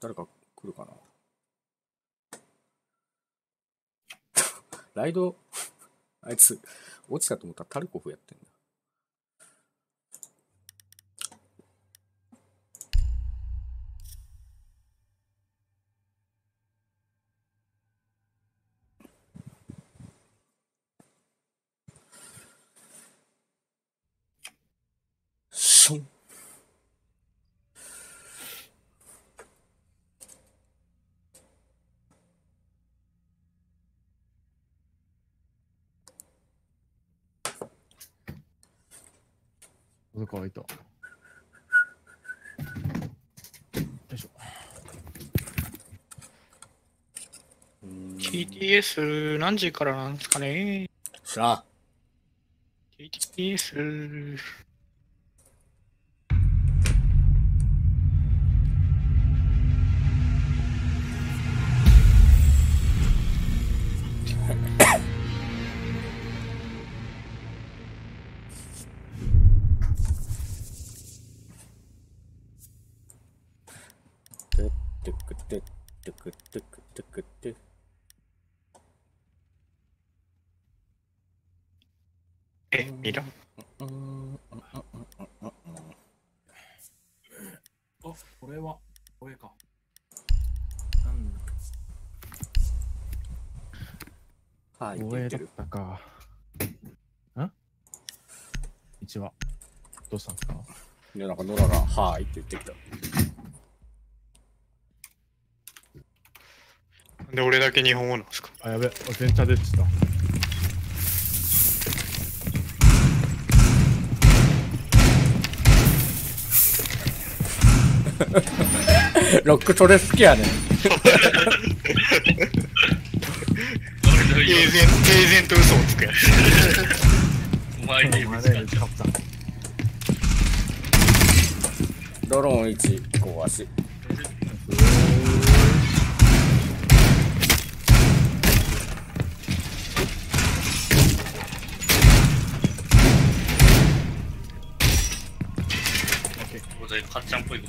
誰か来るかな？ライド、あいつ、落ちたと思ったらタルコフやってんだ。TTS 何時からなんですかね。知らん。TTS はーいって言ってきた。なんで俺だけ日本語なんですか？あ、やべ、全茶出てた。ロックそれ好きやね。平然平然と嘘をつくやお前にお前ね、使った。ドローン1、こう足。これかっちゃんっぽいこ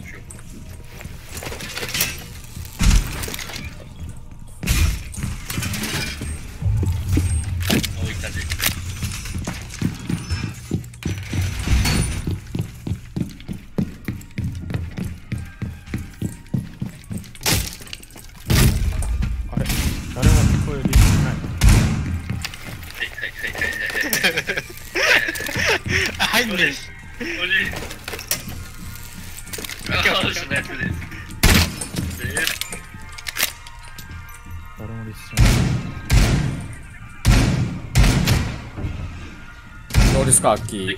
スカーキー。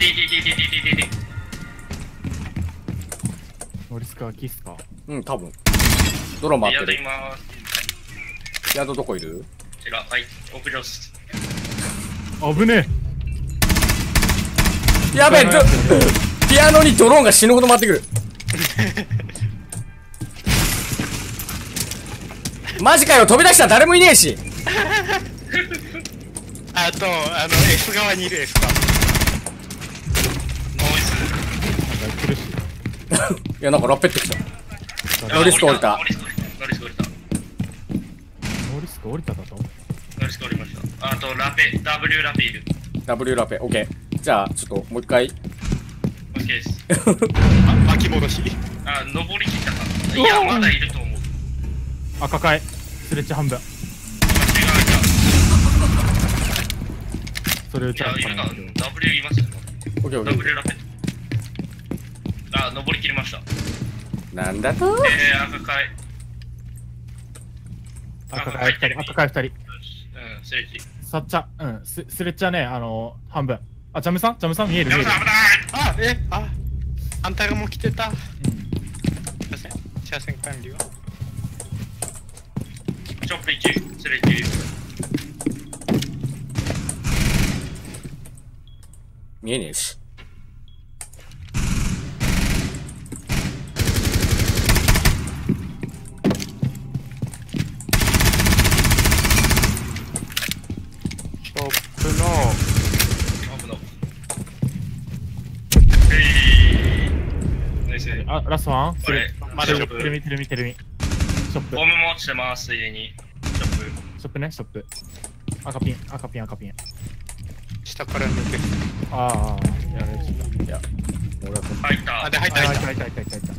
ノリスカーキーっすか？うん多分。ドロー回ってる。宿どこいる？こちら。はい。屋上っす危ねえ。やべえピアノにドローンが死ぬほど回ってくる。マジかよ飛び出した。誰もいねえし。あとあの S 側にいる S 側。や、なんかラッペってきた。ズ。ノリスク降りたノリスク降りた。ノリスク降りた。だとノリスク降りました。あと、ラペ、W ラペいる。W ラペ、オッケー。じゃあ、ちょっともう一回。OK です。あ 巻き戻しあ、登り切ったかな。いや、まだいると思う。赤かい。スレッチ半分。それ打。ゃいや、いるな。W いますよ。オッケーオッケー W ラペ。あ、登り切りました。なんだと？えー、赤かい。赤かい二人。赤かい二人。うん、スレッチ。さっちゃ、うん、ススレッチはね、あの半分。あ、ジャムさん？ジャムさん？見える？見える山さん。危ないあえああんたがもう来てた車線車線管理はチョップ1、スレッチ。見えねえし。ショップの危ない。えい。ナイス。あ、ラストワン？これ、まだショップ。テレミテレミテレミ。ショップ。ボムも落ちてます、家に。ショップ。ショップねショップ。赤ピン赤ピン赤ピン。下から抜けああやられちゃったいや、俺はこ入った。あで入っあた入った。いたいたいたいたいた。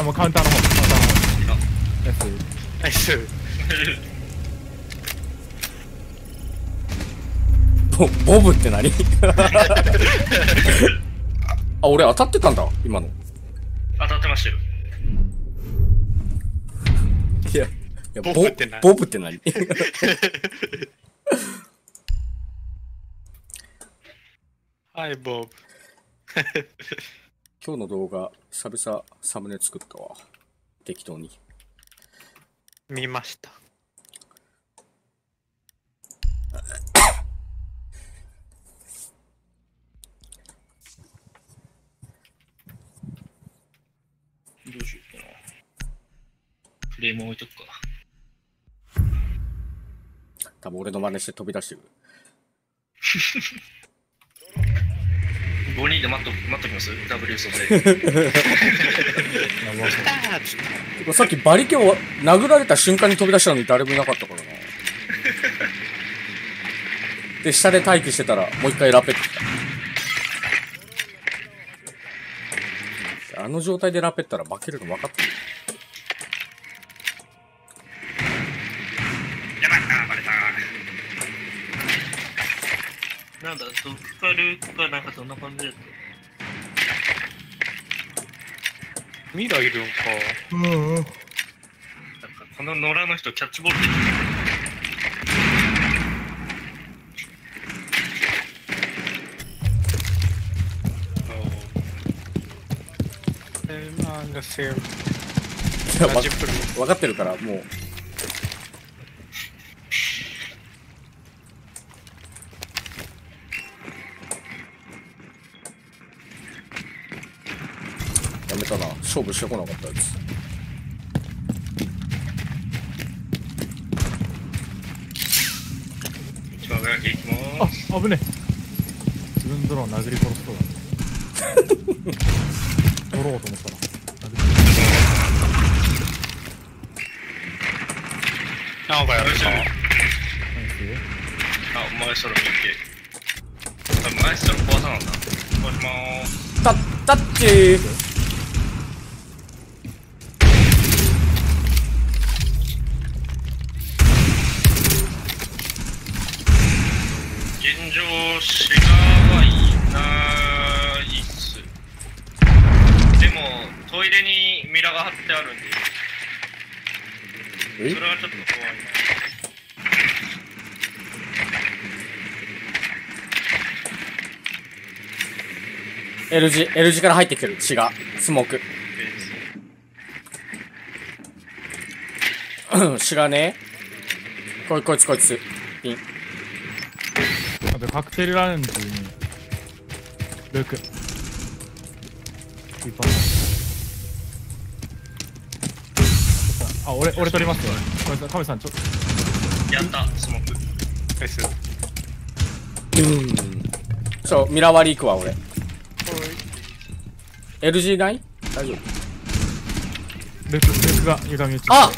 あもうカウンターの方カウンターの方。ナイス。ナイス ボボブって何？あ、俺当たってたんだ、今の。当たってましたよ。いや、いやボブって何？ボブって何？はいボブ今日の動画、久々サムネ作ったわ。適当に。見ましたどうしようかな。フレーム置いとくか。多分俺の真似して飛び出してる。5人で待っと待っときます ?W 素材。あーつってさっき馬力を殴られた瞬間に飛び出したのに誰もいなかったからな。で、下で待機してたら、もう一回ラペってきた。あの状態でラペったら負けるの分かってる。なんだ、ドクカルかなんかそんな感じだった？ミラいるんかなんかこの野良の人キャッチボールできる。えー、まあがせんいやわ何十分分かってるから、もう。やめたな。勝負してこなかったやつ。一番上だけ行きあ。危ねえ自分ドローン殴り殺すそうだ取ろうと思ったら殴りなんかやる？あ、マエストロ見て。あ、マエストロ壊さなんだ。壊しまーす。た、タッチー現状、シガーはいないっす。でも、トイレにミラが貼ってあるんで、えそれはちょっと怖いな。L 字、L 字から入ってきてる。血が。スモーク。うん知らねえこいこいつこいつ。ピン。あとカクテルラウンジにルークいっぱいあ俺俺取りますよこれカメさんちょやった、スモーク。ナイスうん。そう、ミラ割り行くわ、俺。L 字ない？大丈夫。ルークルークが歪み打ちあ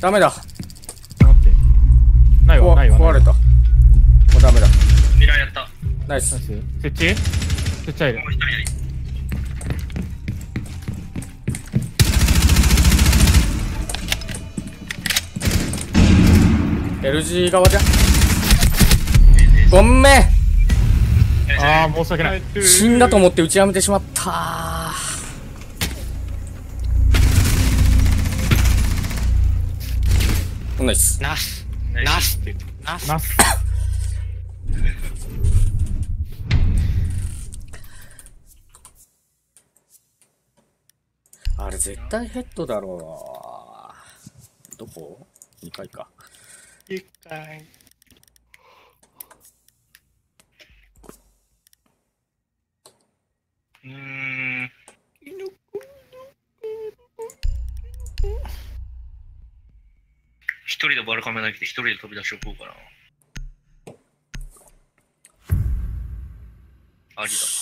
ダメだ。待ってないわこないわ壊れた。もうダメだ。ミラやった。ナイスナイ。ス設置？設置入るもう一人やり。L 字側じゃ。ごめんああ申し訳ない死んだと思って打ちやめてしまった。ナイス。ナスナスって言ってナスナスあれ絶対ヘッドだろうな。どこ ?2 回か。一回うーん。人でバルカメ投げて一人で飛び出しをこうかな。ありだ。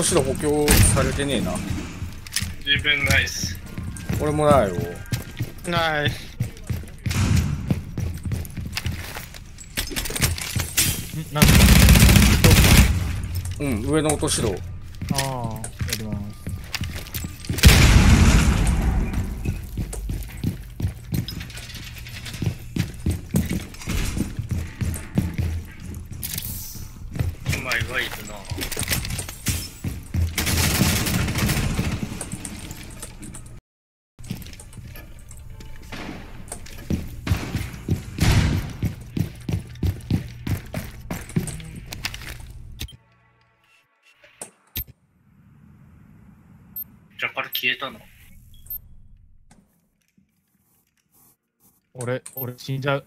とし戸補強されてねえな。自分ナイス。俺もないよナイス。ん？なんでうん上の落とし戸死んじゃう。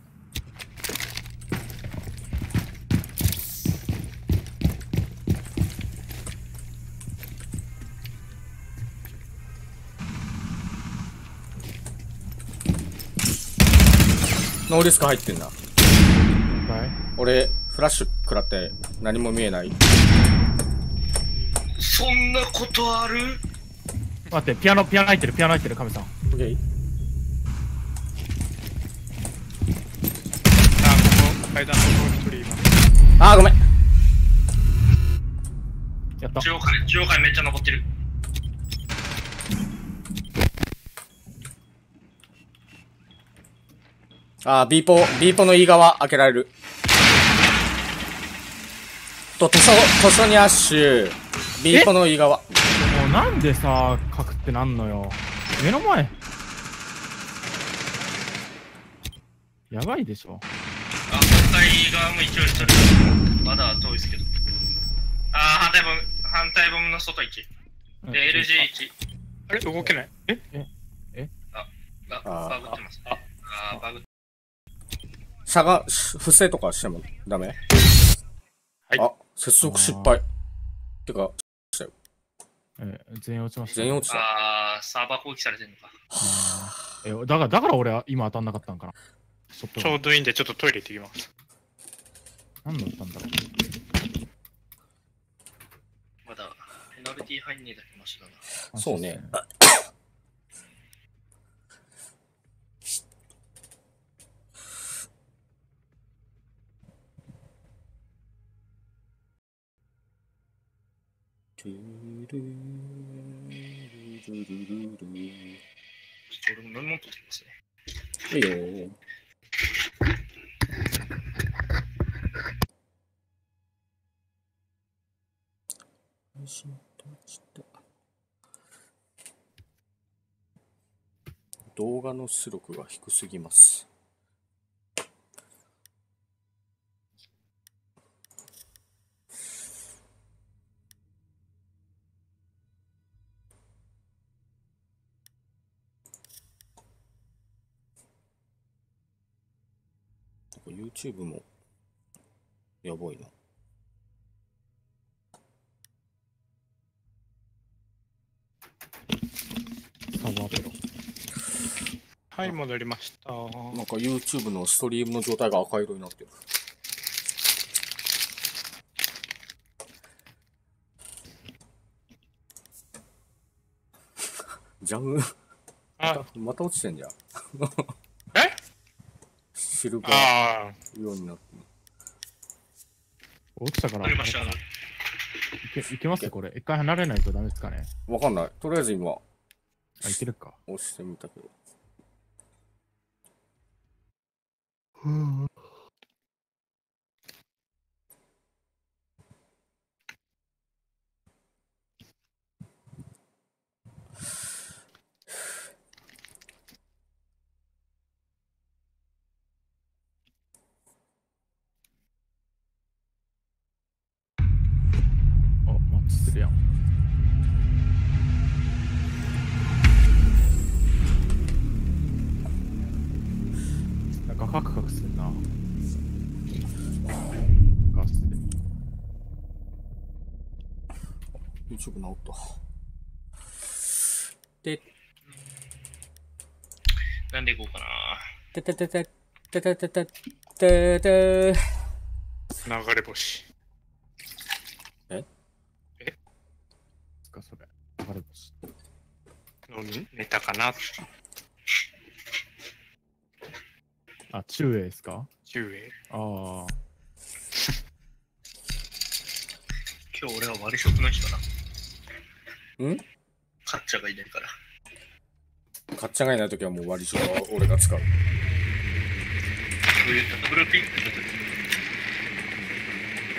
ノーリスク入ってんな。はい俺フラッシュ食らって何も見えない。そんなことある？待って、ピアノ、ピアノ入ってる、ピアノ入ってる、カメさん。オッケーあ、ここ、階段のところに一人います。あーごめんやった。中央階、中央階めっちゃ登ってる。あー B ポ B ポのいい側開けられると図書図書にアッシュ B ポのいい側もうなんでさ、書くってなんのよ。目の前。やばいでしょ。対側も一応それ。まだ遠いですけど。あー、反対ボム、反対ボムの外1。で、LG1。あれ？動けないえ？あ、あーバグってますね。あー、バグってしゃがし不正とかしてもダメ？はいあ接続失敗てかえー全員落ちました？全員落ちたあー、サーバー攻撃されてんのか。えだから、だから俺は今当たんなかったんかな。ちょっとちょうどいいんで、ちょっとトイレ行ってきます。何だったんだろう。まだ、ペナルティー入んねえだけマシだな。そうね。俺も飲み物取ってきますね。いいよ動画の出力が低すぎます。なんか YouTube もやばいな。サーバープロ。はい、戻りました。なんか YouTube のストリームの状態が赤色になってる。ジャム、あ、また落ちてんじゃん。え？シルバあーようになって落ちたから。取りました。いけいけます？これ。一回離れないとダメですかね？る。わかんない。とりあえず今、あ、いけるか。押してみたけど。あ、YouTube 直った。で、なんでいこうかな。てててて、てててて、ててあ、流れ星。か、それ。流れ星。のネタかなあ、中英ですか中英。ああ。今日俺は割り食の日かな。ん？カッチャがいないから。かっちゃんがいないときはもう割り俺が使う。そういうダブルピック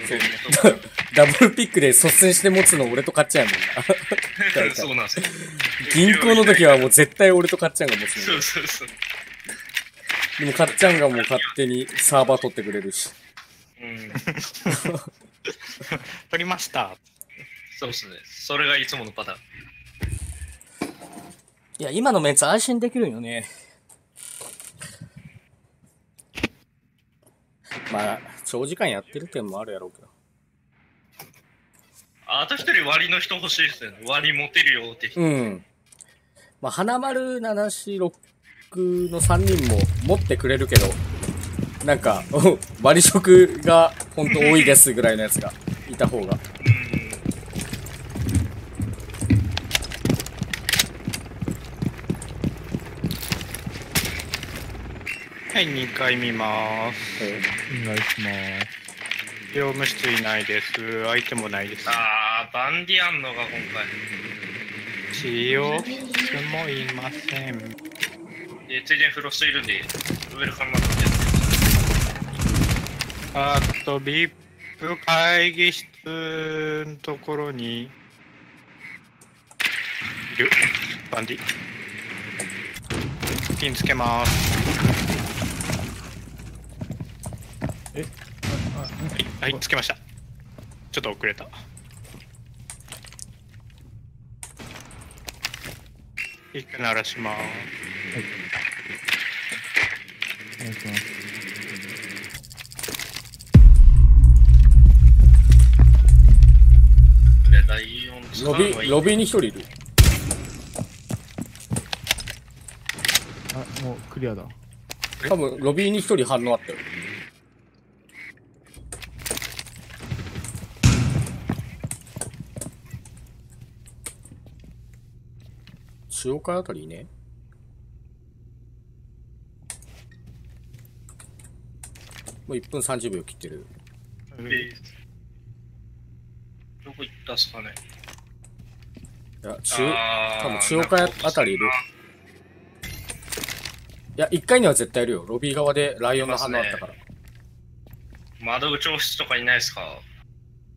ダブルピックで率先して持つの俺とかっちゃんやもんな。の そうなんですよ。銀行の時はもう絶対俺とかっちゃんが持つのそう。そうそう。でもかっちゃんがもう勝手にサーバー取ってくれるし。うん。取りました。そうっすね。それがいつものパターン。いや、今のメンツ安心できるよね。まあ、長時間やってる点もあるやろうけど。ああと一人割りの人欲しいですよね。割り持てるよって人。うん。まあ、花丸七四六の3人も持ってくれるけど、なんか、うん割り食がほんと多いですぐらいのやつがいた方が。はい、2回見ます。お願いします。業務室いないです。相手もないです。ああ、バンディアンのが今回。使用室もいません。で、ついでにフロストいるんで、ウェルカムマットってやあと、VIP 会議室のところに、いる。バンディ。ピンつけます。え？はい、はい、つけました。ちょっと遅れた。一回鳴らします。お願いします。つね、ライオン使うロビー、のはいいロビーに一人いる。あ、もうクリアだ。多分、ロビーに一人反応あったよ。中央海あたりね。もう1分30秒切ってる。えーどこ行ったっすかねいや、中、多分中央海あたりいる。いや、1回には絶対いるよ。ロビー側でライオンの反応あったから。窓口教室とかいないですか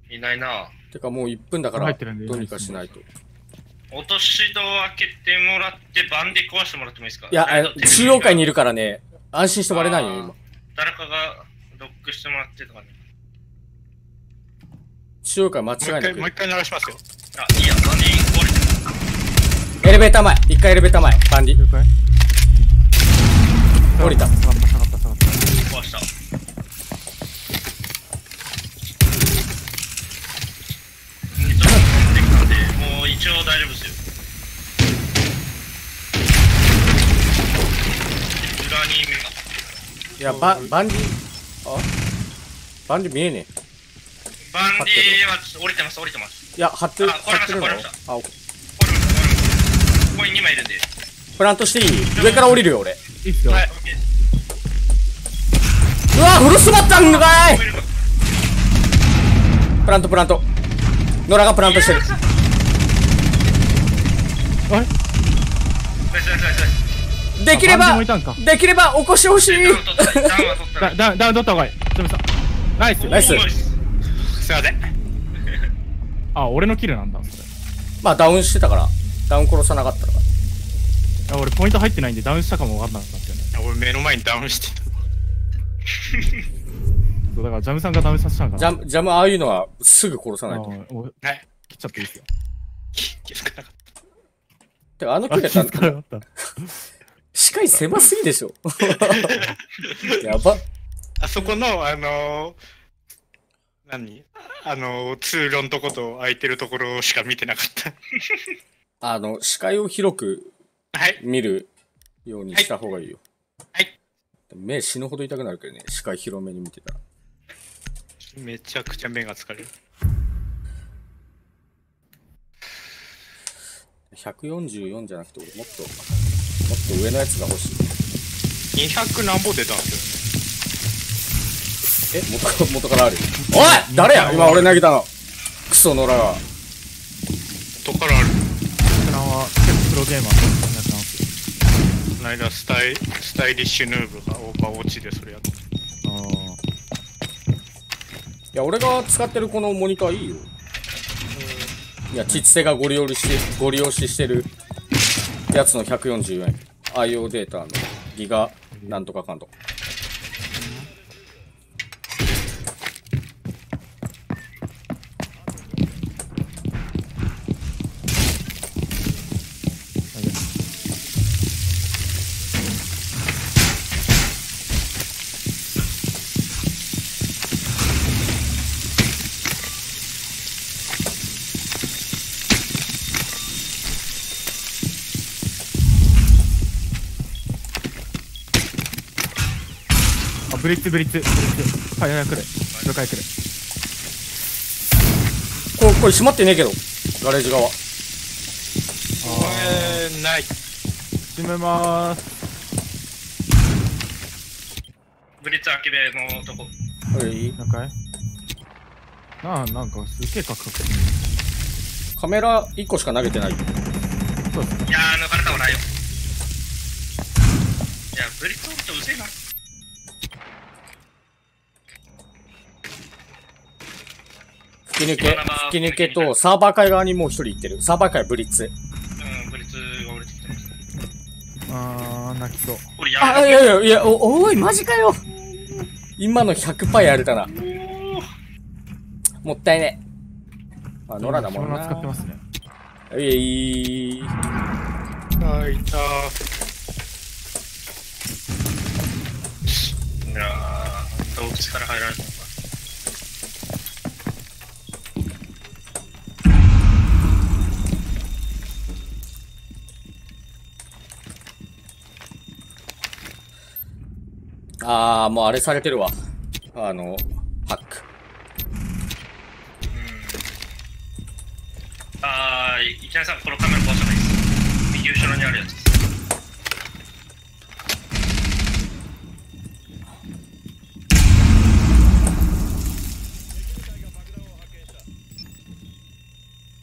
いないなてかもう1分だから、入ってるんでどうにかしないと。落とし戸を開けてもらって、バンで壊してもらってもいいですか？いや、中央海にいるからね、安心して割れないよ、今。誰かがロックしてもらってとかね。中央海間違いなもう一回、もうく一。回鳴らしますよ。あ、いいや、バンディ壊れてる。エレベーター前。一回エレベーター前。バンディ。降りた。一応大丈夫ですよ。裏に目が。いや、ババンディ、あ？バンディ見えねバンディは降りてます、降りてます。え。いや、張ってる、あ来られました張ってるの？来られまれも、こ。ここに2枚いるんで。プラントしていい？上から降りるよ、俺。いいっすよ。はい。うわフルスバったんかいプラント、プラント。野良がプラントしてる。あれ？できれば。できれば起こしてほしいダウン取った方がいい。ジャムさん。ナイス。ナイスすいません。あ、俺のキルなんだ、それ。まあ、ダウンしてたから。ダウン殺さなかったから。あ俺、ポイント入ってないんで、ダウンしたかも分かんなかったよね。俺目の前にダウンしてた。そうだから、ジャムさんがダウンさせたんかな。ジャム、ジャム、ああいうのはすぐ殺さないと。あもうはい。切っちゃっていいっすよ。気づかなかった。てか、あのあ、距離だった。視界狭すぎでしょ。やば。あそこの、あのー、何？あのー、通路のとこと空いてるところしか見てなかった。あの、視界を広くはい。見るようにした方がいいよ。はい。目死ぬほど痛くなるけどね、視界広めに見てたら。めちゃくちゃ目が疲れる。144じゃなくて俺もっと、もっと上のやつが欲しい。200何本出たんですえ元元からあるおい誰や今俺投げたのクソ野良が。よね。とからある。こちらは結構プロゲーマーのやつなんですよ。この間スタイ、スタイリッシュヌーブがオーバーウォッチでそれやってあーいや、俺が使ってるこのモニターいいよ。いや、ちつせがご利用し、ご利用ししてるやつの144円。IO データのギガなんとかかんとか。あれあ、ブリッツブリッツブリッツ。はい、はい、来る。了解来る。これ、これ閉まってねえけど。ガレージ側。これ、ない。閉めまーす。ブリッツ空き部のとこ。はい。了解ああ、なんかすっげえカクカク。カメラ1個しか投げてない。そうですね。いやー、抜かれたわないよ。いや、ブリッツおるとうぜえな。き抜け、吹き抜けとサーバー界側にもう一人行ってる。サーバー界ブリッツ。うん、ブリッツが降りてきてます。あー、泣きそう。あ、いめやいやいや、お、おい、マジかよ。今の100%やれたな。もったいね。あ、野良だもんそのまま使ってな。ますね。いえい。あ、いた。いやー、洞窟から入られたのか。あー、もうあれされてるわ。あの、ハック。あー、いきなりさん、このカメラ壊さないです。右後ろにあるやつです。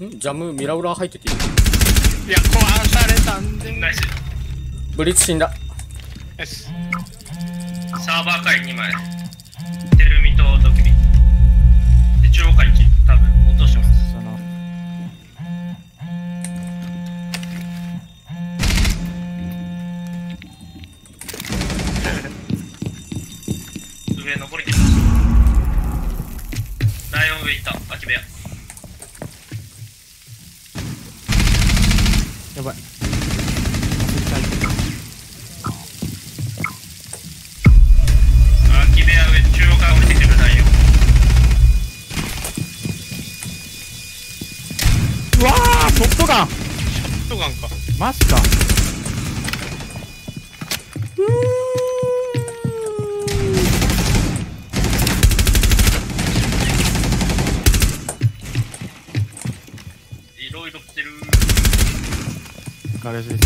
ん？ジャム、ミラウラー入ってていい？いや、壊されたんで。ナイス。ブリッツ死んだ。よし。サーバー界2枚。テルミとドキビ。で、中央界1、多分落としてます。だな。上登りてます。ライオン上行った。空き部屋。やばい。ガンショットガンか。マジか。いろいろ来てる。ガレージです。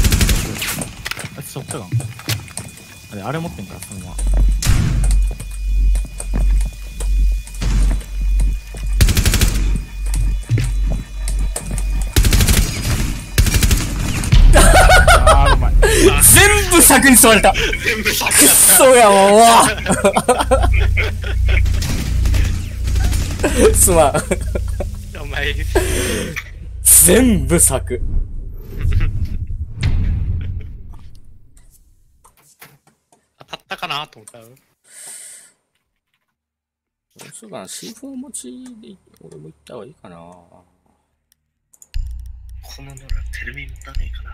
あいつソフトガンあれ、あれ持ってんから、そのまま。柵に座れたくっ全部先そやわ、うわ すまん。お前、全部柵。当たったかなと思った。そうだな、C4 持ちで俺も行った方がいいかな。この野良、テルミ持たねえかな。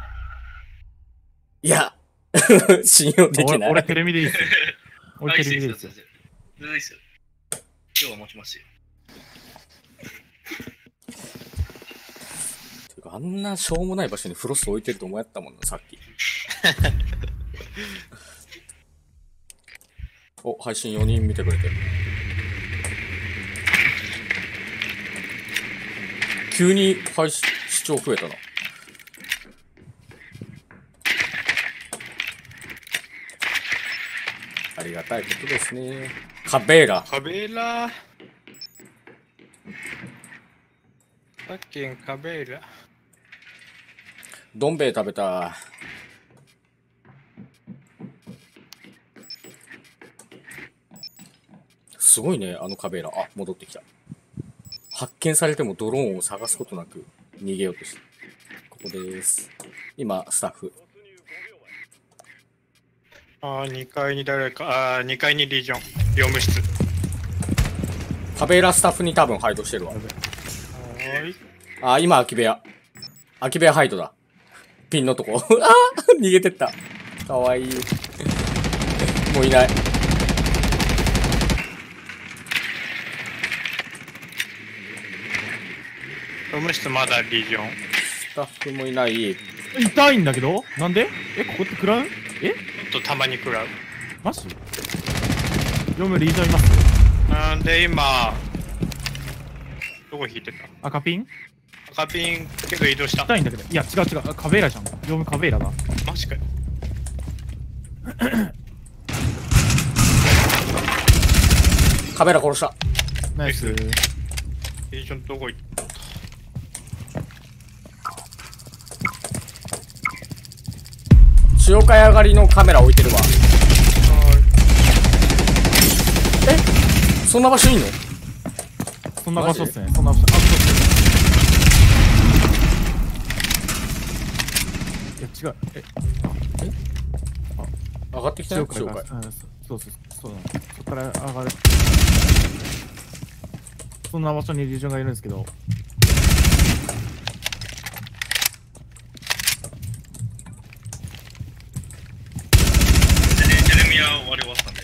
いや、信用できない。俺、俺テレビでいいっすよ。俺あテレビでいいっすよ。全然いいっすよ。今日は持ちますよ。てかあんなしょうもない場所にフロスト置いてると思やったもんな、さっき。お、配信4人見てくれてる。急に配信視聴増えたな。りがたいことですね。カベーラ。カベーラさっきんカベーラどん兵衛食べた？すごいね、あのカベーラ。あ、戻ってきた。発見されてもドローンを探すことなく逃げようとして。ここです。今、スタッフ。あー2階に誰かあー2階にリージョン業務室カベーラスタッフに多分ハイドしてるわ。はーいあ、今、空き部屋。空き部屋ハイドだ。ピンのとこ。あー逃げてった。かわいい。もういない。業務室まだリージョンスタッフもいない。痛いんだけど？なんで？え、ここって食らうえ？とたまに食らうマジ？読むリージョンいます？なんで今どこ引いてた？赤ピン？赤ピンけど移動した痛いんだけど。いや、違う違う。あカベーラじゃん。読むカベーラだ。マジかよカベーラ殺した。ナイス。リージョンどこ行った？潮海上がりのカメラ置いてるわえ。そんな場所いいのそんな場所っすね。そんな場所。あ、そうっすねいや、違う。ええあ、上がってきたよ、潮海。潮海うんそうそうそう。そうなのそっから上がる。そんな場所にリージョンがいるんですけど。でね、テレミア終わり終わったんで。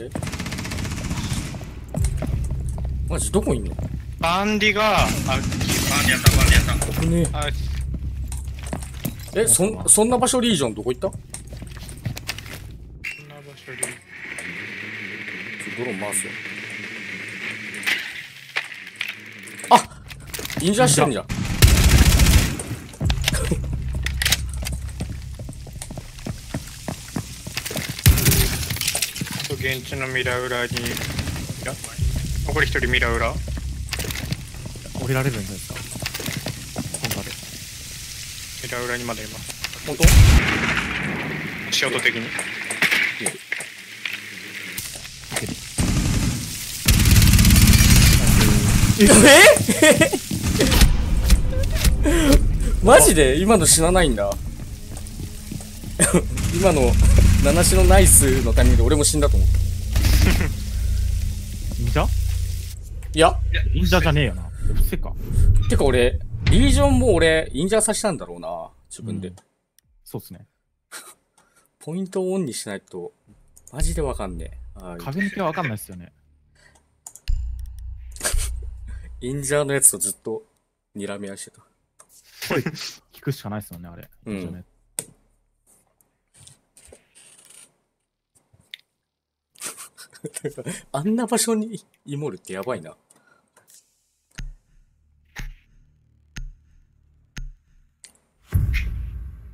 え？マジどこいんの？バンディがあバンディやった、バンディやった。僕ねあえ、そん、そんな場所リージョンどこ行った？こんな場所にドローン回すよ。あインジャーしてんじゃん。と現地のミラ裏にいや残り一人ミラ裏降りられるんじゃないですか？今回で。ミラ裏にまだいます。本当？仕事的に。え？マジで？今の死なないんだ。今の、七種のナイスのタイミングで俺も死んだと思った。忍者？いや、忍者じゃねえよな。伏せか。てか俺、リージョンも俺、インジャーさせたんだろうな。自分で。うんそうっすね。ポイントをオンにしないと、マジでわかんねえ。壁抜けはわかんないっすよね。インジャーのやつとずっと睨み合いしてた。声聞くしかないっすよね、あれ。うん忍者ね あんな場所にイモるってやばいな。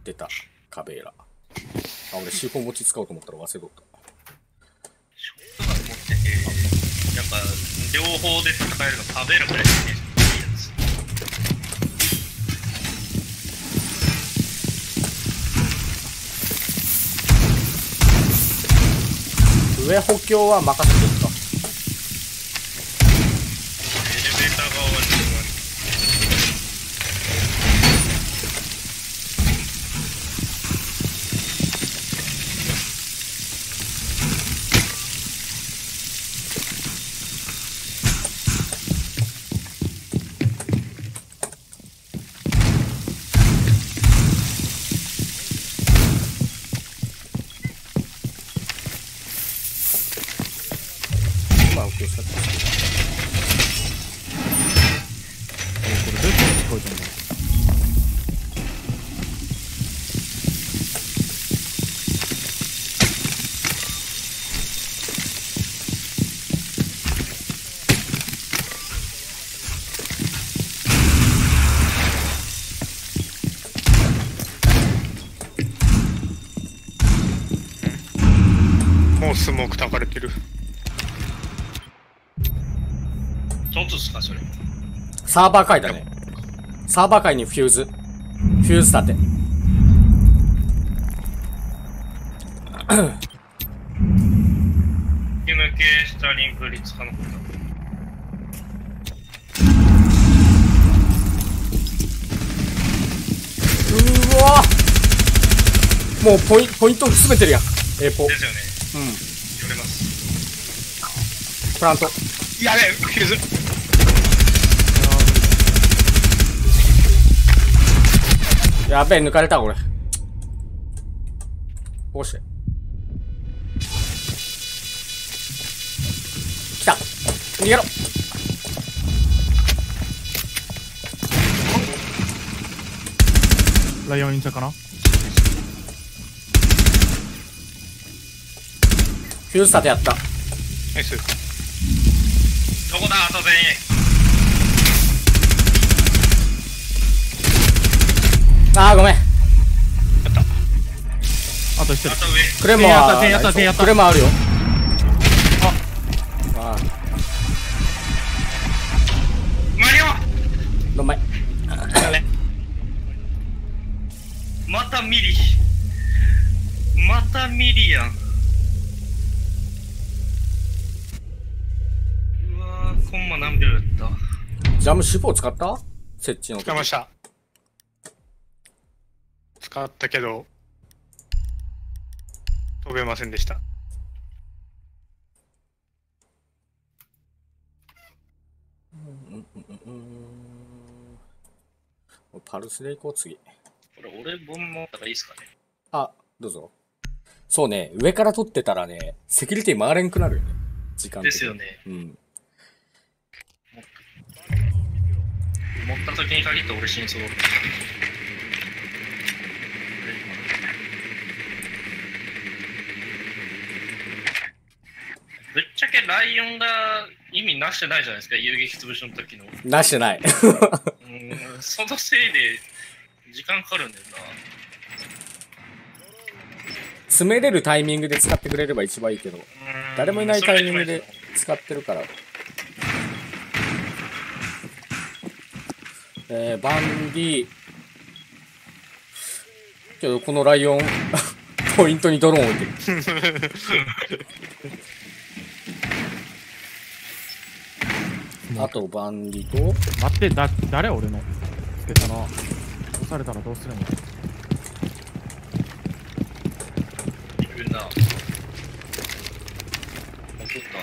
出た、カベーラ。あ、俺シフォン持ち使おうと思ったら忘れとった。ショットガン持ってて、やっぱ、両方で使えるのカベーラくらいですね。いいやつ。上補強は任せてサーバー界だね。サーバー界にフューズ。フューズ立て。気抜けしたリンク率かのこと。うわもうポインポイント詰めてるやん。エポ。ですよね。うん。寄れます。プラント。やべえ、フュやべえ、抜かれた、俺。どうして来た逃げろライオンインチャかな？フューズ立てやった。ナイス。どこだ、あと全員。あー、ごめん。あと一人あと上。クレモア全員やった全員やったクレモアあるよ。あ。あマリオー、どんまい。またミリ。またミリやん。うわー、コンマ何秒やったジャム死亡使った？設置の時使いました。使ったけど、飛べませんでした。う。パルスで行こう、次。これ、俺分持ったらいいっすかね。あ、どうぞ。そうね、上から撮ってたらね、セキュリティ回れんくなるよね。時間的にですよね。うん。持った時に限って俺真相。ちゃけライオンが意味なしてないじゃないですか、遊撃潰しの時の。なしてない。うん、そのせいで時間かかるんだよな。詰めれるタイミングで使ってくれれば一番いいけど、うん誰もいないタイミングで使ってるから。えー、バンディ。けど、このライオン、ポイントにドローン置いてる。あと、バンディと、待ってだ誰俺の？つけたら押されたらどうするの？いるな。戻った。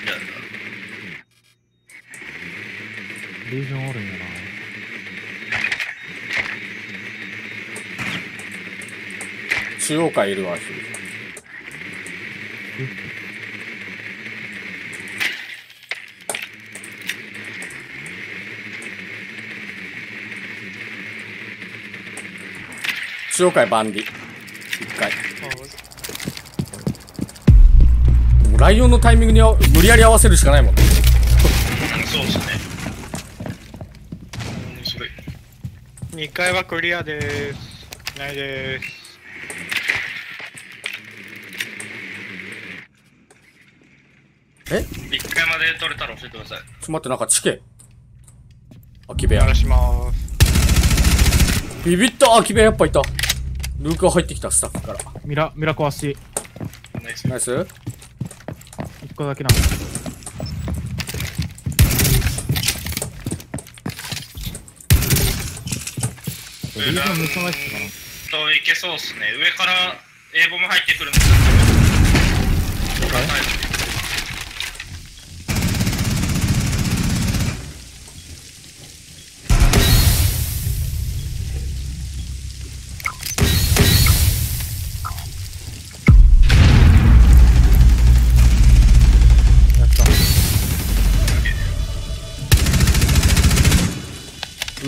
いやリージョンおるんやな中央海いるわ、一人中央海バンディ。一回。もうライオンのタイミングにあ無理やり合わせるしかないもんね。うんそうですね。面白い。2階はクリアです。ないです。一回まで取れたら教え？てください。ちょっと待って、なんかチケ。空き部屋鳴ら。します。ビビった空き部屋やっぱいた。ルークが入ってきた、スタッフから。ミラミラ壊しナイス。ナイス？一個だけなのリージョンめっちゃナイスかなといけそうっすね。上から英語も入ってくるので。や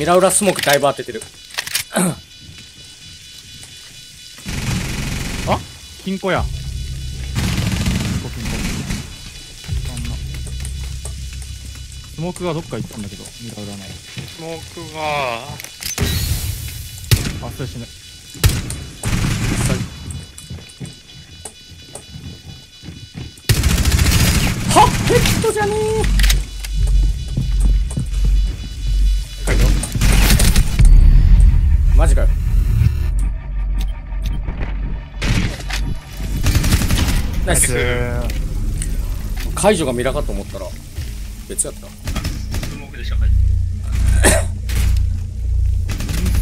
ミラウラスモークだいぶ当ててる。あ金庫や。金庫金庫。あんな。スモークがどっか行ったんだけど、ミラウラの。スモークがあ、それ死ぬ。はっヘッドじゃねえ解除がミラかと思ったら別やった。スモークでしか書いて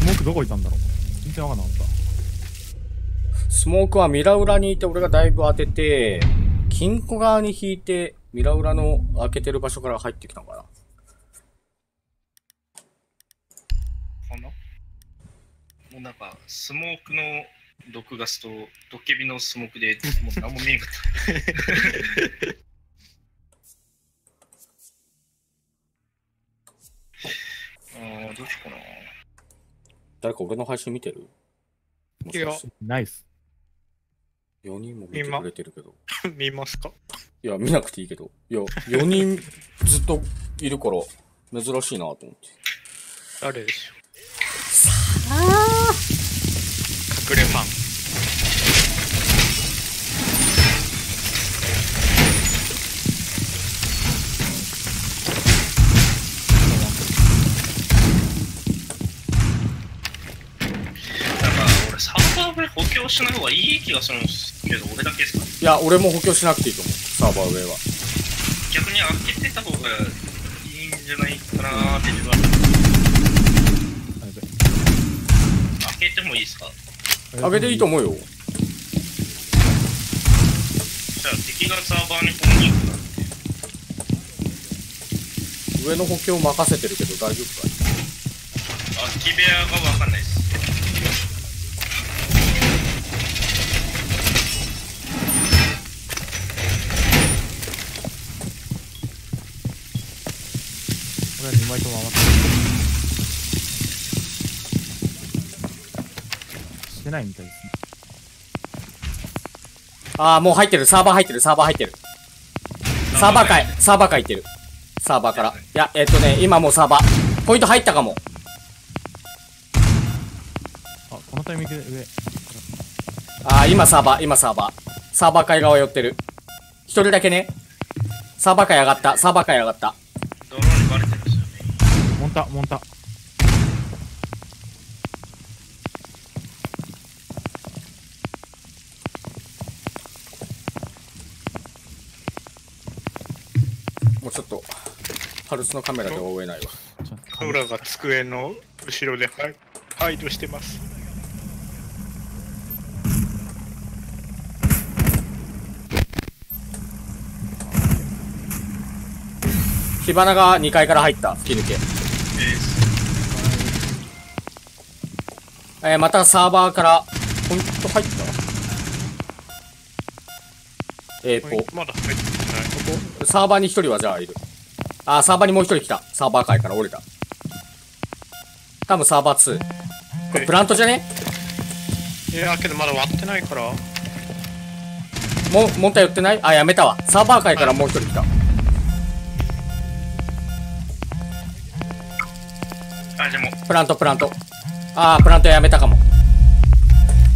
スモークどこいたんだろう？全然わかんなかった。スモークはミラ裏にいて俺がだいぶ当てて金庫側に引いてミラ裏の開けてる場所から入ってきたのかな。このもうなんか、スモークの毒ガスとドッケビのスモークでもう何も見えんかった。あーどうしようかな。誰か俺の配信見てる？もしかしてナイス。4人も見てくれてるけど。見ます。か？いや見なくていいけど。いや4人ずっといるから珍しいなと思って。誰でしょう？隠れファン。しない方がいい気がするんですけど、俺だけですかいや俺も補強しなくていいと思う。サーバー上は。逆に開けてた方がいいんじゃないかなーって自分は。開けてもいいですか？上げていいと思うよ。じゃあ敵がサーバーにここに行くな上の補強任せてるけど大丈夫かい空き部屋がわかんないです。これは2枚とも余ってるしてないみたいですねああもう入ってる。サーバー入ってる。サーバー入ってる。サーバーかい。サーバーかいってる。サーバーから。いやえっとね今もうサーバー。ポイント入ったかも。あこのタイミングで上。ああ今サーバー。今サーバー。サーバー界側寄ってる。一人だけね。サーバー界上がった。サーバー界上がったンタモンタ。もうちょっとパルスのカメラでは追えないわ。カウラが机の後ろでハイハイドしてます。火花が2階から入った吹き抜けええー、またサーバーからポイント入った？えー、とまだ入ってない。サーバーに一人はじゃあいる。あー、サーバーにもう一人来た。サーバー界から降りた。多分サーバー2。これプラントじゃね？いや、けどまだ割ってないから。も、モンタ寄ってない？あ、やめたわ。サーバー界からもう一人来た。あ、じゃあもう、プラント、プラント。あー、プラントやめたかも。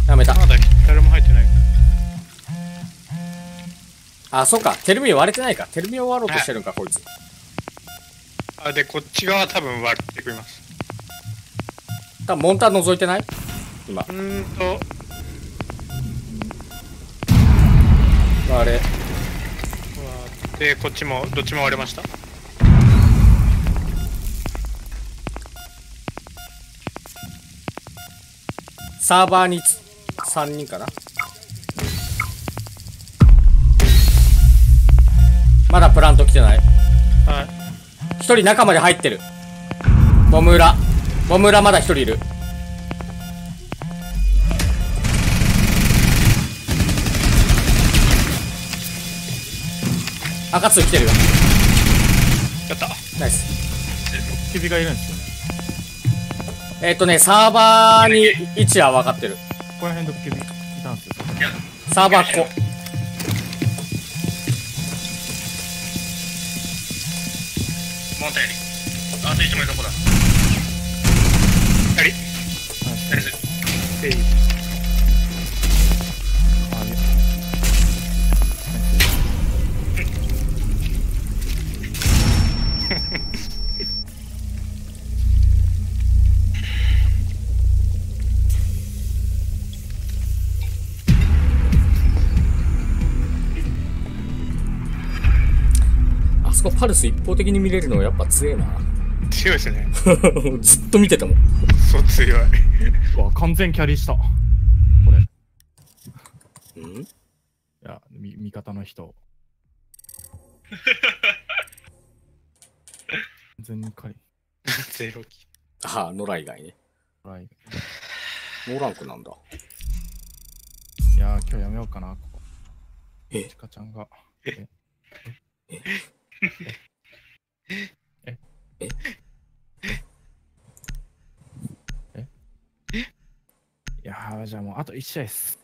やめた。まだ誰も入ってない。あ、そうか。テルミ割れてないか。テルミ終わろうとしてるんか、こいつ。あ、で、こっち側多分割ってくれます。多分モンタ覗いてない？今。うーんと、あれ。割って、こっちも、どっちも割れました。サーバーにつ3人かな？まだプラント来てない？はい。一人中まで入ってる。ボム裏ボム裏まだ一人いる。赤ツー来てるよ。やった。ナイス。キビがいるんですよ。ねえっ、とねサーバーに位置は分かってるここら辺ドッキリいたんですよサーバーここモンタより。あと1枚どこだ？はい。ナイス。パルス一方的に見れるのはやっぱ強えな。強いですね。ずっと見てたもん。そう強い。うわ、完全キャリーした。これ。ん？や、み味方の人。完全にカリゼロキ。ああ、野良以外ね。ー。はい。ノーランクなんだ。いやー、今日やめようかな、ここ。え？ちかちゃんが。え？え？え？え？え？え？え？いや、じゃあもうあと1試合です。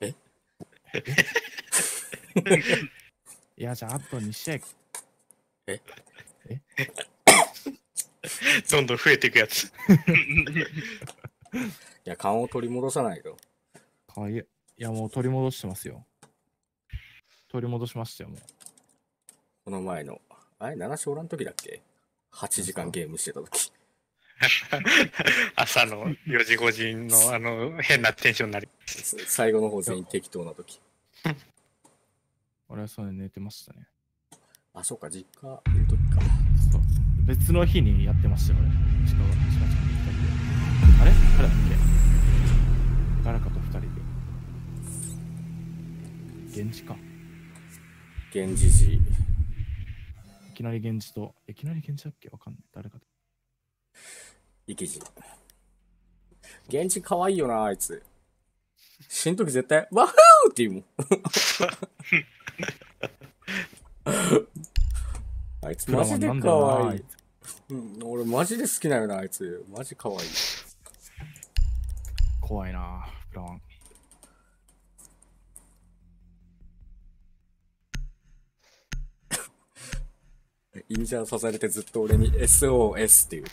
え？いや、じゃああと2試合。え？え？どんどん増え？ていくやつ。いや、勘を取り戻さないと。かわいい。いや、もう取り戻してますよ。取り戻しましたよ、もう。この前の、あれ、7勝らん時だっけ ?8 時間ゲームしてた時。朝の4時5時のあの変なテンションになり。最後の方全員適当な時。俺はそれ寝てましたね。あ、そうか、実家いる時か。そう。別の日にやってましたよ、俺。しかも、しかちゃんと二人で。あれ？誰だっけ？誰かと二人で。源氏か。源氏寺。いきなり源氏と、いきなり源氏だっけ？わかんない。誰かと。生地。源氏可愛いよな、あいつ。死ぬ時絶対、ワッフーって言うもん。あいつマジで可プラモンなんだよな愛い。うん、俺マジで好きなよな、あいつ。マジ可愛い。怖いなプラワン。イニシャルさされてずっと俺に SOS って言う。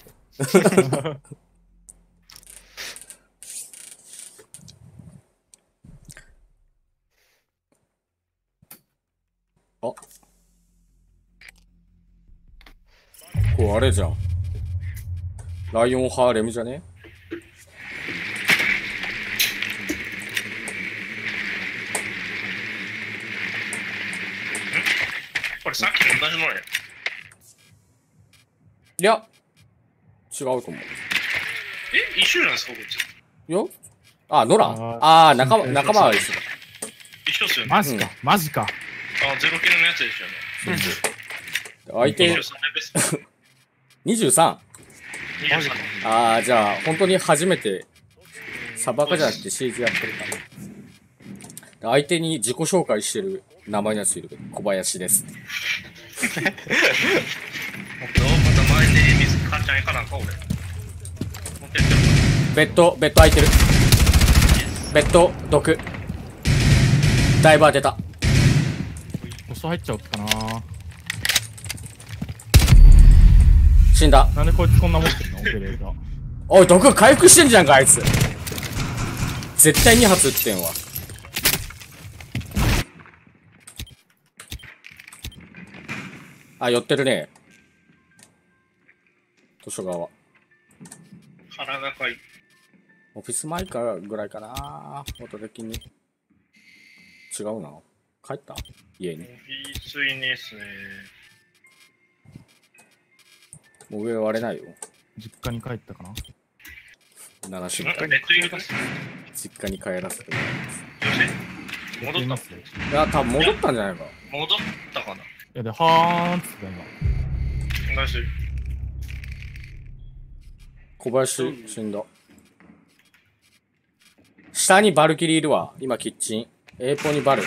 あ。これあれじゃん。ライオンハーレムじゃね？これさっきと同じのや。いや、違うと思う。え一緒じゃないですか、こっち。よあ、ノラあーあ仲間、仲間は一緒だ。一緒っすよね。マジか、マジか。あ、ゼロキロのやつですよね。相手23レベス。23。23。ああ、じゃあ、本当に初めて、サバカじゃなくて CG やってるから。相手に自己紹介してる名前のやついるけど、小林です。前で水母ちゃん行かなんか俺。持ってってるベッド、ベッド空いてる。ベッド、毒。ダイバー出た。押し入っちゃおうかな死んだ。なんでこいつこんな持ってるの？オペレーター。おい、毒回復してんじゃんか、あいつ。絶対2発撃ってんわ。あ、寄ってるね。図書側。腹がかい。オフィス前からぐらいかな音的に。違うな。帰った？家に。オフィスいねえっすね。もう上割れないよ。実家に帰ったかな？7週間実家に帰らせてもらいます。戻ったいますよ。いや、多分戻ったんじゃないか。戻ったかな？いやで、はーんっつってた今。ナイス。小林死んだ。下にバルキリーいるわ。今キッチン。エーポにバル。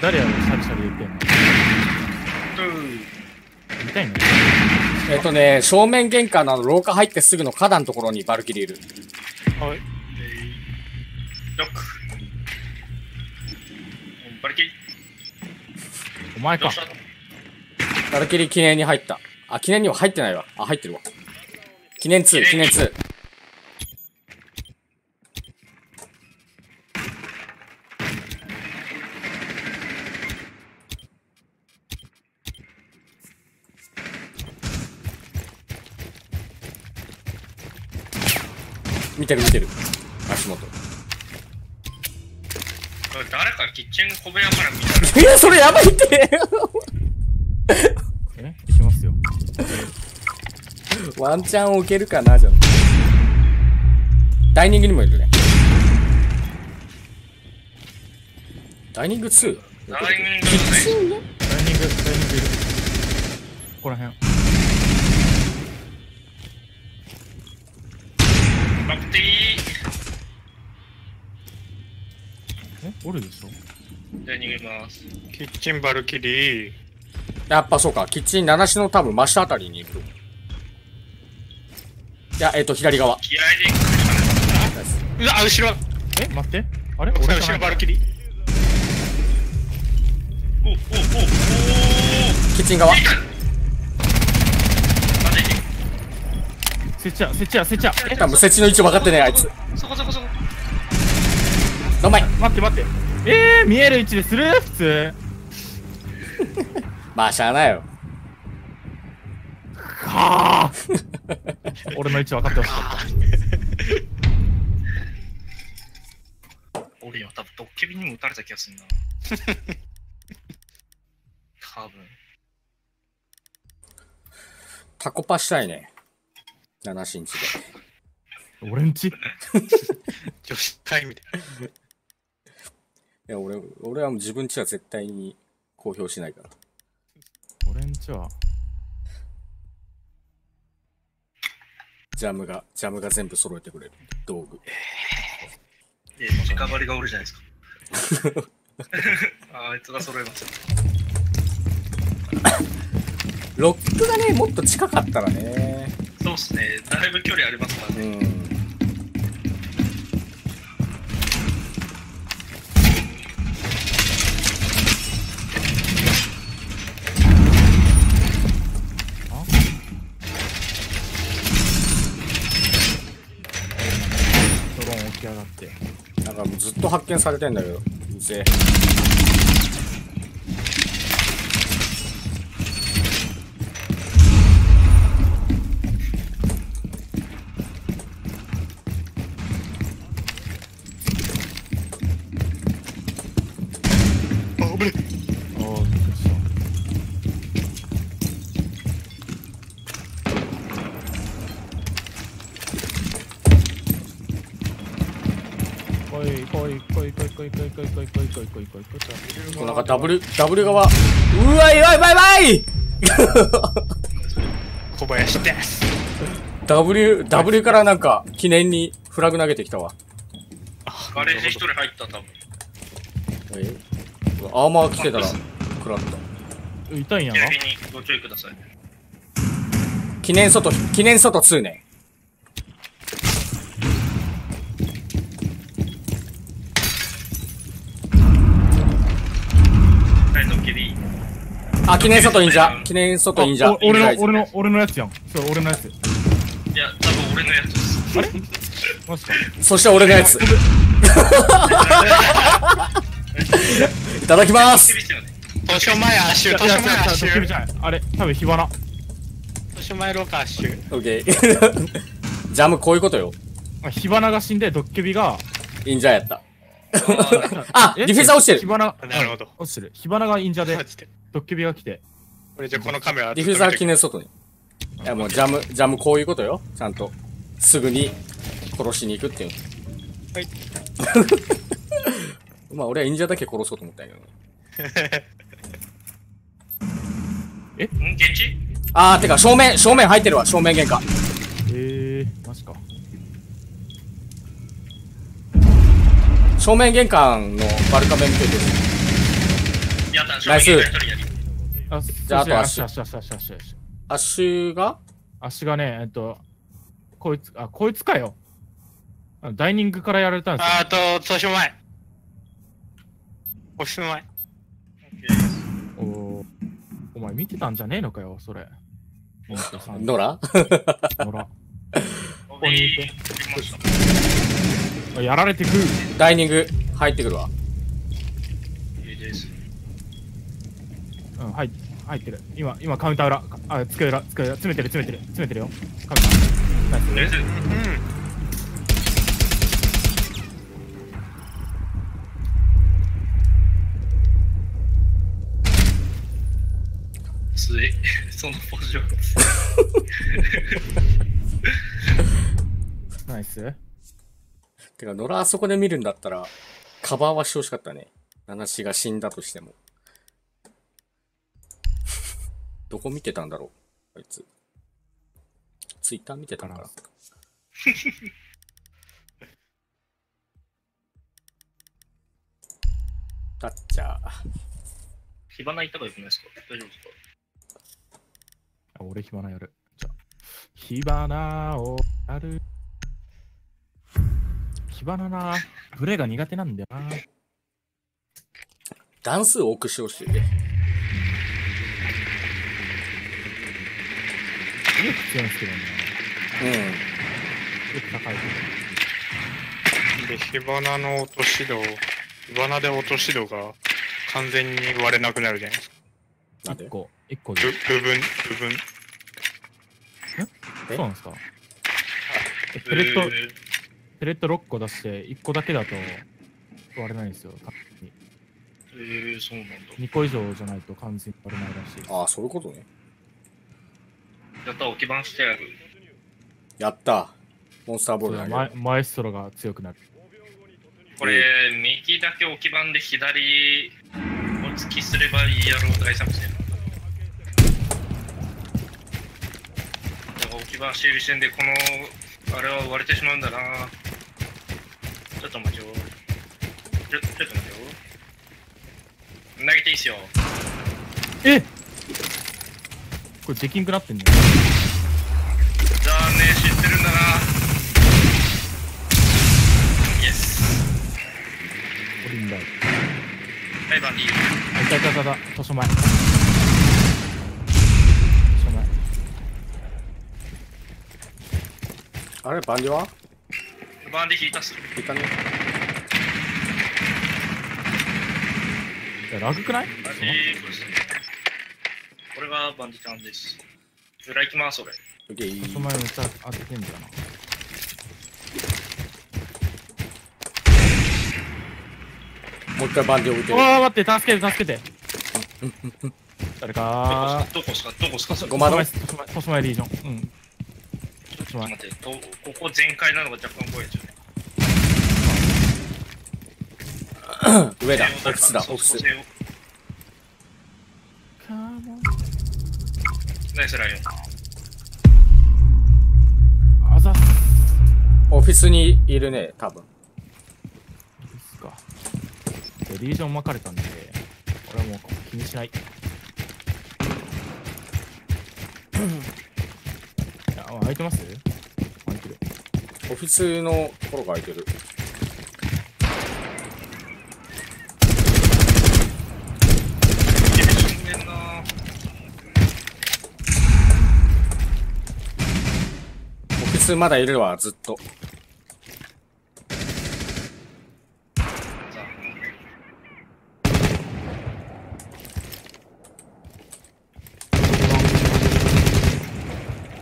誰やろ、シャリシャリ言ってんの？見たいね。えっ、とね、正面玄関のあの廊下入ってすぐの花壇のところにバルキリーいる。はい。ロック。バリキリ。お前かバルキリー記念に入った。あ、記念には入ってないわ。あ、入ってるわ。記念2、記念2。見てる見てる。足元。誰かキッチン小部屋から見たら、いや、それやばいってえ？行きますよ。ワンチャン置けるかな、じゃあ。ダイニングにもいるね。ダイニング 2? ダイニングキッチンねダイニング、ダイニングいる。ここら辺。バクテリえ？おるでしょ？ー、ダイニングいます。キッチンバルキリー。やっぱそうか、キッチン七しの多分真下あたりにいる。いや、えっ、と、左側。気合でうわ、後ろえ？待って。あれ？後ろ俺じゃない？バルキリー。おおおおおキッチン側。いた待ってせっちゃ、せっちゃ、せっちゃ。多分、設置の位置分かってねえ、あいつ。そこそこそこどんまい。待って待って。えー、見える位置でする？普通。まあ、しゃあないよ。はあ俺の位置分かってほしかっ俺今多分ドッケビにも撃たれた気がするな 多分タコパしたいね。7シンチで。た。俺んち？女子会みたいな。いや、俺、俺はもう自分ちは絶対に公表しないから。俺んちは。ジャムが、ジャムが全部揃えてくれる。道具。でデカバリがおるじゃないですか ああいつが揃えますよロックがね、もっと近かったらね。そうっすねだいぶ距離ありますからうねん。き上がって。なんかもうずっと発見されてんだけど。うぜえ、い来い来い来い来い来い来い来い来い来い来い来いえ。なんか W、W 側。うわ、やばいやばいやばい小林です。!W、W からなんか記念にフラグ投げてきたわ。ガレージ一人入った多分え？アーマー来てたら食らった。痛いんやなご注意ください記念外、記念外2ね。はいドッケビあ、記念外忍者。記念外忍者。俺の俺の俺のやつやんそう俺のやついや多分俺のやつですマジかそして俺のやつ。いただきます図書前アッシュ、図書前アッシュ。あれ多分火花図書前ロカアッシュ。オッケー。ジャムこういうことよ。あ火花が死んでドッケビが忍者やった。あデえィフューザー落ちてる。火花なるほど。落ちてる火花が忍者で。ドッケビが来てこれじゃあこのカメラ。ディフューザー記念外に。いやもうジャム、ジャムこういうことよ。ちゃんと。すぐに殺しに行くっていうの。はい。まあ俺は忍者だけ殺そうと思ったんやけどね。ん？現地？あー、てか正面、正面入ってるわ。正面玄関。えー、マジか正面玄関のバルカメ見てる。やったナイスあ、じゃあ、あと足。足、足、足、足、足。足が？足がね、えっと、こいつ、あ、こいつかよ。ダイニングからやられたんですよ。あと、おしまい。おしまい。おお前見てたんじゃねえのかよ、それ。ノラノラ。ここにいて。やられてくダイニング入ってくるわ。いいです。うん、入って。入ってる。今今カウンター裏。あ机裏机裏。詰めてる詰めてる。詰めてるよ。カウンター。ナ イス、うんそのポジション。ナイス。てか野良あそこで見るんだったらカバーはしてほしかったね。話が死んだとしても。どこ見てたんだろう？あいつ。ツイッター見てたのかな？タッチャー。火花行った方がよくないですか？大丈夫ですか？あ俺、火花やる。じゃあ、火花をやる。火花な、ブレが苦手なんだよな。段数多くしてほしいね。よく強いんですけどね。うん。よく高いけで、火花の落とし戸、火花で落とし戸が完全に割れなくなるじゃないですか。なんで？ど。一個、一個ぶで。部分、部分。え？そうなんですか？えペレット、えーペレット6個出して、1個だけだと割れないんですよ。完全にえー、そうなんだ。2個以上じゃないと完全に割れないらしい。ああ、そういうことね。やった、置き番してやる。やった。モンスターボールだマエマエストロが強くなる。これ、右だけ置き番で左お突きすればいいやろう大作戦。だから置き番している時点で、この、あれは割れてしまうんだな。ちょっと待ちよ。ちょ、ちょっと待てよ。投げていいっすよ。えこれできんくなってんだよ。残念、知ってるんだな。イエス。オリンダー。はい、バンディ。あ、いたいたいたいた。図書前。図書前。あれ、バンディは？バンディ引いたっす。いたね。いやラグくない？れがバンディちゃんです。裏行きます、俺。オッケー図書前めっちゃ当ててんだよな。もう一回バンディ置いておる。ー待って、助けて、助けて。誰どこすか？どこっすか？どこか？ごまの図書前、図書前リージョン。うん。と待って、とここ全開なのが若干怖いですよね。上だ。オフィスだ、オフィス。ナイスライオン。あざっオフィスにいるね、多分。すか。でリージョン巻かれたんで、俺はもう気にしない。いや、空いてます？空いてる。オフィスのところが空いてる。いや死んでんなオフィスまだいるわ、ずっと。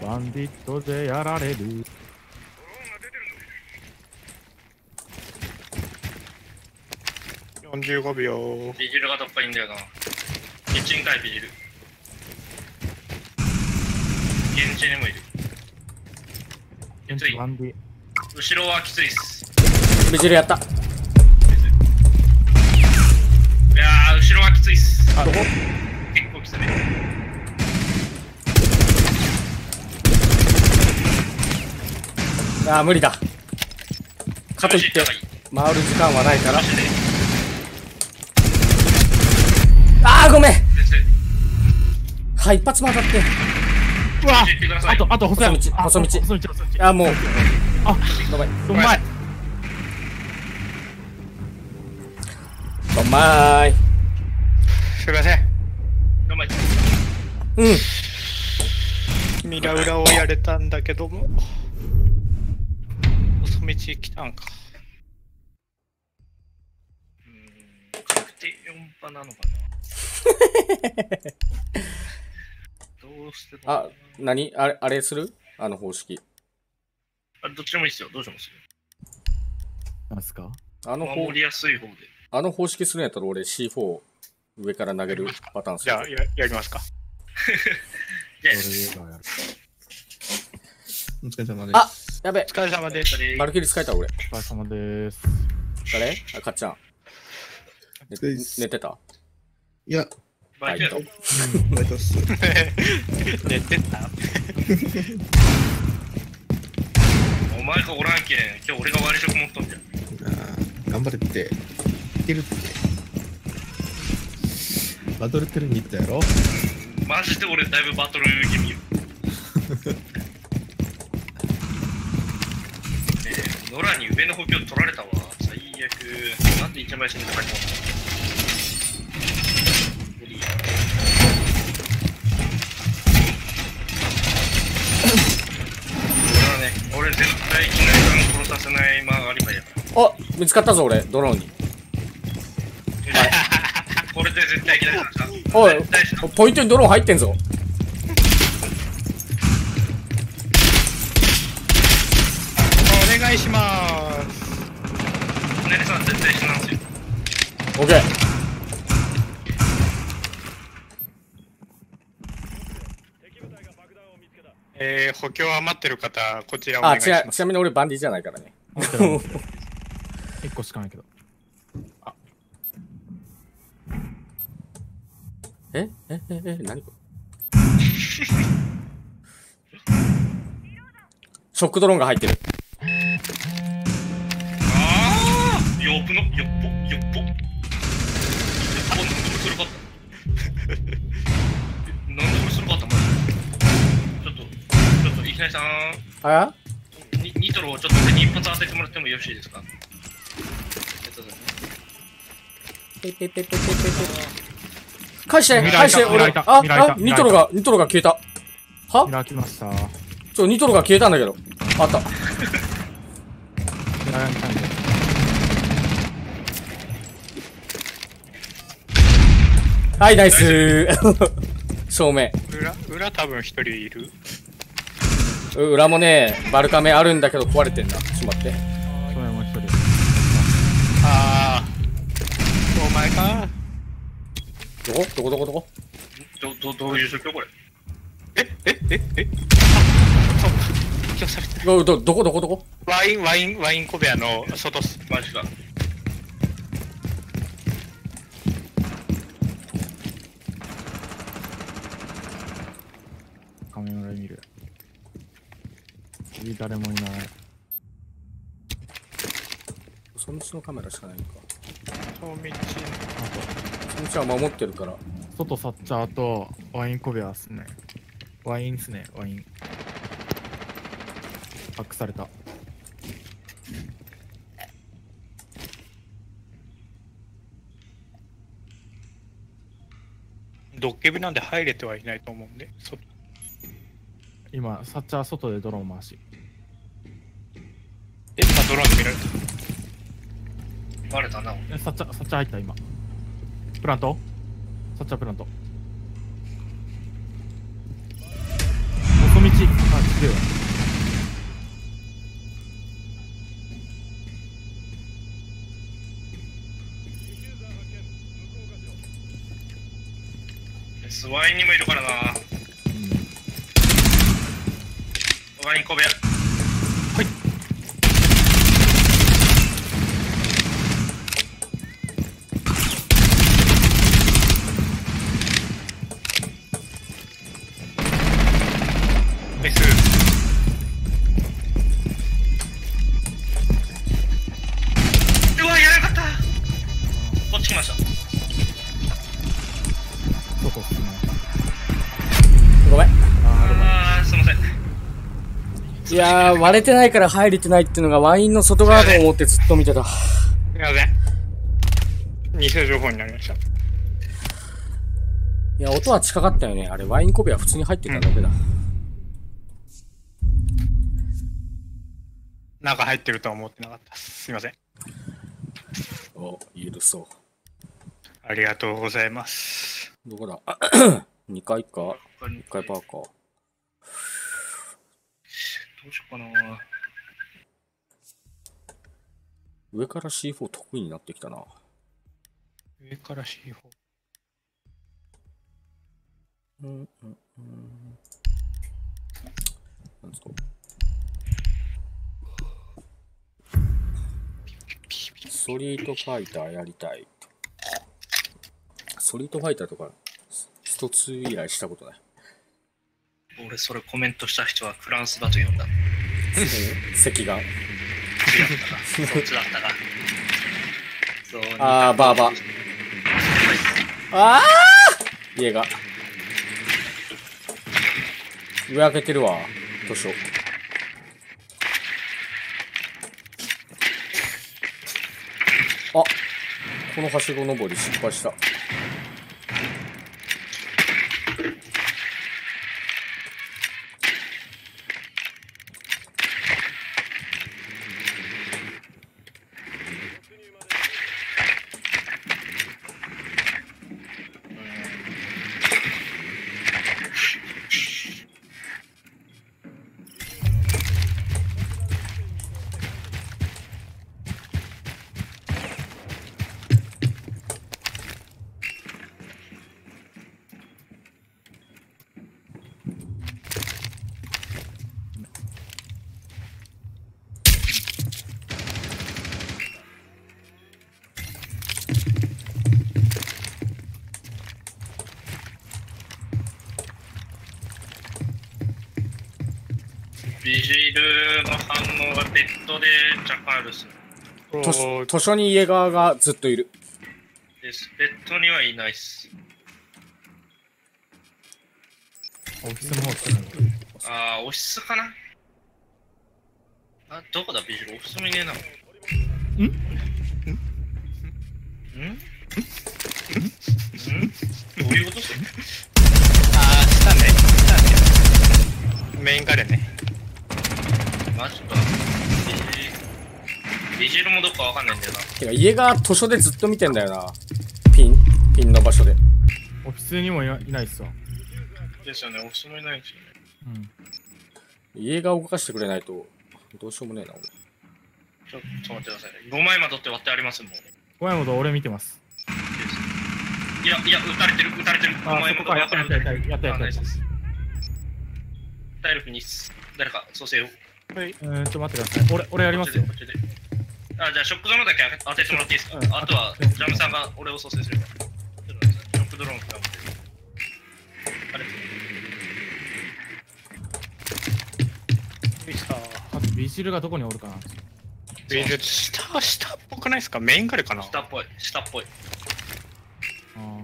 バンディットでやられる。45秒。ビジルがどっかいいんだよな。キッチンかいビジル。現地にもいる。きつい。バンディ。後ろはきついっす。ビジルやった。いやー、後ろはきついっす。あ、どこ？結構きついね。あー、無理だ。かといって、回る時間はないから。あー、ごめんはい、一発も当たって。うわあと、あと、細道あ細道細道、細道。あー、もう、あ、ごめん。うまい。ごめん。すいません。頑張って。うん。ミラ裏をやれたんだけども。細道来たんか。うーん、確定4波なのかな どうしてあ、何？あれ、あれする？あの方式。あどっちでもいいですよ。どうします？なんすか？あの方守、りやすい方で。あの方式するんやったら俺 C4 上から投げるパターンするじゃあ、ややりますか？やる。お疲れ様です。あやべお疲れ様です。バルキリー使えた俺。お疲れ様です。誰？あ、かっちゃん。寝てた？いや、バイトバイトっす。寝てた お前がおらんけん、今日俺が割り食持っとんじゃん。あー頑張れって。いけるって。バトルテルに行ったやろ？マジで俺だいぶバトル気味よ。えー、野良に上の補強取られたわ。最悪。なんで一枚死んで帰ってこない無理や。俺はね、俺絶対殺させないマーアリバイや。あ見つかったぞ俺、ドローンに。これで絶対いきなりさんさ。おいポイントにドローン入ってんぞ。お願いします。ねねさん絶対死なんですよ。オッケー。えー、補強余ってる方、こちらお願あ、違う。いします。ちなみに俺バンディじゃないからね。持ってる持ってる一個しかないけど。え？え？え？え？何？これショックドローンが入ってる。ああよっぽの、よっぽ、よっぽ。よっぽ、なんで俺それかったきなりさん、あ？ニニトロをちょっと一発当ててもらってもよろしいですか？ペペペペペペペ。返して返して俺あ、あニトロが、ニトロが消えた。は？開きました。ちょ、ニトロが消えたんだけど。あった。開きたんで。はい、ナイス 正面。裏、裏多分一人いる。う裏もね、バルカメあるんだけど壊れてんな。ちょっと待って。それもう一人。あー。お前か？どこ？どこ？どこ？どこ？ど、ど、どういう状況これ？ええええ？あ補強されてるど、ど、どこ？どこ？どこ？ワイン、ワイン、ワイン小部屋の外。マジか。画面裏見る。次誰もいない。そのうちのカメラしかないのか。そう道。そのうちは守ってるから。外サッチャーとワインコベアっすね。ワインっすね、ワイン。パックされた。ドッケビなんで入れてはいないと思うんで、そ今、サッチャー外でドローン回し。え、あ、ドローンで見られた。バレたな。え、サッチャー、サッチャー入った今。プラント？サッチャープラント。細道。あ、違うよ。スワインにもいるからな。ワイいやー、割れてないから入れてないっていうのがワインの外側と思ってずっと見てた。すいません。偽情報になりました。いや、音は近かったよね。あれ、ワインコビは普通に入ってただけだ。なんか入ってるとは思ってなかったです。すいません。お、許そありがとうございます。う。どこだ ?2 階かど ?1 階バーか。うしようかな。上から C4 得意になってきたな。上から C4。うんうんうん。なんですか？ストリートファイターやりたい。ストリートファイターとか、一つ以来したことない。俺、それコメントした人はフランスだと呼んだ。席が。違ったか。そっちだったか。そうあーバーバーああ家が。上開けてるわ。図書。あこのはしご登り失敗した。の反応がベッドで若干あるっすね。図書図書に家側がずっといる。です。ベッドにはいないっす。オフィスの方来てるあー、オフィスかな？あ、どこだ、ビジル。オフィスもいねえな。ん？ん？ん？ん？どういうこと？っすあー、したね。したね。メインカレーね。マジか。ビジル。もどっかわかんないんだよな。てか家が図書でずっと見てんだよな。ピン、ピンの場所で。オフィスにもいないいないっすわ。ですよね、オフィスもいないんですよね。うん。家が動かしてくれないと、どうしようもねえな、俺。ちょっと待ってくださいね。5枚窓って割ってありますもん。小山本俺見てます。いや、いや、撃たれてる、撃たれてる。5あ、枚そこか、やったやったやったやったやったやった。体力にっす。誰か、蘇生を。はい。えー、ちょっと待ってください。俺、俺やりますよあ、じゃあ、ショックドローンだけ当ててもらっていいですか、うんあとは、ジャムさんが俺を蘇生するから。ちょっと待ってくださいショックドローンがあれビジター。あとビジルがどこにおるかな。ビジル、下、下っぽくないですか？メインカレーかな下っぽい、下っぽい。あ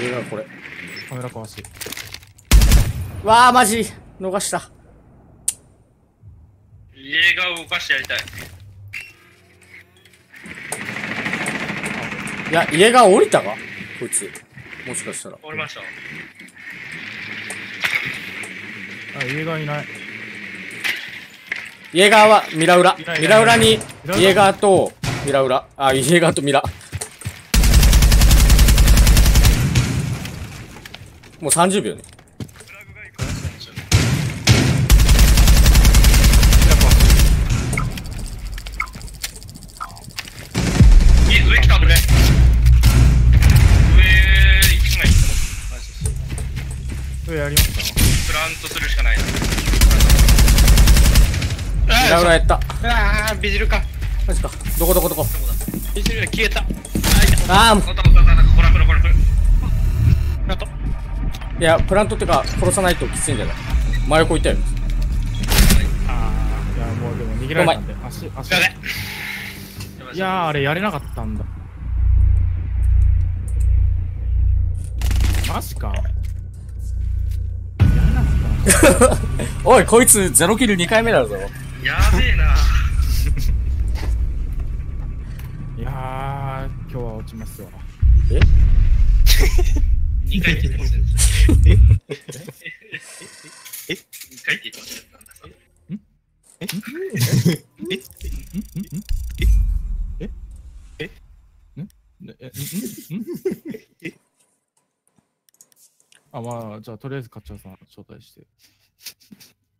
家がこれ。ーカメラ壊し。わあ、マジ逃した。家が動かしてやりたい。いや、家が降りたか？こいつ。もしかしたら。終わりました。あ、家がいない。家側はミラ裏いないいない。ミラ裏にミラ裏家側とミラ裏。あ、家側とミラ。もう30秒ね。やりましたプラントするしかないな。ミラ裏やった。あー、ビジルか。マジか。どこどこどこ？どこだビジル消えた。ああったあったあった、こらこらこらこら。あと。う、いや、プラントってか、殺さないときついんじゃない？真横いたよ。あーいや、もうでも逃げられたんで。足、足。すいません。いやー、あれやれなかったんだ。マジか。おい、こいつゼロキル2回目だぞ。やべえな。いやー、今日は落ちますわ。え？2回って言ってませんでした。え？2回って言ってません。なんだそれねえ、んんんあ、まあ、じゃあ、とりあえず、かっちゃんさん招待して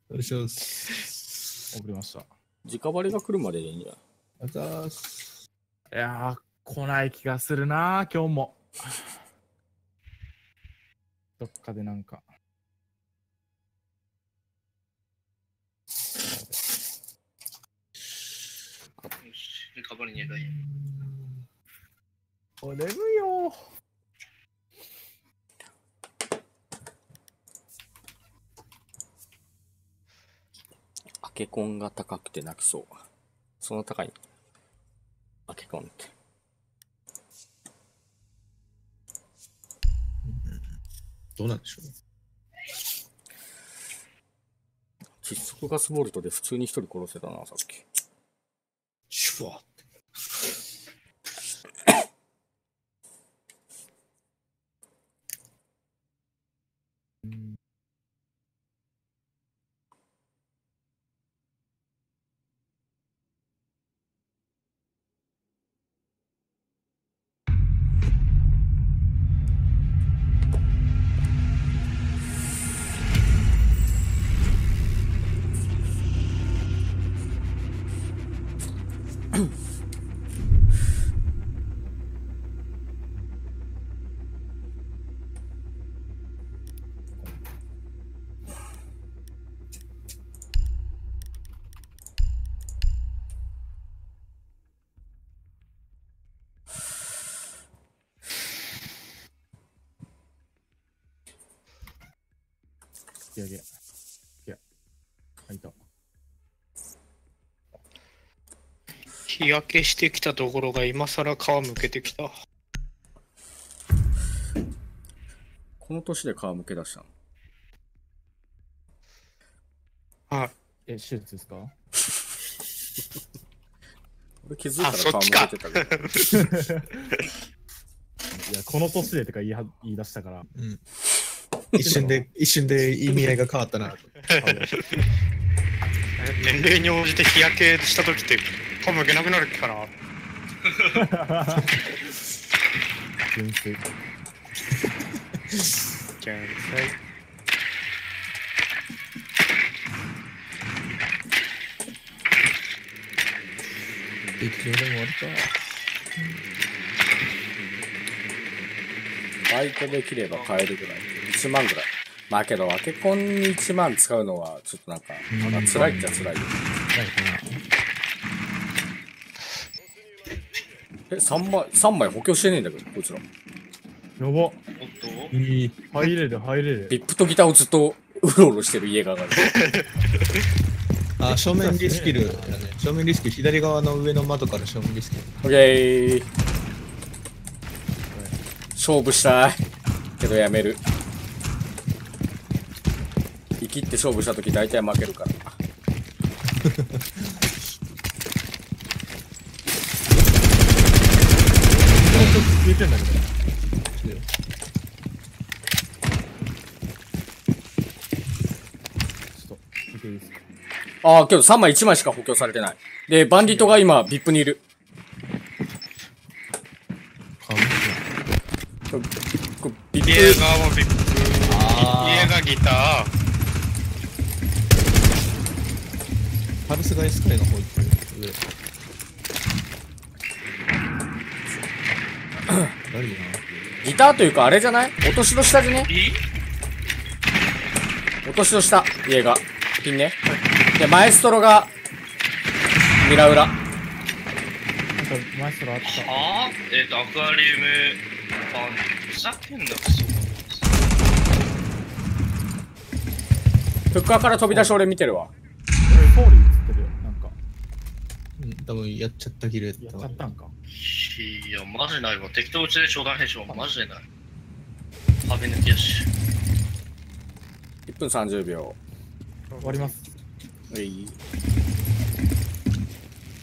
お願いします。送りました。直張りが来るまででいいんじゃない？あざーす。いやー、来ない気がするなー、今日も。どっかでなんか。よし、リカバリーに偉い。お眠いよアケコンが高くて泣きそう。その高いアケコンって。どうなんでしょう？窒息ガスボルトで普通に一人殺せたな、さっき。シュワうんいやいや。いや。書いた。日焼けしてきたところが今更皮むけてきた。この年で皮むけ出したの？はい。え、手術ですか？俺気づいたら皮むけてたけど。いや、この年でとか言いは言い出したから。うん。一瞬で、一瞬で意味合いが変わったな。年齢に応じて日焼けした時って皮むけなくなるかな。純粋。じゃあ劇場でも終わるか。バイトできれば買えるぐらい。1万ぐらい。まあけど、アケコンに1万使うのは、ちょっとなんか、まだ辛いっちゃ辛いよ。え、3枚、三枚補強してねえんだけど、こいつら。やば。いい。入れる、入れる。ビップとギターをずっとうろうろしてる家がある。あ、正面リスキルだね。正面リスキル、左側の上の窓から正面リスキル。オッケー。勝負したい。けどやめる。生きって勝負した時大体負けるから。ちょっと聞いてんだけど。ああ、けど3枚1枚しか補強されてない。で、バンディットが今、ビップにいる。ビッ家プ、がもビップ。あー家がギター。パルスがエスカレの方行ってる。上。誰だギターというかあれじゃない？落としの下でね？いい？落としの下、家が。ピンね。で、マエストロが、ミラ裏。なんか、マエストロあった。はぁえっ、と、アクアリウムふざけんな、クソ。フッカーから飛び出し俺見てるわ。えフォーリー映ってるよ。なんか、うん、多分やっちゃったギルやったやっわちゃったんか。いや、マジないわ。適当打ちで商談編集はマジでない。壁抜きやし。1分30秒。終わります。うい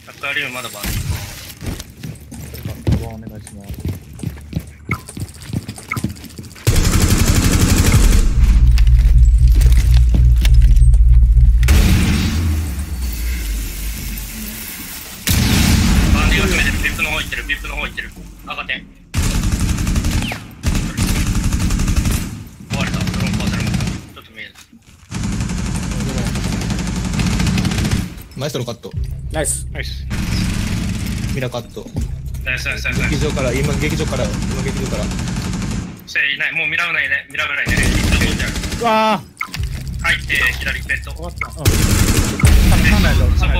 アクアリウムまだバンカバンお願いします。ップの方行ってる。ビップの方行ってる。上がって。壊れた。ドローン壊されました。ちょっと見える。マエストロカット。ナイス。ナイス。ミラカット。ナイスナイスナイスナイス。劇場から、今劇場から、今劇場から。せいない。もうミラーないね。ミラーないね。うわ入って、左ベッド。ー終わった。うん。そこ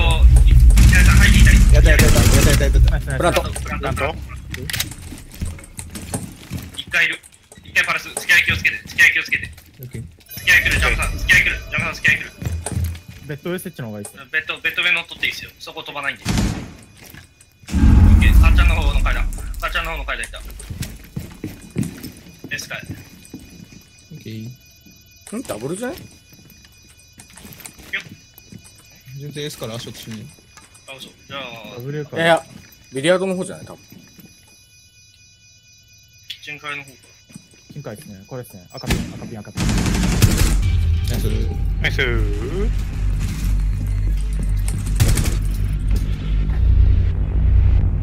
かんないぞ。、左さん入って左。やったやったやったやったやったやったプラント。プラント一回いる。一回パラス。付き合い気をつけて。付き合い気をつけて。付き合い来る。ジャムさん。付き合い来る。ジャムさん付き合い来る。ベッド上設置の方がいいです。ベッド、ベッド上乗っ取っていいですよ。そこ飛ばないんで。オッケー。かっちゃんの方の階段。かっちゃんの方の階段いた。エスカイ。オッケーんダブルじゃね全然 S から足音しねあ、嘘。じゃあ、ダブルかいやいや、ビリヤードの方じゃない？多分。キッチン階の方か。金塊ですね。これですね。赤ピン、赤ピン、赤ピン。ナイスナイス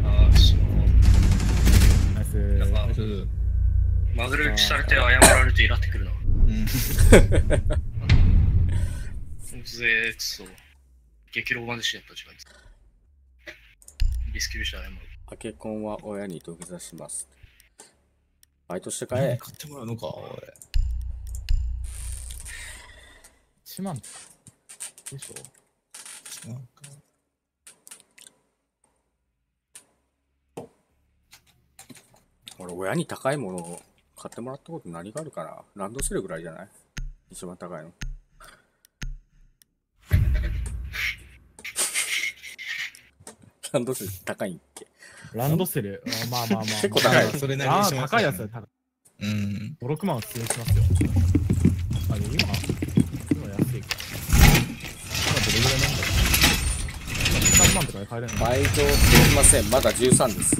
あー、ナイス。なんかナイスマグル打ちされて謝られるとイラってくるな。うんぜーくそ。激ロまでしてやった時間に。リスキルして謝る。アケコンは親に土下座します。バイトして買え。買ってもらうのかおい1万。でしょ？なんか俺、親に高いものを買ってもらったこと何があるかなランドセルぐらいじゃない？一番高いの。ランドセル高いんっけ？ランドセル？あまあまあまあ。結構高いそれなりああ、にします高いやつだ。高いうん5、6万は普通にしますよ。あ、でも今、今安いか。今どれぐらいなんだろう？3万とかで買えるのバイトできません。まだ13です。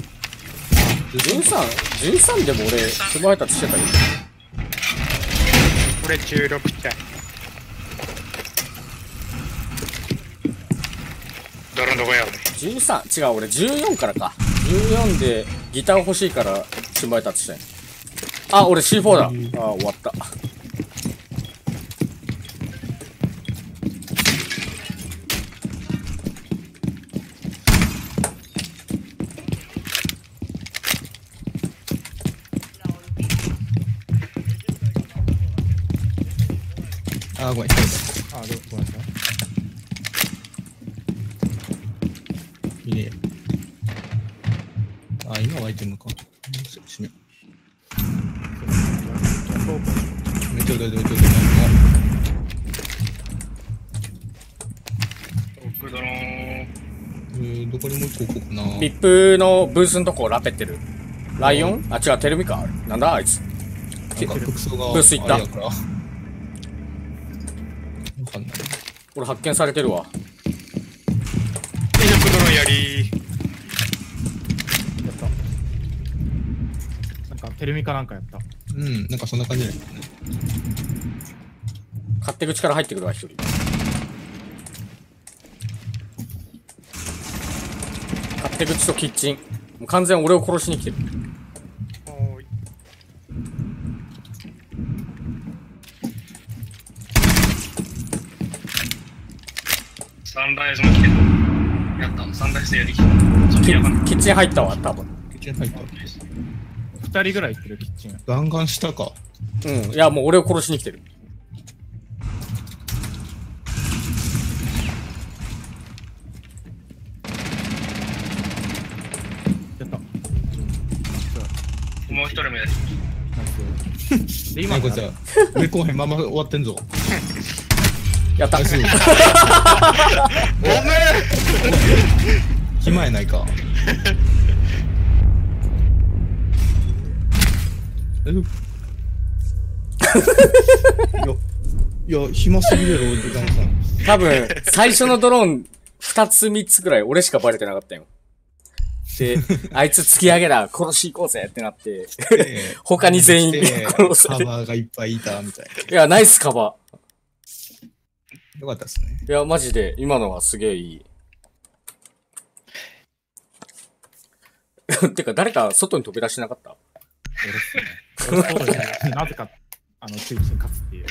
13?13 13でも俺、スマイタッチしてたけど。これ16ちゃん。ドロンどこや俺。13? 違う、俺14からか。14でギター欲しいから、スマイタッチしてん。あ、俺 C4 だ。あ、終わった。あーごめんあ、どごめんなさいねあー今湧いてんのか閉めそうめっちゃ大丈夫大丈夫僕ドローン。えー、どこにもう一個置こうかなビップのブースのとこラペってる。ライオン？あ、違う、テレビか。なんだ？あいつ。なんか服装がブース行った 俺発見されてるわ。転職ドロンやり。やった。なんか、テレミかなんかやった。うんなんかそんな感じだよね勝手口から入ってくるわ、一人。勝手口とキッチン。もう完全俺を殺しに来てる。おーいサンライズも来てる。やった。サンライズやりきっキちやばなキッチン入ったわ、多分。キッチン入った2人ぐらい行ってるキッチン。弾丸したかうん。いや、もう俺を殺しに来てる。ナイス。で、今こいつは上後編まま終わってんぞ やったあ。すぐ 暇やないか大丈夫 いやいや暇すぎるやろ時間さん多分、最初のドローン、二つ三つぐらい俺しかバレてなかったよ。で、あいつ突き上げだ、殺し行こうぜってなって、他に全員殺されカバーがいっぱいいたみたいいや、ナイスカバよかったっすねー。いや、マジで、今のはすげえいい。てか、誰か外に飛び出しなかった？俺っすね。俺そうだねなぜか、あの、追伸勝つっていう。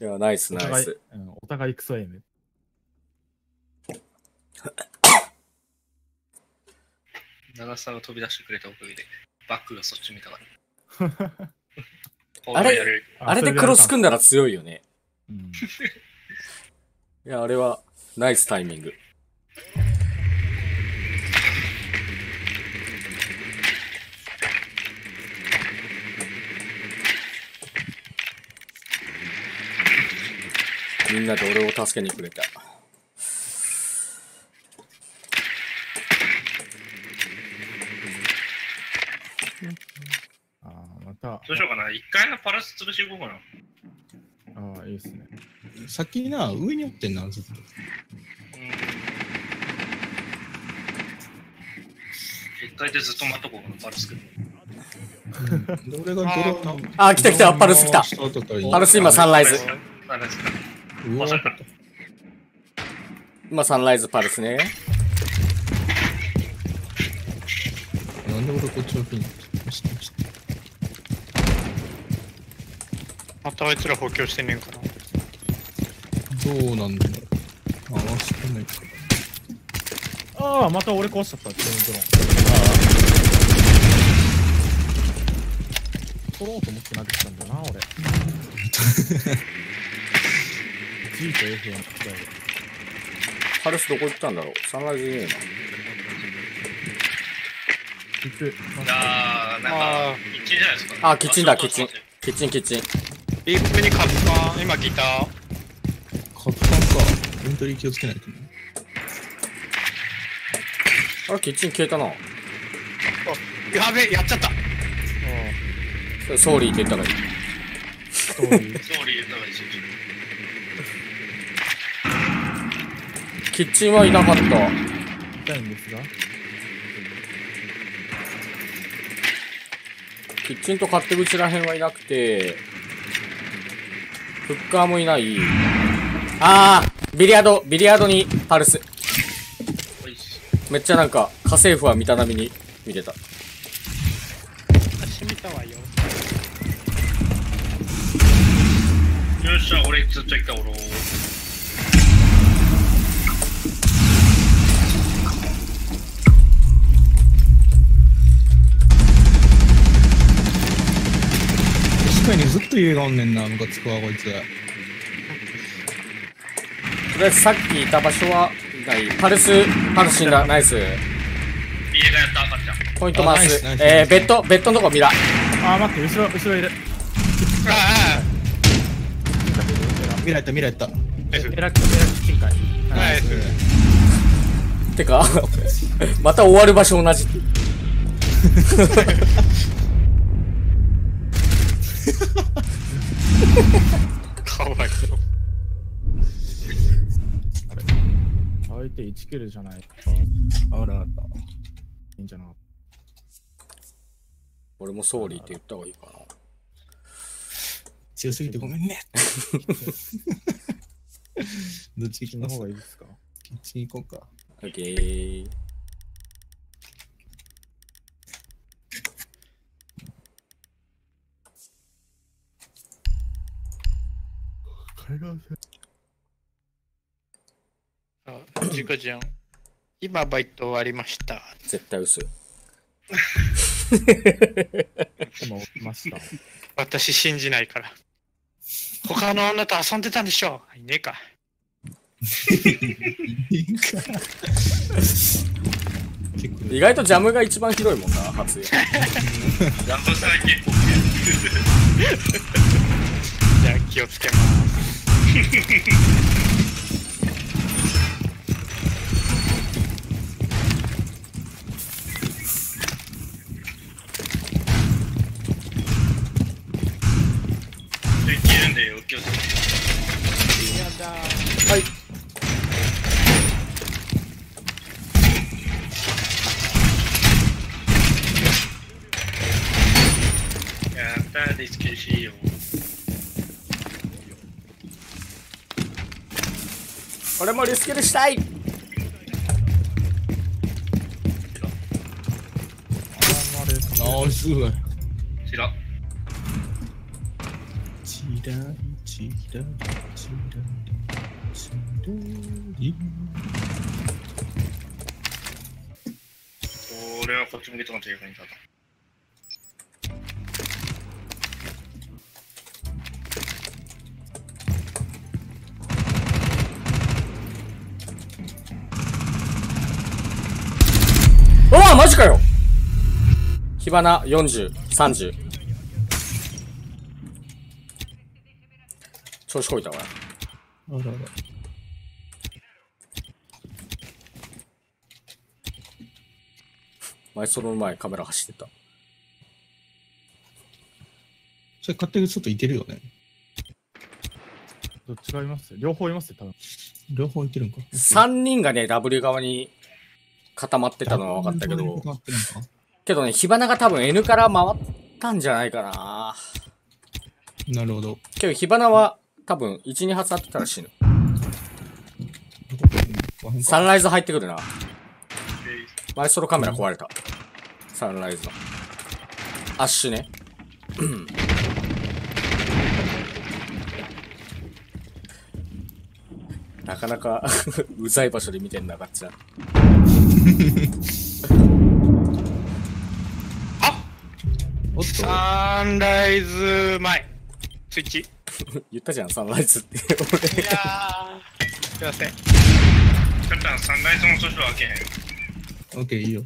いや、ナイスお互いナイス。、うん、お互いクソエム。長さが飛び出してくれたおかげで。バックがそっち見たから。あれあれでクロス組んだら強いよね。うん。いや、あれは、ナイスタイミング。みんなで俺を助けにくれた。また。どうしようかな。一回のパラス潰していこうかな。ああ、いいですね。さっきな、上におってんな、ずっと。うん。一回でずっと待っとこうかな、パラスくん。がドローンあ、来た来た、パルス来た。パルス今サンライズ。今サンライズパルスね。なんで俺こっちのピン押して押してまたあいつら補強してんねんかな。どうなんだろう。あ、してないか。ああ、また俺壊しちゃった、チェーンドローン。取ろうと思って投げてたんだよな、俺。G と F を使える。パルスどこ行ったんだろうサンライズいねえな。いつ、あー、なんあか、キッチンじゃないですか。あキッチンだそうそうそうキッチンキッチン。ビークにカッパン、今ギター。カッパンか。エントリー気をつけないとね。あ、キッチン消えたな。あやべ、やっちゃった。ソーリーって言ったのに。ストーリー。ソーリー言った方がいいし。キッチンはいなかった。痛いんですが。キッチンと勝手口らへんはいなくて、フッカーもいない。あー、ビリヤード、ビリヤードにパルス。めっちゃなんか、家政婦は見たなみに見てた。見たわよ。よっしゃ、俺ずっと一回おろと家がおんねんな、ムカつくわ、こいつ。とりあえずさっきいた場所はない。パルス、パルス死んだ。ナイス。家がやった赤ちゃん。ポイント回すえー、ベッド、ベッドのとこ見ら。ああ、待って、後ろ、後ろいる。あ未来やった、未来やった。エラキ、エラキッチンかい。ナイス。てか、また終わる場所同じ。かわいそう。相手1キルじゃないか。あらあら。いいんじゃな俺もソーリーって言った方がいいかな。強すぎてごめんね。どっち行きた。ます？の方がいいですかキッチン行こうか。オッケー。あ事故じゃん。今バイト終わりました。絶対嘘よ。今起きました。私信じないから。他の女と遊んでたんでしょいねえか。意外とジャムが一番広いもんな、初 ジャンプされ結構じゃあ気をつけます。できるんでよ、気をつけて。はい。やったー、ディスキルしいよ。俺もリスキルしたい。ナイス。ちら。チラリチラリチラリチラリ俺はこっち向けとかんといけないんだな。あマジかよ火花40、30。調子こいたわ。あらあら。前その前カメラ走ってた。それ勝手に外いてるよね。どっちがいます？両方いますよ、多分。両方いてるんか。3人がね、W 側に固まってたのは分かったけど、けどね、火花が多分 N から回ったんじゃないかな。なるほど。けど火花は多分1、2発当てたら死ぬ。サンライズ入ってくるな。前ソロカメラ壊れた。サンライズの。アッシュね。うんなかなか うざい場所で見てんな、ガッチャ ン。おっと、サンライズ前。スイッチい 言ったじゃん、サンライズって。やー。すいません。ちゃん、サンライズの図書開けへん。オッケー、いいよ。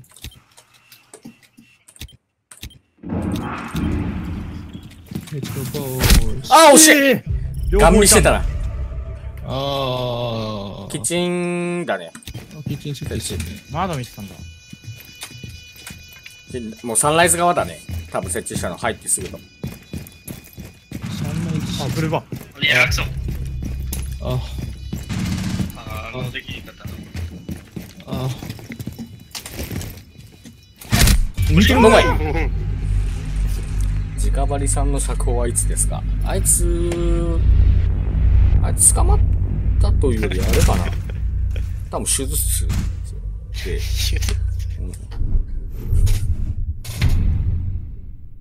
レッツゴーあ、惜しいえーガン見してたら。ら。あー。キッチンだね。キッチン設定してるね。まだ見てたんだ。もうサンライズ側だね。多分設置したの入ってすぐの。サンライズあ、ブルーバー。いや、くそ。あ、あー、あのできんかったな。あ。見てるのがい？い。直張さんの釈放はいつですか？あいつ、あいつ捕まったというよりあれかな多分手術で、うん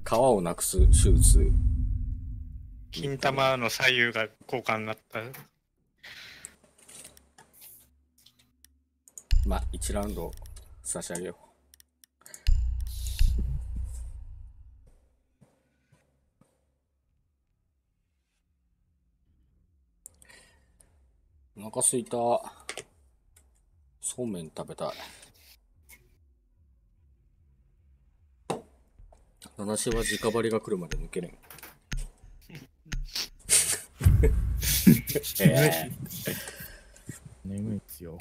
皮をなくす手術。金玉の左右が交換になった。まあ、1ラウンド差し上げよう。お腹すいた。そうめん食べたい。七しは直張りが来るまで抜けれん。え眠いっすよ。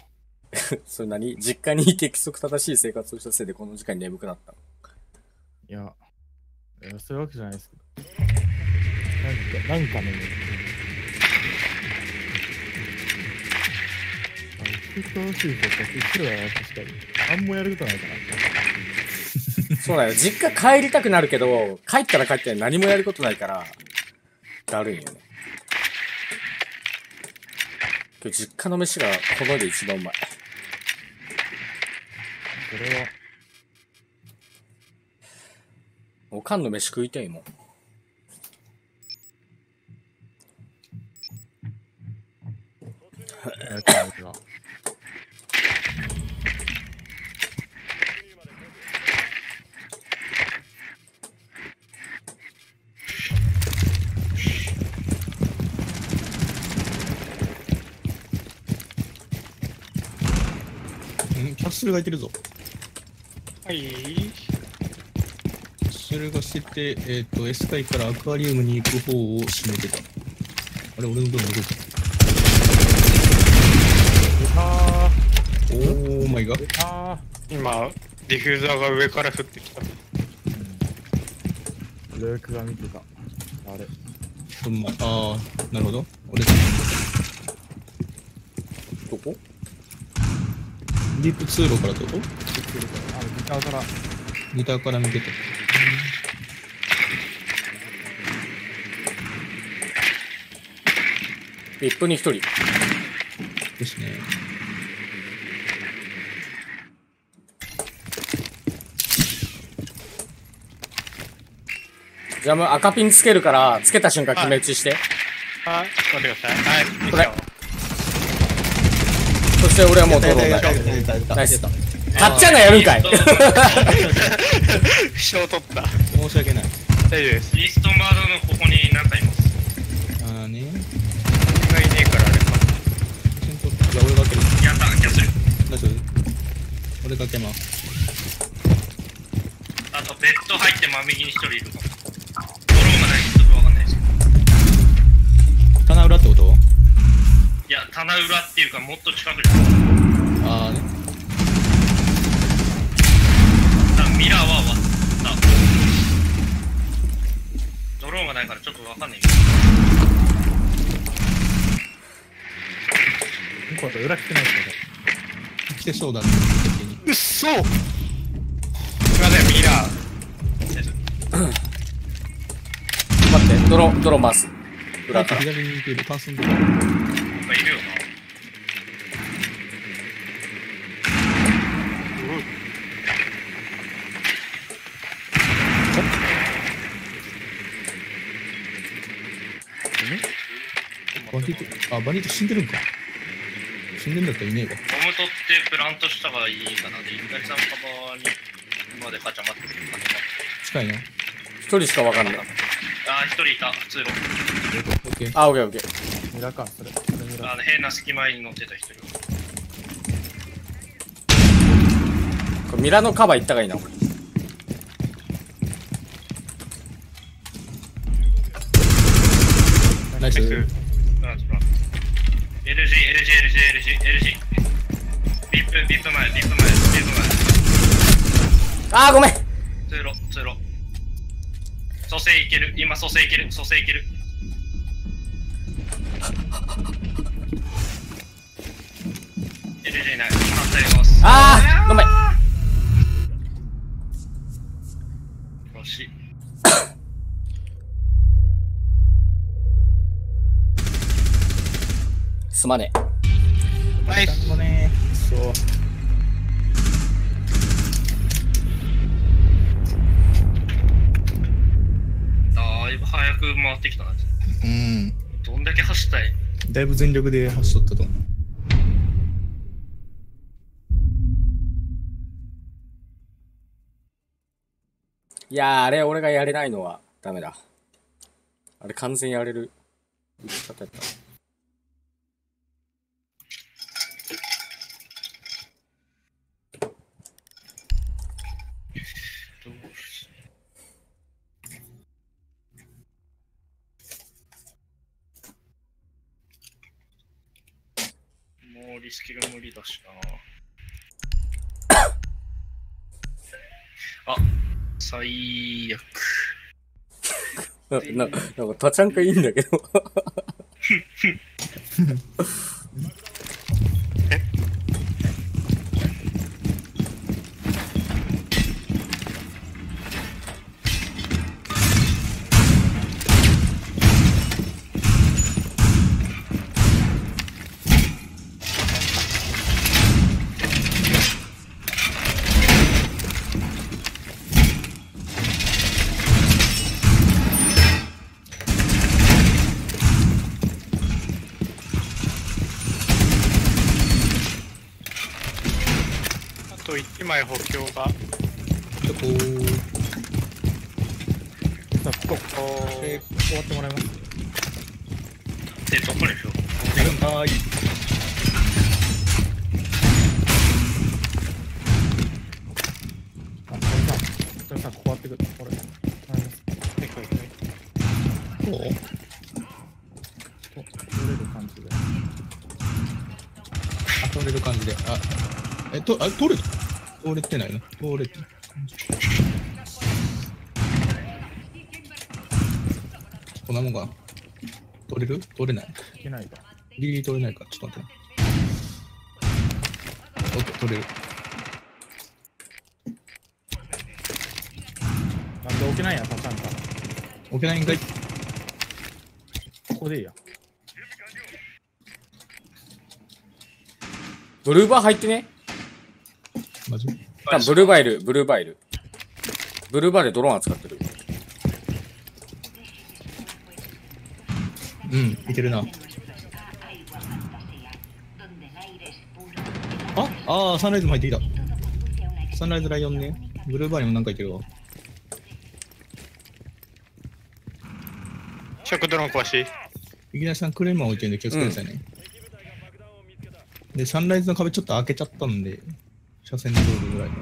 ー、それ何？実家にいて規則正しい生活をしたせいでこの時間に眠くなったの？いや、いやそういうわけじゃないですけど。なんか、なんか眠い。あの、規則正しい生活してるわ、確かに。あんもやることないから。そうだよ。実家帰りたくなるけど、帰ったら帰って何もやることないから、だるいよね。今日実家の飯がこの世で一番うまい。これは、おかんの飯食いたいもん。やったやつが。うんキャルがいてるぞ。はい。キャッスルがしてて、えっ、と、S 階からアクアリウムに行く方を閉めてた。あれ、俺のドア動いた。出たー。おーマイガー。今、ディフューザーが上から降ってきた。ルークが見てた。あれ。ほんま。あー、なるほど。俺、どこディープ通路からってこと？あの、ギターから。ギターから抜けて。リップに一人。ですね。じゃあもう赤ピンつけるから、つけた瞬間決め打ちして。あ、待ってください。はい。これそして俺はもうドローンだ。ナイス。かっちゃんがやるんかい賞取った。申し訳ない。大丈夫です。イーストマードのここに何かいます。あーね。僕がいねえからあれか。じゃあ俺がける。やった、キャッスル。大丈夫俺がけます。ト入って真右に一人いるか裏っていうかもっと近くです。ああね。ミラーは終わった。ドローンがないからちょっとわかんないけど。裏来てないですよ来てそうだね。うっそすいません、ミラー。待って、ドロ、ドロ回す。裏から。左に行ける。パーソンドラまあ、いるよな。バニート、あ、バニート死んでるんか。死んでんだったらいねえわ。ボム取ってプラントした方がいいかなで、左さんカバーにまでガチャ待ってる。近いな。一人しかわかんない。あー、一人いた、普通の。オッケー。あ、オッケーオッケー。裏かそれそれ裏あの変な隙間に乗ってた人いる。これミラノカバー行った方がいいな、これ。ナイス。あ、ちょっと待って LG、LG、LG、LG。ビップ、ビップ前、ビップ前、ビップあー、ごめん前。通路、通路。蘇生いける。今、蘇生いける。蘇生いける。LG いない。反対ます。あー、ごめん。すまねナイス。もねそうだいぶ早く回ってきたな。うん。どんだけ走ったい？だいぶ全力で走っとったと思う。いやー、あれ俺がやれないのはダメだ。あれ完全やれる。方やった。もうリスキル無理だしな。あ、最悪。な、ななんか、たちゃんかいいんだけど。あと1枚補こんなもんかな？通れる？通れない？いけないか。ギリギリ通れないか？ちょっと待って。な。オッケー、通れる。なんで置けないんやパターンか置けないんかい？ここでいいや。ブルーバー入ってね。マジ？多分ブルーバイル、ブルーバイル。ブルーバイルドローン扱ってる。うん、いけるな。ああー、サンライズも入ってきた。サンライズライオンね。ブルーバーにもなんかいけるわ。食ドローン詳しい。いきなりさんクレーマー置いてるんで気をつけてくださいね。で、サンライズの壁ちょっと開けちゃったんで、車線の道路ぐらいの。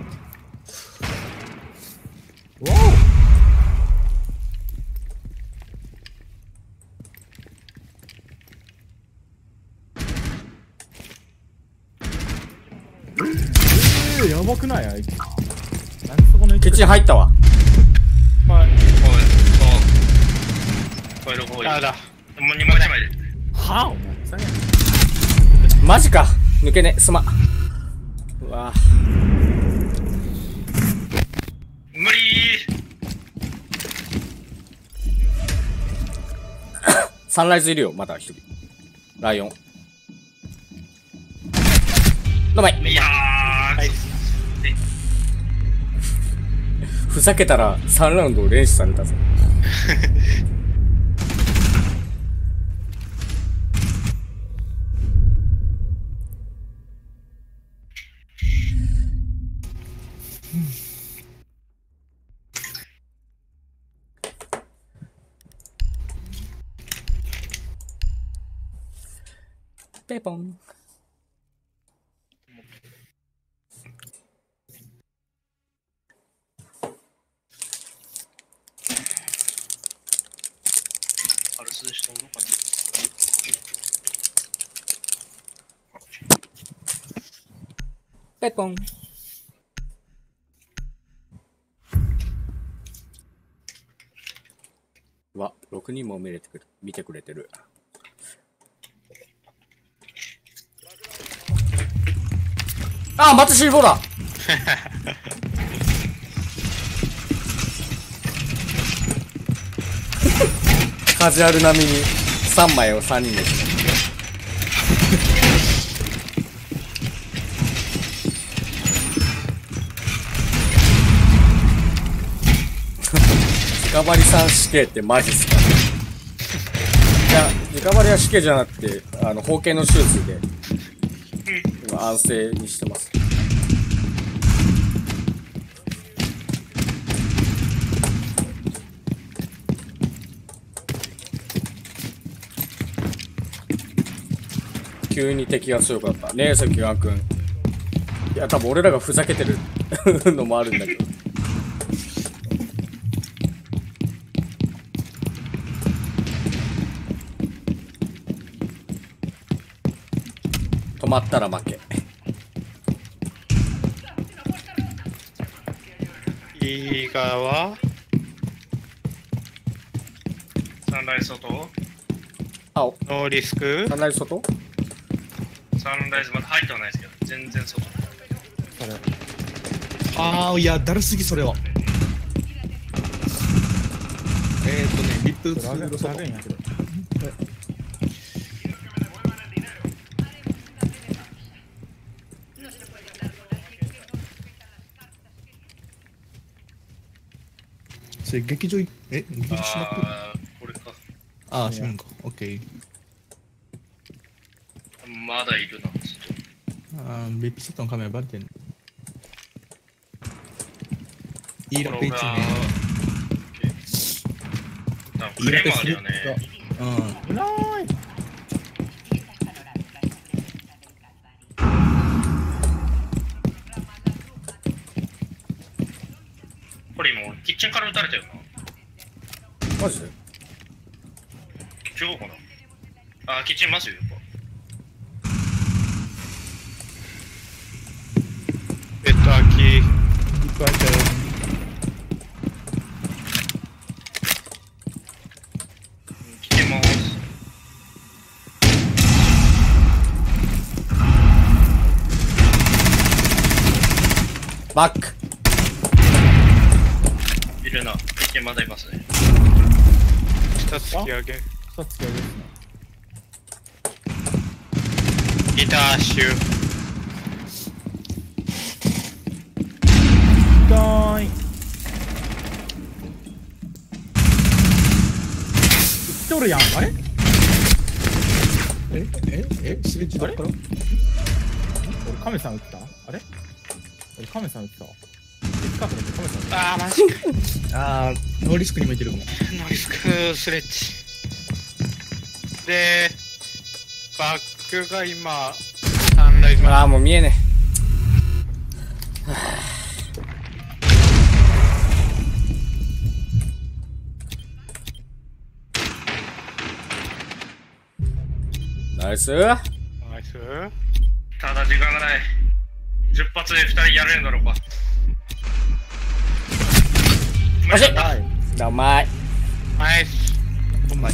えー、やばくない？あいつ。なんでそこのキッチン入ったわ。はい。おい、おい、これ。あだ。もう2枚1枚で。はあお前マジか。抜けね。すま。うわ無理サンライズいるよ、まだ一人。ライオン。どうまい。ーいやー、はい。ふざけたら3ラウンドを連取されたぞ。ペポン。パルスでしたのかなペポン。わ、6人も見れてくる、見てくれてる。あ、また C4 だ。カジュアル並みに3枚を3人で。し直張りさん死刑ってマジっすか？いや、直張りは死刑じゃなくて、あの、包茎の手術で、安静にしてます。急に敵が強くなった。ねえ、関川くん。いや、多分俺らがふざけてるのもあるんだけど。止まったら負け。右側サンライズ外青。ノーリスクサンライズ外サンライズまだ入ってはないですけど、全然外。ああ、いや、だるすぎ、それは。えーっとね、リップそれあげツールそれあげんやけどそれ劇場い、え、劇場しなくてあー、これか。ああ、しむんか。オッケー。まだいるな。あー、ベピセットのカメラバレてんの？いいラペ1ね。多分クレームあるよね。うん。うなーいこれ今、キッチンから撃たれたよな。マジで違うかなあ、キッチンいますよ、やっぱ。ベッド空き。リップ開いたよ。バックいるな。キッチンまだいますね。下突き上げですねギターシュ。痛い来とるやんあれ？えええすれ違ったら？俺カメさん撃った？あれ？俺カメさん撃った？わ近くでカメさん撃った？あー、マジか。あー、ノーリスクに向いてるかも。ノーリスクスレッチ。で、バックが今、ああもう見えねえ、ナイス。ナイス。ただ時間がない。10発で2人やれるんだろうか。マジだ。まいナイス。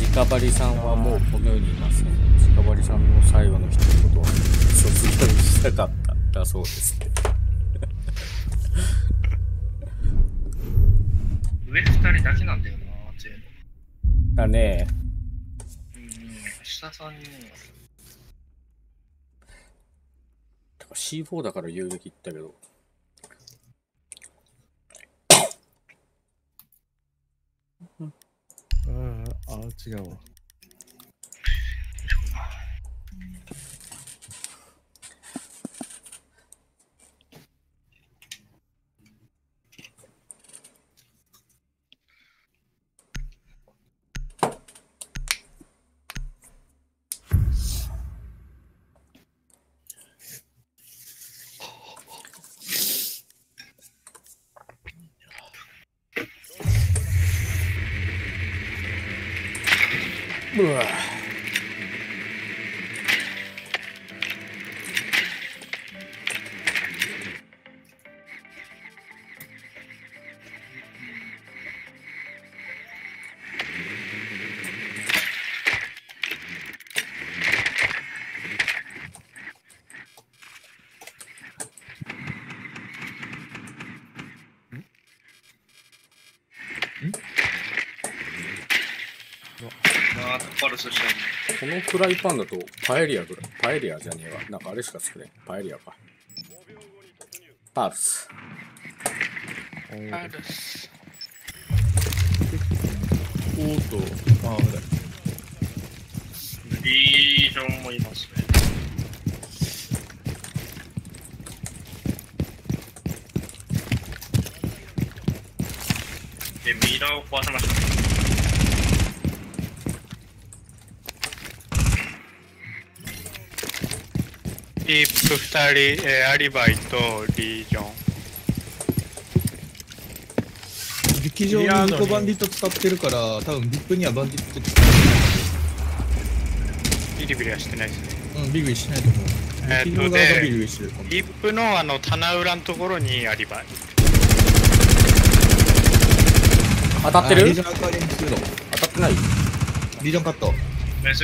リカバリさんはもうこのようにいます、ね。カバリさんの最後の一言は卒業したかっただそうですって上2人だけなんだよな、全部。だねうん、下3人は。てか C4 だから遊撃行ったけどうん、あ、違うわ。のフライパンだとパエリアぐらいパエリアじゃねえわなんかあれしか作れんパエリアかパールスパルス。おーっと、あ、危ない。リージョンもいますね。で、ミラーを壊しました。ディープ2人、えーアリバイとリージョン。劇場に2個バンディット使ってるから、多分ビップにはバンディット使っビリビリはしてないですね。てうん、ビリビリしないと思う。えーっとでビリビリしてるかも。ディープのあの棚裏のところにアリバイ。当たってる？あリージョンアクアリウム2の。当たってない？リージョンカット。メス。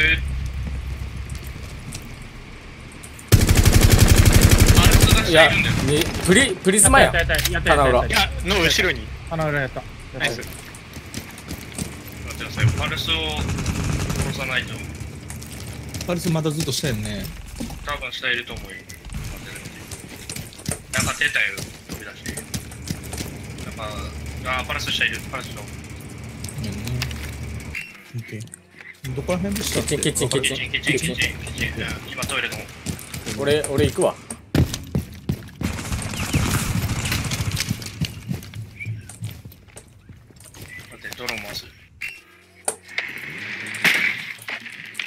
パルスがいや。にプリプリズマやんやったやったやったやったやったいや、の後ろに。鼻裏やった。やったナイス。待ってください。パルスを殺さないと。パルスまだずっとしたよね。多分下いると思うよ。なんか出たよ、飛び出して。なんか、あー、パルス下いる、パルス下。うんね。オッケー。どこら辺でしたっけ？キッチンキッチンキッチン、キッチン、キッチン、キッチン。うん今トイレの。俺俺行くわ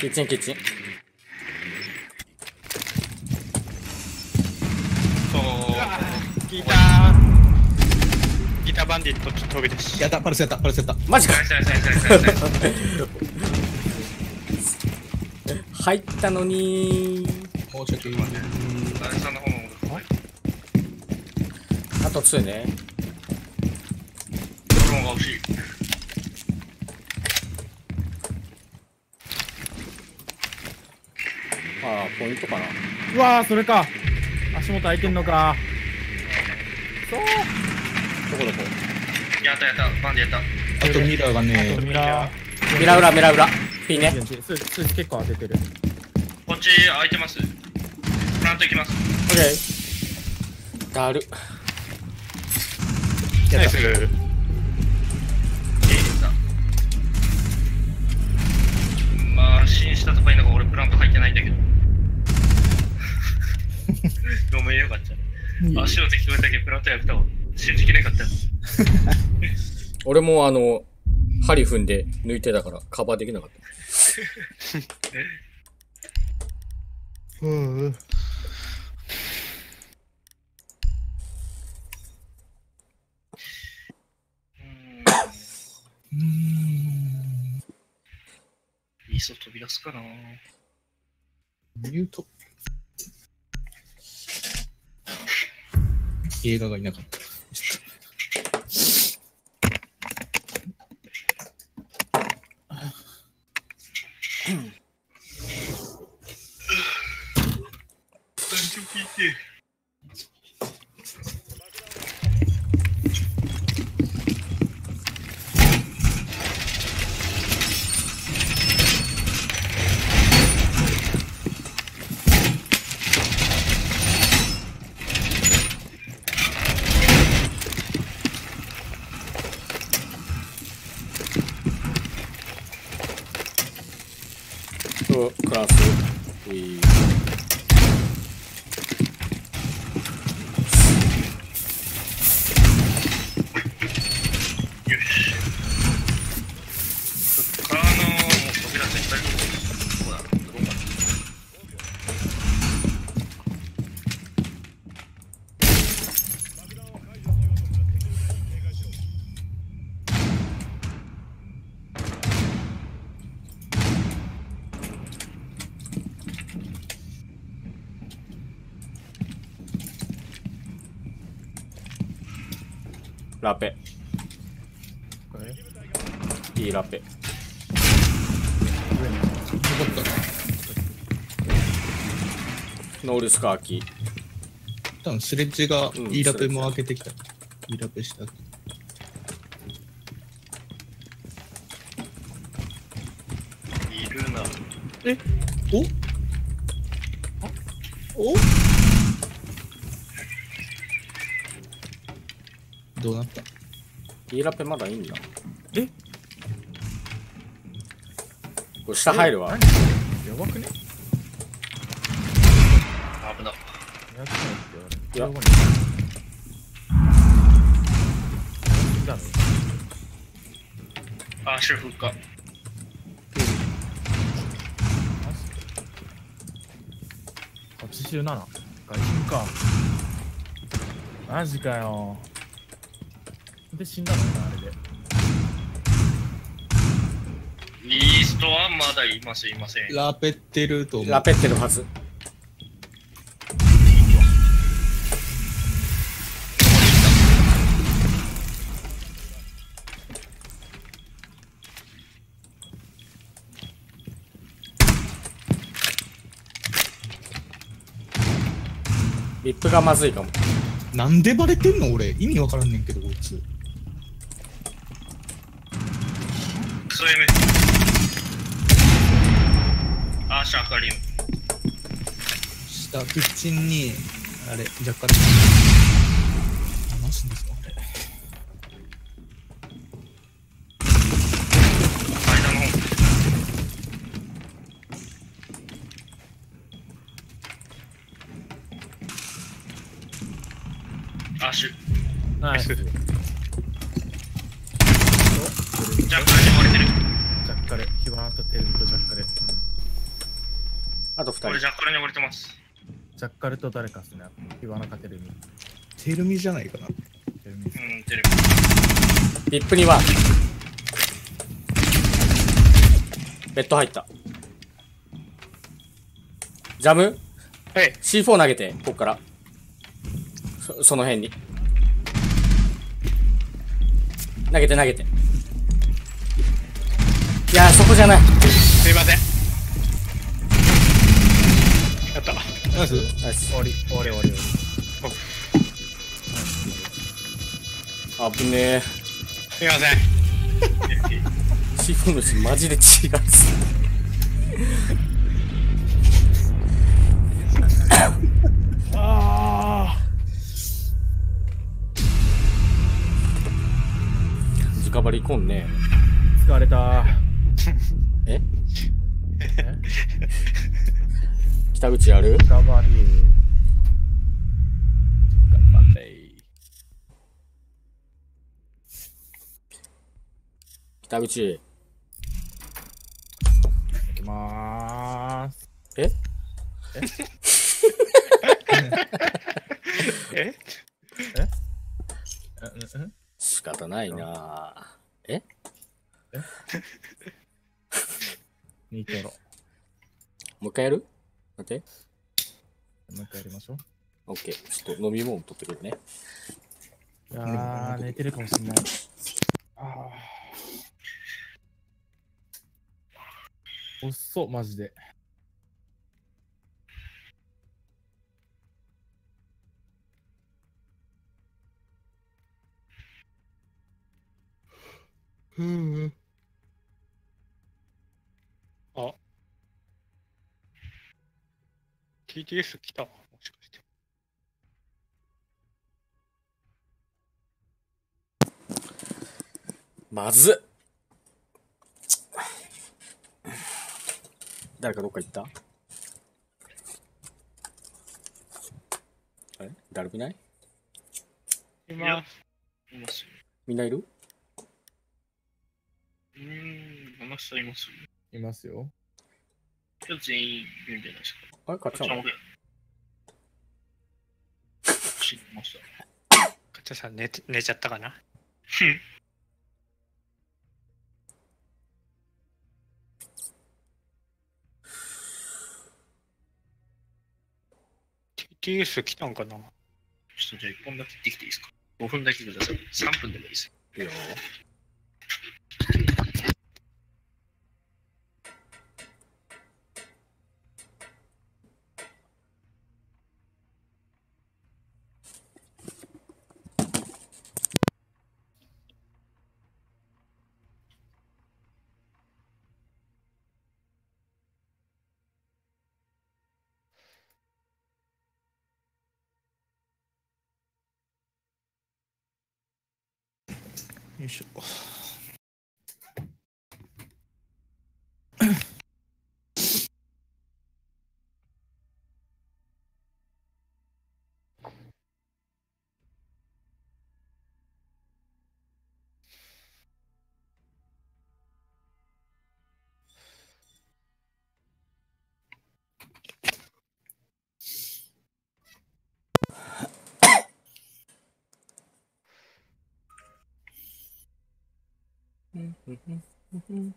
ッチンキッチンそう。ギター。ギターバンディット飛び出し。やった、パルスやった、パルスやった。マジか 入ったのにもうちょっと。ナイスさんの方もあと2ねドローンが欲しい。ああポイントかなうわー、それか。足元開いてんのか。そう。どこどこやったやった、バンディやった。あとミラーがあねと、ミラー。ミラ裏ミラ裏ピンね数字数字結構当ててる。こっち空いてます。フラント行きます。オッケーだるナイス。俺もあの針踏んで抜いてたからカバーできなかった。うん。いっそ飛び出すかな。ミュート。映画がいなかった。とクラス。ういよし。フッカーのもう扉絶対どこだどこだラペ。いいラペ。ノールスカーキ。多分スレッジがうん E ラペも開けてきた。E ラペした。いるな。おおどうなったいいラペまだいいんだ。え？これ下入るわ。何？やばくね？危な。やばくないってあー、シュフッカー。マジで。87外人か。マジかよで死んだのかなあれでイーストはまだいます、いません。ラペってると思う。ラペってるはず。リップがまずいかも。なんでバレてんの俺？意味わからんねんけど、こいつ。あー、シャーカリム。下、キッチンに、あれ、若干。何すんですかあれ。間の方。アッシュ。ナイスナイジャッカルに追われてる。ジャッカルヒバナとテルミとジャッカルあと二人これジ。ャッカルに追われてます。ジャッカルと誰かっすねヒバナかテルミテルミじゃないかな。テルミうん、テレリップには。ベッド入った。ジャム？はい ?C4 投げて、こっから。そ、その辺に。投げて投げて。いやー、そこじゃない。ナイスナイス終わり終わり終わり終わ危ねえ。すいません。C4 の人マジで違うっす。直張りこんね。り疲れた北口やる？頑張って北口。いきまーす。え？え？うんうん仕方ないな。ぁえ？ニートロもう一回やる待って。もう一回やりましょう。オッケー。ちょっと飲み物取ってくるね。いやー、寝てるかもしれない。ああ。遅っ、マジで。うん。TTS 来たもしかして。まずっ誰かどっか行った？あれ？誰もいない？いやいますよ。みんないる？うーん、いますいます。いますよ。じゃあ全員いるんじゃないですか。あれかっちゃんはあ知りました。かっちゃんさん寝て寝ちゃったかな ?TTS 来たんかな？ちょっとじゃあ1本だけ切ってきていいですか ?5 分だけください。3分でもいいです。いいよよいしょ。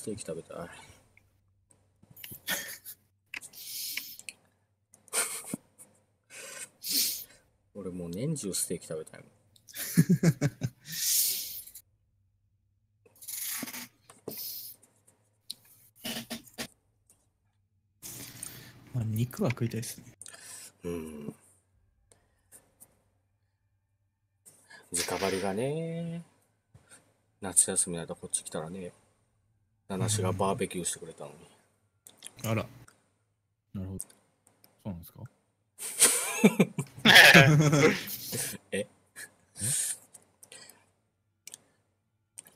ステーキ食べたい。俺もう年中ステーキ食べたいもん。まあ、肉は食いたいですね。うん。直張りがね、夏休みの間こっち来たらね、七しがバーベキューしてくれたのに。あら。なるほど。そうなんですか？え？そ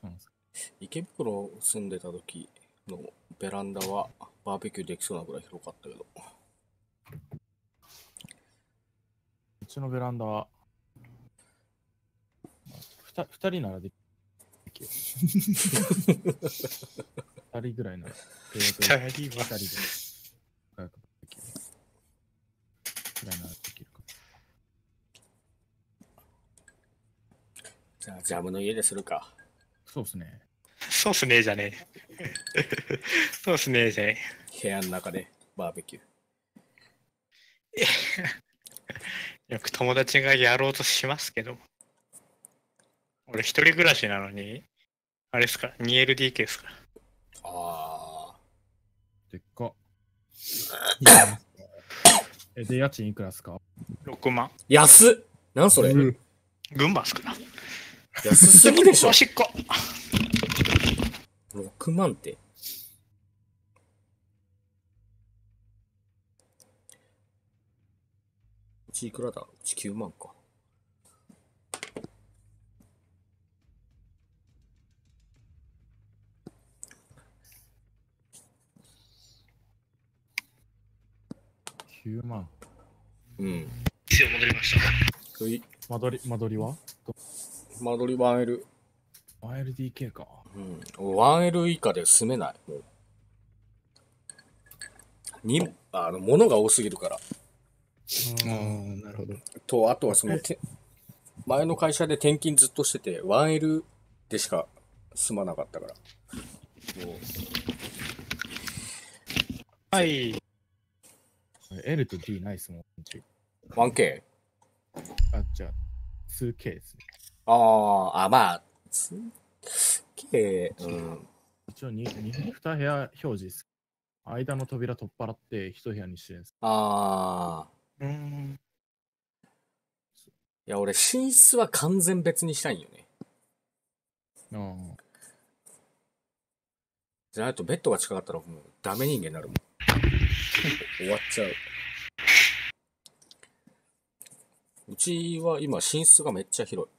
うなんですか？池袋住んでた時のベランダはバーベキューできそうなぐらい広かったけど。うちのベランダは、まあふた二人ならできる。二人ぐらいなら、えーと二人は二人で仲良くできる。ぐらいならできるか。じゃあ、ジャムの家でするか。そうですね。そうっすねえじゃねえ。そうっすねえじゃね部屋の中でバーベキュー。え。よく友達がやろうとしますけど。俺一人暮らしなのに、あれっすか ?2LDK ですか？あでっか。え、で、家賃いくらですか ?6 万。ー。安っなんそれ、うん群馬っすか？な安すぎでしょおしっこ ?6 万って。ちいくらだ？うち9万か。9万。うん。一応戻りました。うい間取り、間取りは間取り 1L。?1LDK か。うん。1L 以下で住めない。もう。に、あの、物が多すぎるから。ああ、なるほど。と、あとはその、て前の会社で転勤ずっとしてて、1L でしか住まなかったから。もうはい。L と D ないっすもん。うち 1K? あ、じゃあ、2K ですね。ああ、あ、まあ、2K、うん。一応に、に2部屋表示です。間の扉取っ払って一部屋にしてるんです。ああ。うーん。いや、俺、寝室は完全別にしたいんよね。あじゃないとベッドが近かったらもうダメ人間になるもん。終わっちゃう。うちは今寝室がめっちゃ広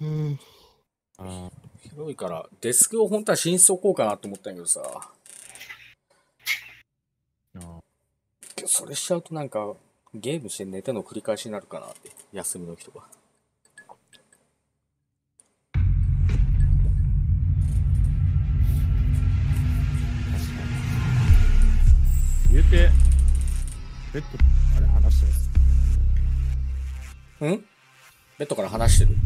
い。うん。あ広いから、デスクを本当は寝室置こうかなと思ったんやけどさ。それしちゃうとなんか、ゲームして寝ての繰り返しになるかなって。休みの日とか。ー。言うて、ベッド、話してます。ん？ベッドから話してる。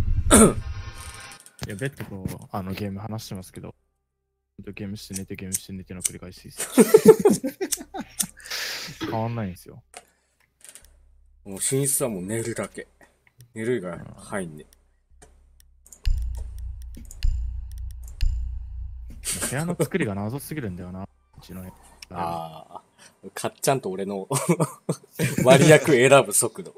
いや、ベッドとあのゲーム話してますけど、ゲームして寝てゲームして寝ての繰り返しですよ。変わんないんですよ。もう寝室はもう寝るだけ。寝る以外入んね。部屋の作りが謎すぎるんだよな、うちの部屋。ああ。かっちゃんと俺の 割役選ぶ速度。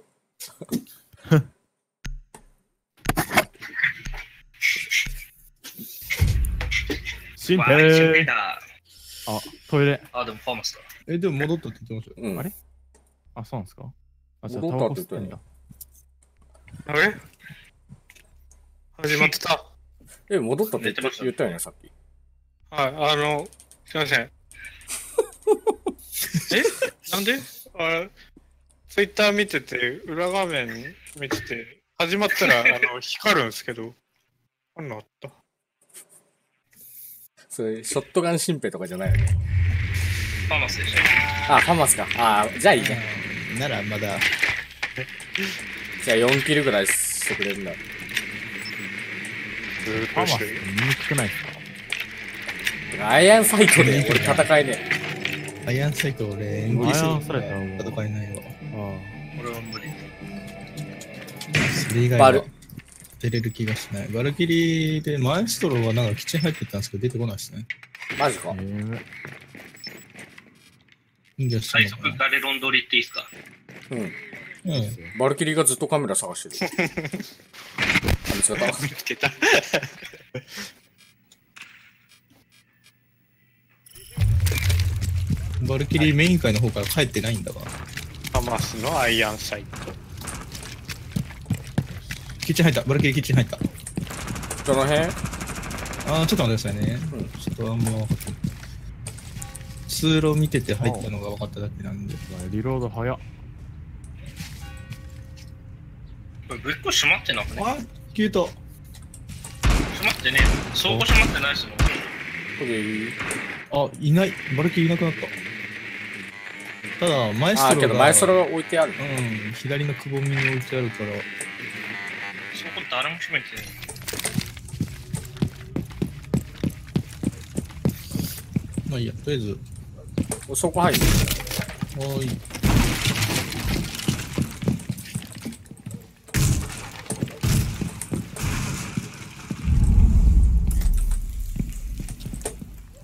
シンわあ、一。あ、トイレ。あ、でもファーマスだ。え、でも戻ったって言ってましたよ。うん。あれ？あ、そうなんですか？あ、じゃあ戻タったって言った吸ってんだ。あれ？始まってた。え、戻ったって言ってました言ったよね、さっき。はい、あの、すいません。え？なんで？あツイッター見てて、裏画面見てて、始まったらあの光るんですけど、あんなあった？それ、ショットガン新兵とかじゃないよね。ファーマスでした。あ、ファンマスか。あじゃあいいね。うんならまだ、じゃあ4キルぐらいしてくれるんだ。ずーっパーマスって？としてる。見にくくないですか？アイアンサイトで俺戦えねアイアンサイト俺、アイアン NPC サイトはもう戦えないわ。あ俺は無理。それ以外バルは出れる気がしない。バルキリーでマエストロはなんかキッチン入ってたんですけど出てこないですね。え。マジかあ。。えー、最速ガレロンドリっていいっすか？うん。うん。バルキリーがずっとカメラ探してる。見つけた。バルキリーメイン会の方から帰ってないんだわ。ハマスのアイアンサイト。キッチン入った。バルキリーキッチン入った。どの辺？あー、ちょっと待ってくださいね。うんちょっとあんま分かってない。通路見てて入ったのが分かっただけなんで。リロード早っ。これぶっこ閉まってなくね？あ消えた。閉まってねえ。倉庫閉まってないっすもん。これいい？あ、いない。バルキリーいなくなった。ただ、マエストロが。あ、けどマエストロが置いてある。うん、左のくぼみに置いてあるから。倉庫誰も閉めてねまあいいや、とりあえず。そこ入る。はーい。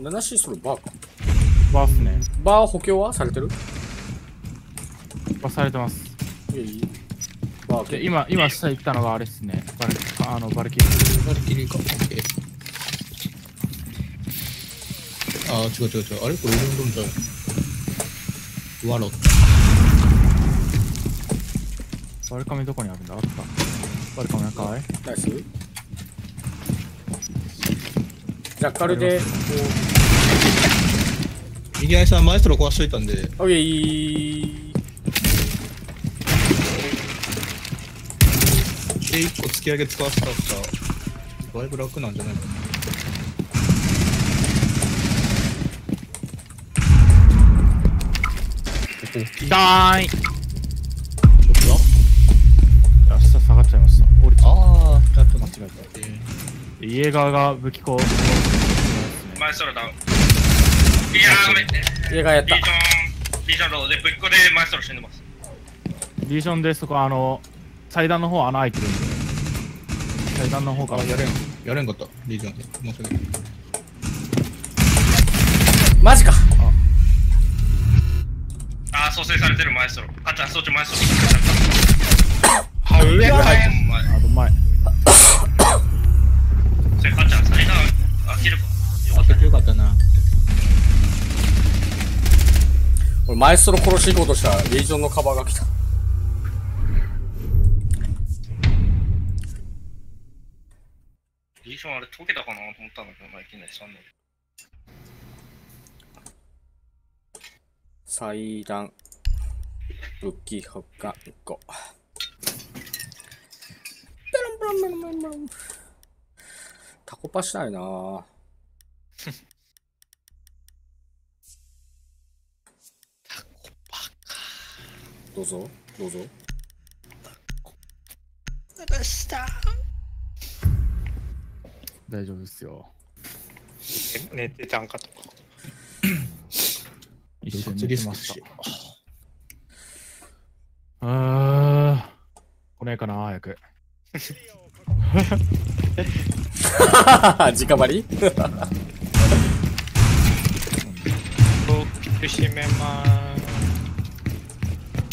7シそれバーか。バーっすね。バー補強はされてる？バーされてます。で、今、今下行ったのがあれっすね。バルあのバルキリー。バルキリーか。オッケー。あー、違う違う違う。あれこれウルンドンじゃん。ワロット。ワルカメどこにあるんだ？あった。ワルカメ赤いナイスジャッカルで、右足さんマエストロ壊しといたんで、オッケー1個突き上げ使わせたらさ、だいぶ楽なんじゃないかな。ここ大きい。だーいどこいや、下下がっちゃいました。降りちゃだああ、ちゃんと間違ええーた。家側が武器庫。マイストロダウン。いやー、ごめん。家がやったリー。ジョン、リージョンローでぶっこでマイストロ死んでます。リージョンでそこ、あの、祭壇の方穴開いてるんで。祭壇の方から。あ、やれん。やれんかった？リージョンで。申し訳ない。マジかあー、蘇生されてるマイストロ。あ、じゃあ、そっちマイストロ。あ、上が入っお前、あと前。それ、かっちゃん、サイダー開けるか。よかった開けてよかったな。俺マエストロ殺し行こうとしたらリージョンのカバーが来た。リージョンあれ溶けたかなと思ったんだけど、まあ、いきなり3年。祭壇。武器保管庫。ペロンペロンペロンペロンペロンタコパしたいなぁ。どうぞ、どうぞ。大丈夫ですよ。寝てたんかとか。一緒に寝てましし。た。あー。来ねえかな、早く。直張り大きく閉めまー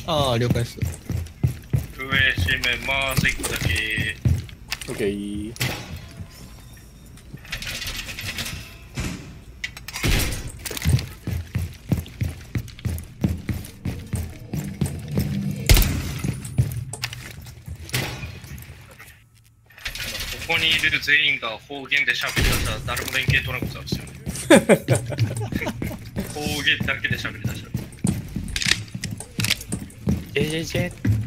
ああ、了解です。上閉めます、1個だけ。オッケー。ここにいる全員が方言で喋り出したら誰も連携取らなくなるんですよね。方言だけで喋り出したら。す。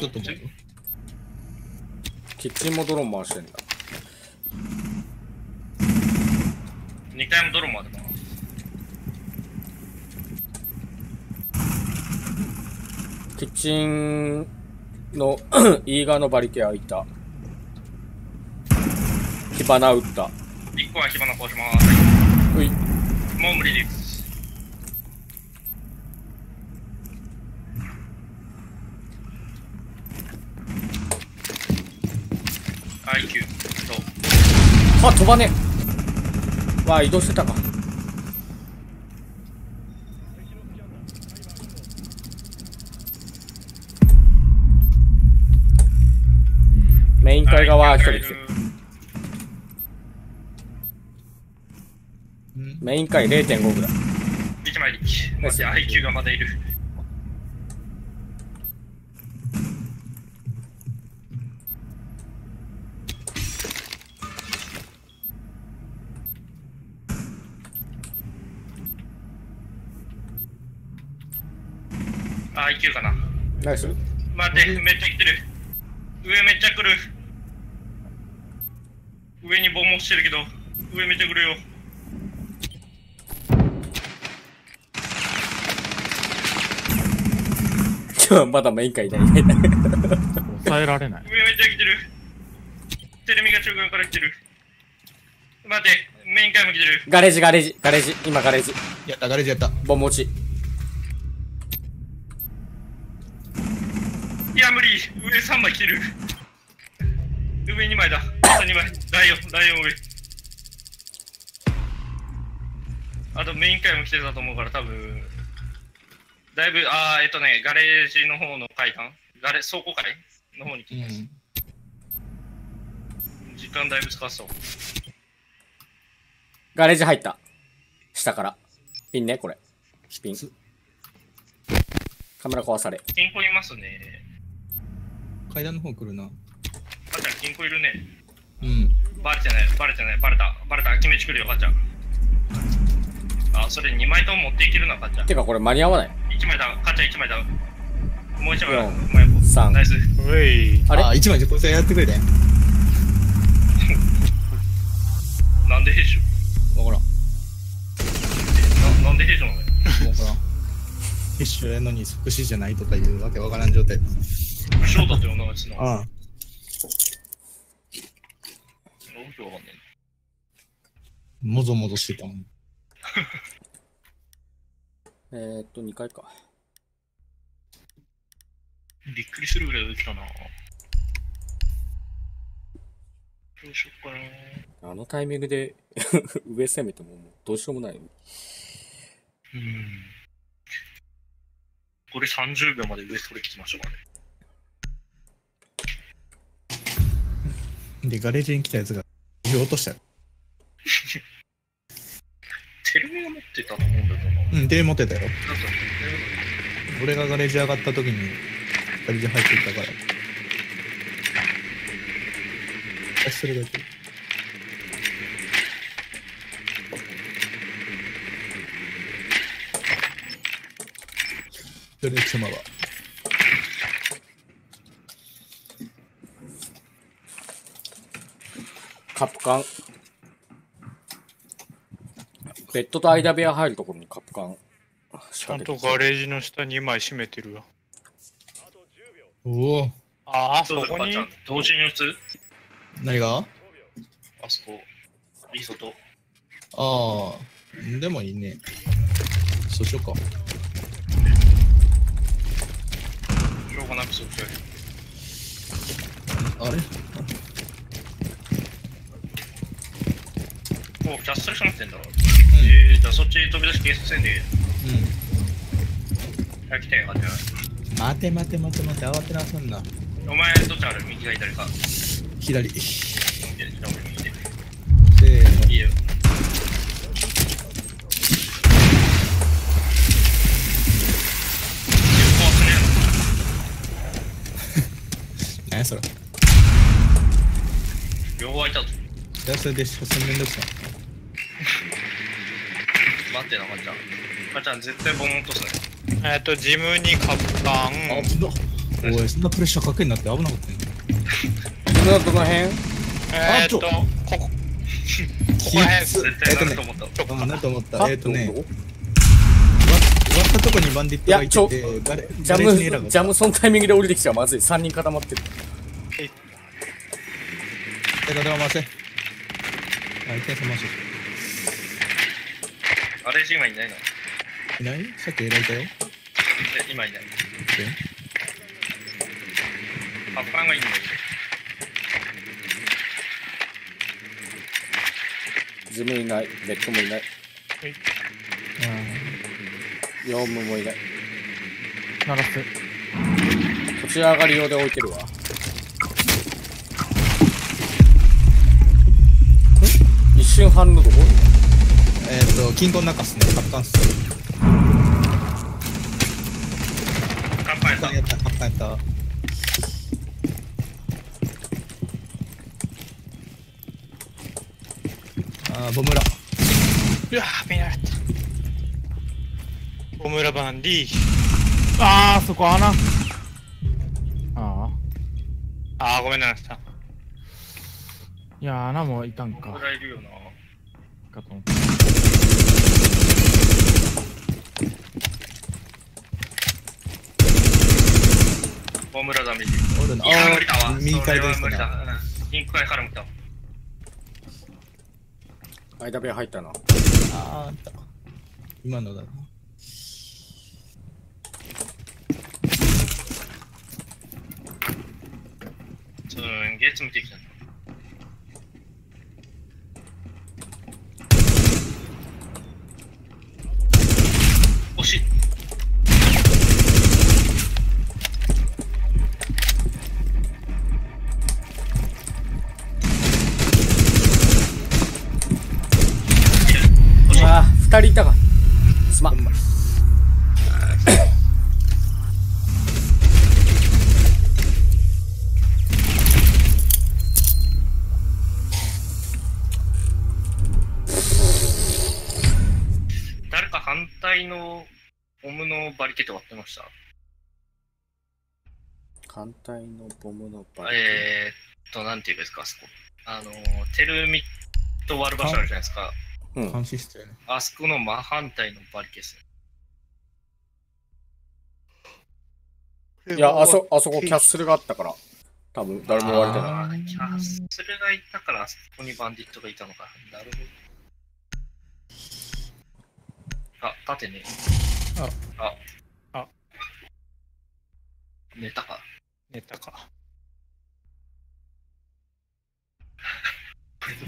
洞窟だと思うよ。キッチンもドローン回してんだ。2回もドローンまでな。キッチンの 右側のバリケー開いた。火花撃った。1個は火花壊します。うい。もう無理です。IQ とあ、飛ばねえ。わあ、移動してたか。メイン海側一人来てる。うんメイン海0.5ぐらい。1枚力。待って IQ がまだいる。あ、IQ かな。ナイス待って、めっちゃ来てる。上めっちゃ来る。上にボンもしてるけど、上めっちゃ来るよ。まだメイン海いない。抑えられない。上めっちゃ来てる。テレミが中軍から来てる。待って、メイン会も来てる。ガレージガレージガレージ今ガレージやった、ガレージやった。ボン持ちいや、無理。上3枚来てる。上2枚だ。下2枚。ライオン、ライオン上。あとメイン階も来てたと思うから多分、だいぶ、あー、えっとね、ガレージの方の階段ガレ、倉庫階の方に来てます。うん。時間だいぶ使ってたわ。ガレージ入った。下から。ピンね、これ。ピン。カメラ壊され。金庫いますね。階段の方来るな。あっちゃん、金庫いるね。うん。バレてない、バレてない、バレた。バレた。決めちくるよ、かっちゃん。あ、それ2枚とも持っていけるな、かっちゃん。てかこれ間に合わない？1枚だ、かっちゃん1枚だ。もう1枚だ。四うまい子三ナイス。うい。あれ？あ、一枚でこいやってくれて。なんで兵士わからん。ななんで兵士なの？よ。わからん。必死やのに即死じゃないとかいうわけわからん状態。武将だったよな、うちの。ああ。どうしようわかんねもぞもぞしてたもん。えー、っと、2回か。えびっくりするぐらい出てきたな。どうしよっかな。あのタイミングで 上攻めてももうどうしようもない。うん。これ30秒まで上それ聞きましょうかね。で、ガレージに来たやつが、言おうとしたよ。テレビが持ってたと思うんだけどな。うん、手持ってたよ。なんか俺がガレージ上がった時に、ガレージ入ってきたから。あ、それだけ。それで妻は。カップ缶。ベッドと間部屋入るところにカップ缶。ちゃんとガレージの下2枚閉めてるわ。おお。ああ、そこに？同時に打つ何が？あそこ。リソと。ああ、でもいいね。そうしようか。しょうがなくそうしよあれ？う。おキャッスルしなくてんだ。えー、じゃあそっち飛び出し警察せんで。うんかじゃん。待て待て待て待て、慌てなさんな。お前どっちある？右か左か。左。右で。せーの。いいよ。何やそれ。両方開いたぞ。じゃあそれで初戦めんどくさい。待ってな、かっちゃん。ちゃん、絶対ボン落とすね。えっと、ジムにカッパン。危な。おい、そんなプレッシャーかけになって危なかったね。どの辺？えっと、ここ、ここら辺。絶対なると思った。うん、なと思った。カえっ、とね、割割ったとこにバンディットがいていやて、ガレジャム、がジャムそのタイミングで降りてきちゃまずい。3人固まってる。手方を回せ。はい、手回せ。あれ今いないの？いない？さっきエラーいたよ。え今いない。でパッパンがいいんだよ。自分いない。ベッドもいない。ヨウムもいない。鳴らす。途中上がり用で置いてるわ。ん一瞬反応どこ？えっ、と、金庫の中っすね。カッカンっす。カッパンやったカッカン。やった。あー、ボムラ。うわー、見られた。ボムラバンディ。ああ、そこ穴。ああ。あー、ごめんなさい。いや、穴もいたんかこんぐ。らいいるよな。かと思ったボムラダメージ。おるな。いや、無理だわ。右階ですそれは無理だ。な。からも来た。間部屋入ったな。あーあった。今のだな。ムのバリえーっと、なんていうんですか、あそこ。あの、テルミと割る場所あるじゃないですか。うん。監視室やね。あそこの真反対のバリケーですね。いや、あそ、あそこキャッスルがあったから、多分誰も割れてない。キャッスルがいたから、あそこにバンディットがいたのか。なるほど。あ、縦ね。あ。あ。あ。寝たか。寝たか。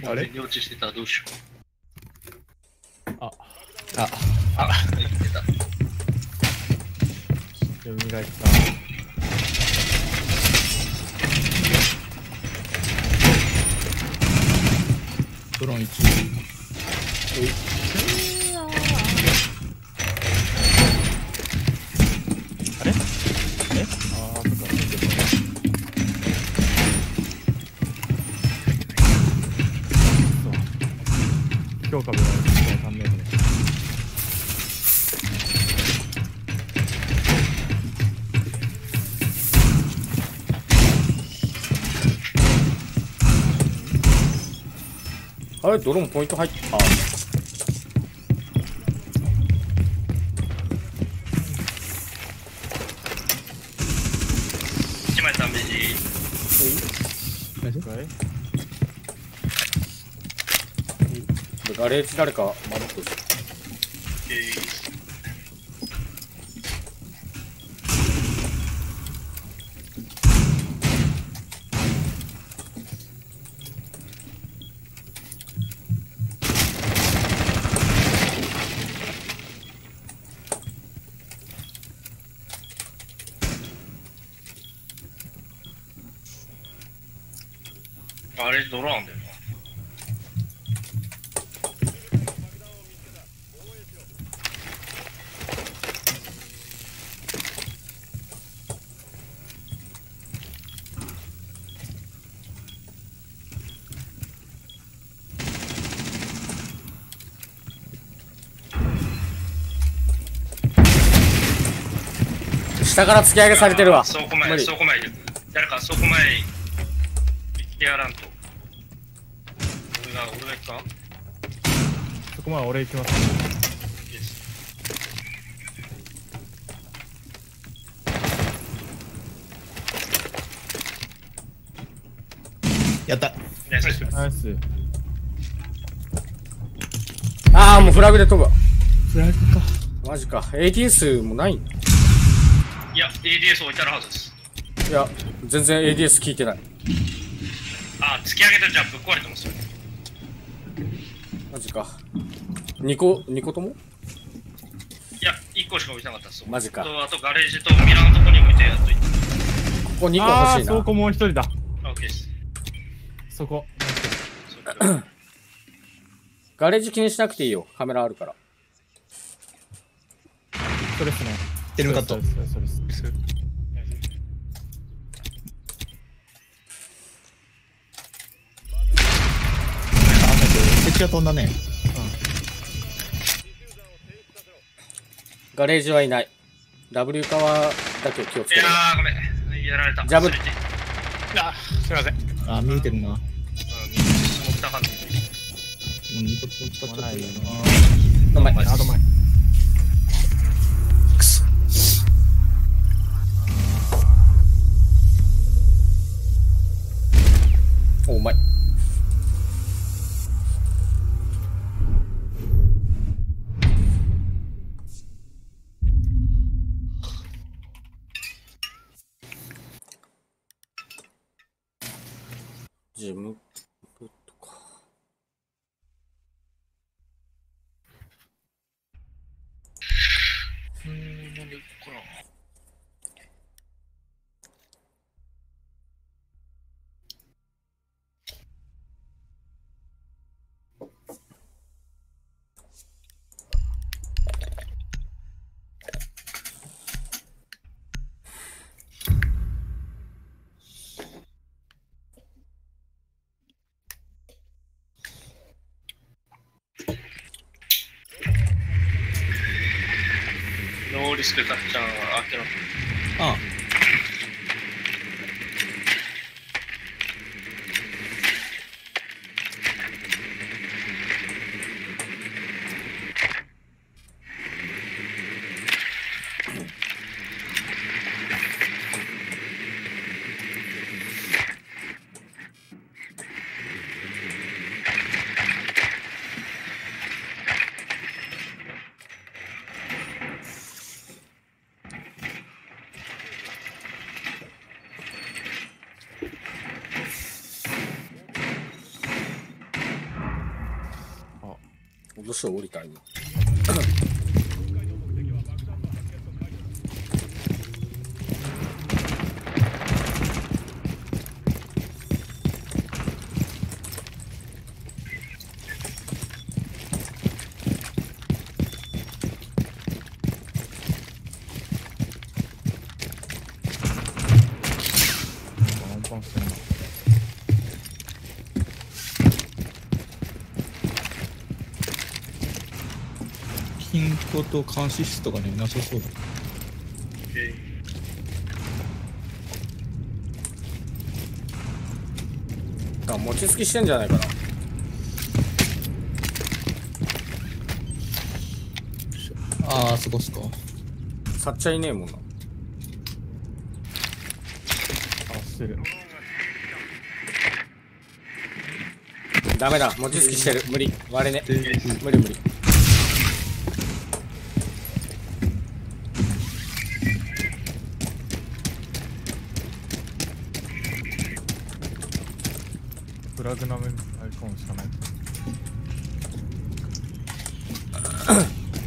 あれ？寝落ちしてたらどうしよう。あ、あ、あ、寝てた。蘇った。ドローン1。あれあれあー、そっか、そう。強化部が3名目。あれ、ドローンポイント入った。ガレージ誰か守ってほしいーあれ、ドローンだよな。下から突き上げされてるわ。そこ前、そこ前、誰かそこ前、行ってやらんと。俺が、俺が行くか？そこまで俺行きます。やった。ナイスナイス。ああ、もうフラグで飛ぶわ。フラグか。マジか。ADS もないんいや、ADS 置いてあるはずです。いや、全然 ADS 聞いてない。あ、突き上げたらじゃあぶっ壊れてますよ。マジか。2個、2個とも？いや、1個しか置いてなかったです。マジかとあとガレージとミラーのとこに置いてやっといて。ここ2個あー、欲しいな。そこもう一人だ。あ OK です。そこ。ガレージ気にしなくていいよ。カメラあるから。それっすね。テルムカットそれ。それそれそれそれあ、だって、設置が飛んだね。ガレージはいない。W 側だけ気をつけるいや。ー、ごめん。やられた。ジャブあ、すいません。あ、見えてるな。うん、水スモークたかんで。2個取っちゃったけどな。の前。あと前。くそ。お、うまい。リスクたっちゃんは開けろ。ああうしよう降りたいのンパンしてんな。金庫と監視室とかねなさそうだあ、餅つきしてんじゃないかな。ああそこっすかさっちゃいねえもんな。あ、してる。ダメだ、餅つきしてる。無理。割れね。で無理無理。プラグナメンアイコンしかない。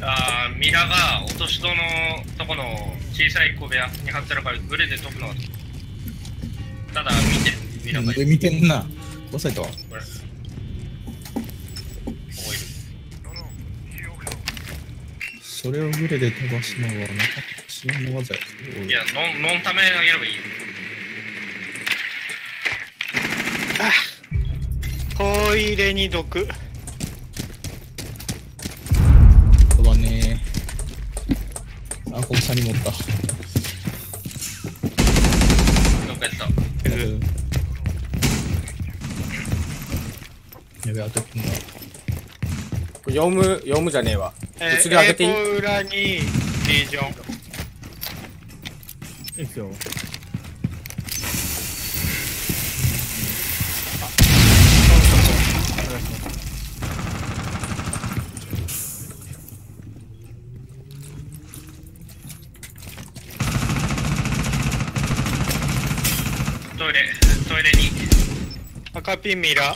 あーミラが落とし戸のとこの小さい小部屋に貼ってるからグレで飛ぶのはただ見てる。ミラが見てんな。抑えたわこれ。ここいそれをグレで飛ばすのはなかなか知らんの技やるい。やノンノンためあげればいいトイレに毒。飛ばねーあここ下に持ったどっかやったうんやべあとくんだこれ読む、読むじゃねえわ。え次開けていい？裏にリージョン。いいっすよ。お願いします。トイレトイレに。赤ピンミラー。あ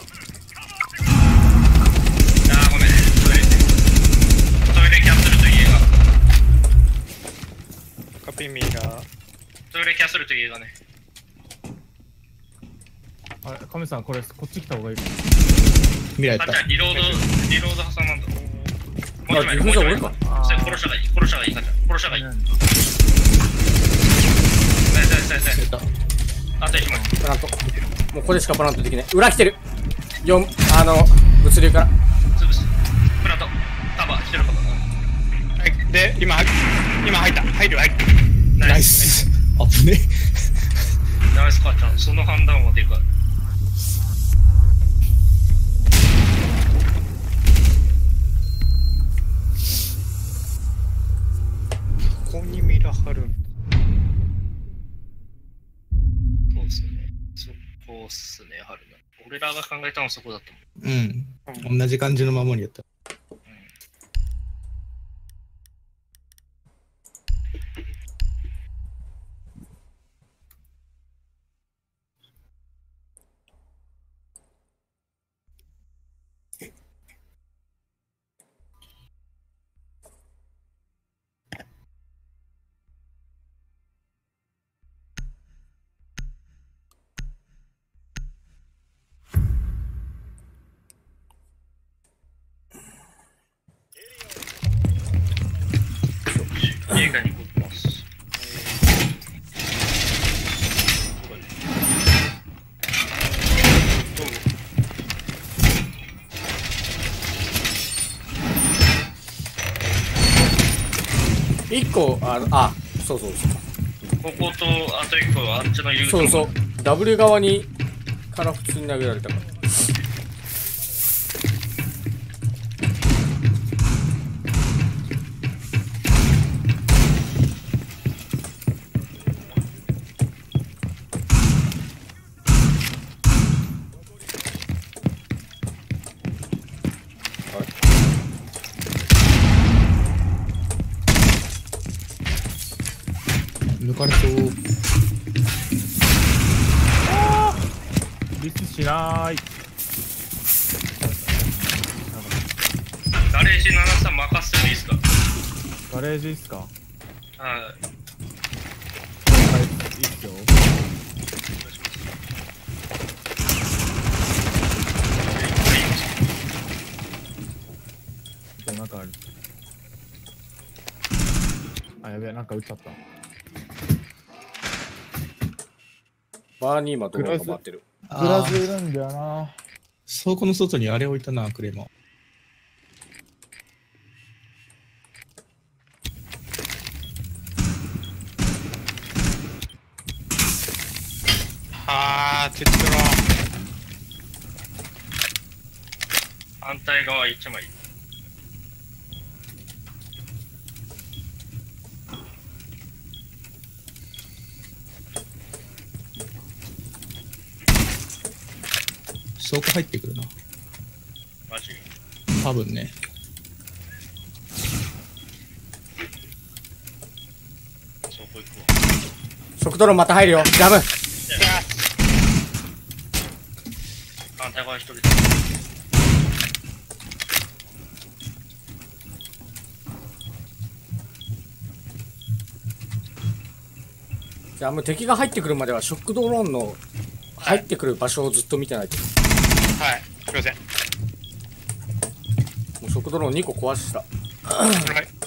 ーごめん。トイレトイレキャンセルと家が赤ピンミラー。トイレキャンセルと家がね。あれ、カメさん、これ、こっち来た方がいい。未来やった。あじゃあリロードリロード挟んだんだもう一枚あもう一枚殺したがいい。殺したがいい。殺したがいい。何ナイスナイスナイスナイスやったあと一枚プラント。もうここでしかプラントできない。裏来てる。読む、あの、物流から。潰すプラントタバしてるかもはい。で、今、今入った。入る、入る。ナイスあぶねナイス母ちゃんその判断はでかいが考えたのはそこだったもん。うん。同じ感じの守りやった一個、あの、あ、そうそうそう。ここと、あと一個はあっちの U そうそう。W 側に、から普通に投げられたから。ガレージいいっすか？ははい。い、いいっすよ。じゃあなんかある。あ、やべえ、なんか撃っちゃった。バーニーマとかが回ってる。グラスいるんだよな。倉庫の外にあれ置いたな、クレーマー。あー、鉄ロ反対側1枚。倉庫入ってくるな。マジ？多分ね。そこ行くわ。食ドロンまた入るよ。ジャム反対側一人で。ジャム敵が入ってくるまではショックドローンの入ってくる場所をずっと見てないと。はい、すいません。もうショックドローン2個壊した。はい。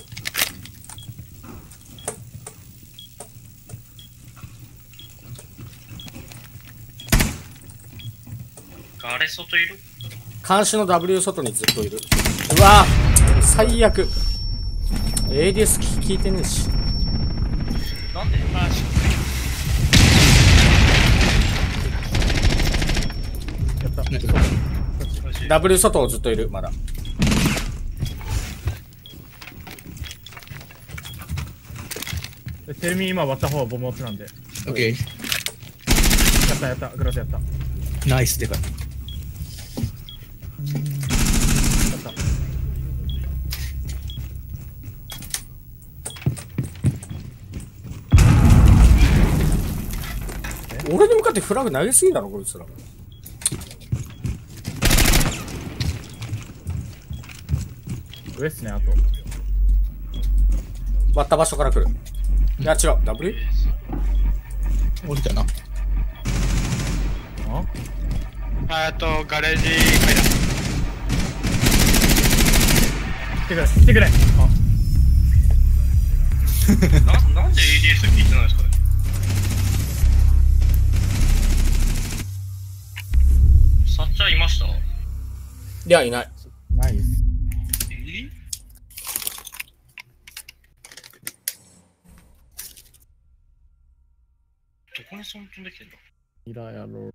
ガレ外いる？監視の W 外にずっといる。うわぁ最悪。ADS 聞いてねえし。なんで？マジやった。ね W 外をずっといる、まだ。でテルミ今割った方はボム落ちなんで。やオッケー。ったやった、グラスやった。やナイスでかい。った。俺に向かってフラグ投げすぎだろ、こいつら。上っすね、あと。割った場所から来る。いや、違う。W? 降りたな。ああと、ガレージ階段。来てくれ、来てくれ。あ、ななんで ADS 聞いてないんですかねサッチャーいました？いや、いない。ないっす。え？どこにそん飛んできてんだ？いらやろう。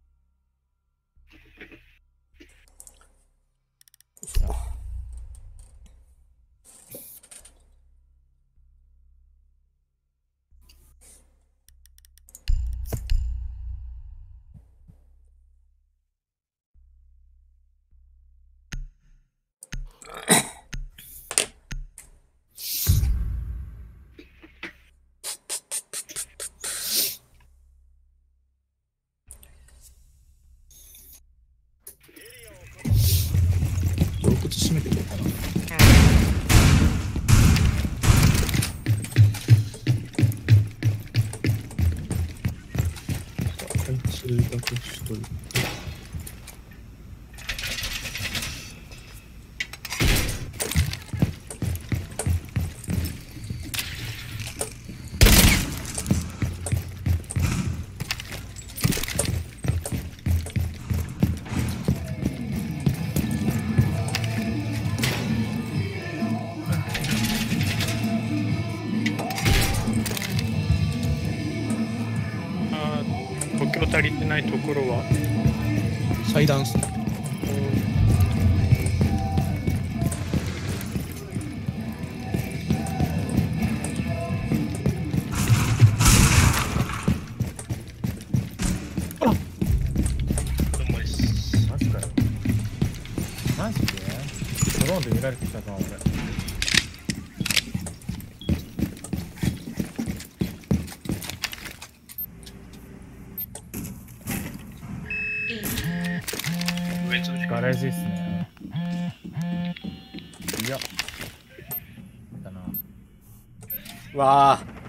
祭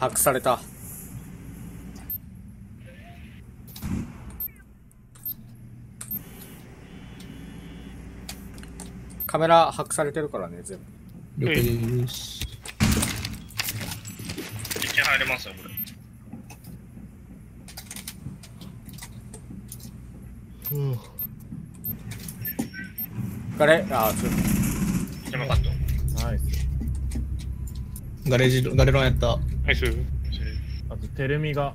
ハックされた。カメラハックされてるからね、全部。了解です。一見入れますよ、これ。ガレ、あー、ちょ山カット。ナイス。ガレージ、ガレロンやった。ナイス。あと、テルミが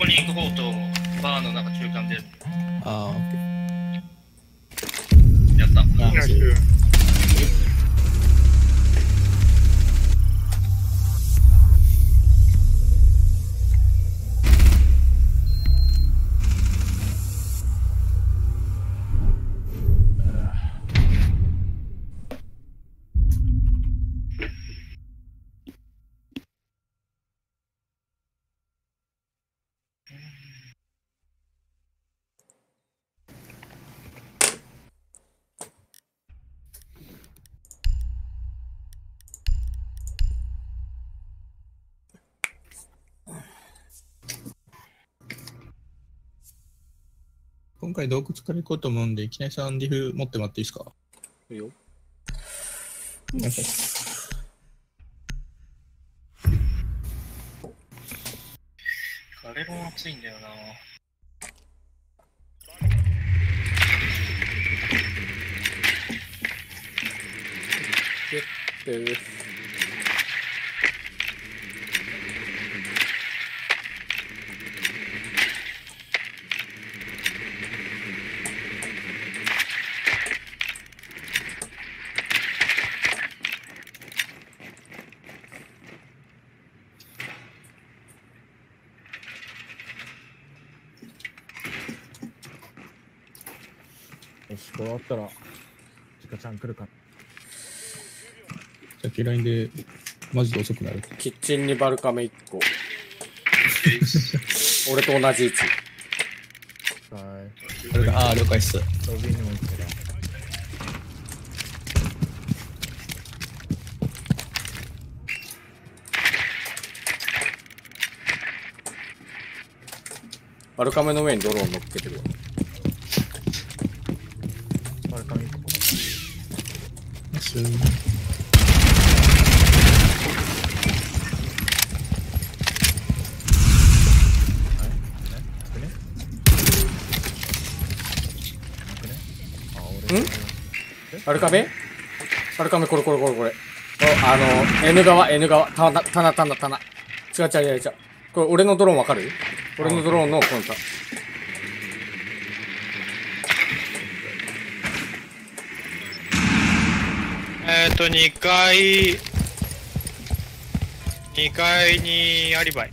の、倉庫に行く方と、バーの中中間で今回洞窟から行こうと思うんで、いきなりさんディフ持ってもらっていいですか？いいよ。お願いします。ガレロン熱いんだよな。で、よし、これ終わったら、チカちゃん来るかな。さっき LINE で、マジで遅くなる。キッチンにバルカメ1個。俺と同じ位置。はい。これが、ああ、了解っす。ロビーにも行ってた。バルカメの上にドローン乗っけてるわ。ナイス。つくねつくねあ、俺。ん？バルカメ？バルカメこれこれこれこれ。ああの、N 側、N 側、たな、たな、たな、たな。違う違う違う違う。これ俺のドローンわかる？俺のドローンのこのた。えっ、ー、と、2階、2階にアリバイ。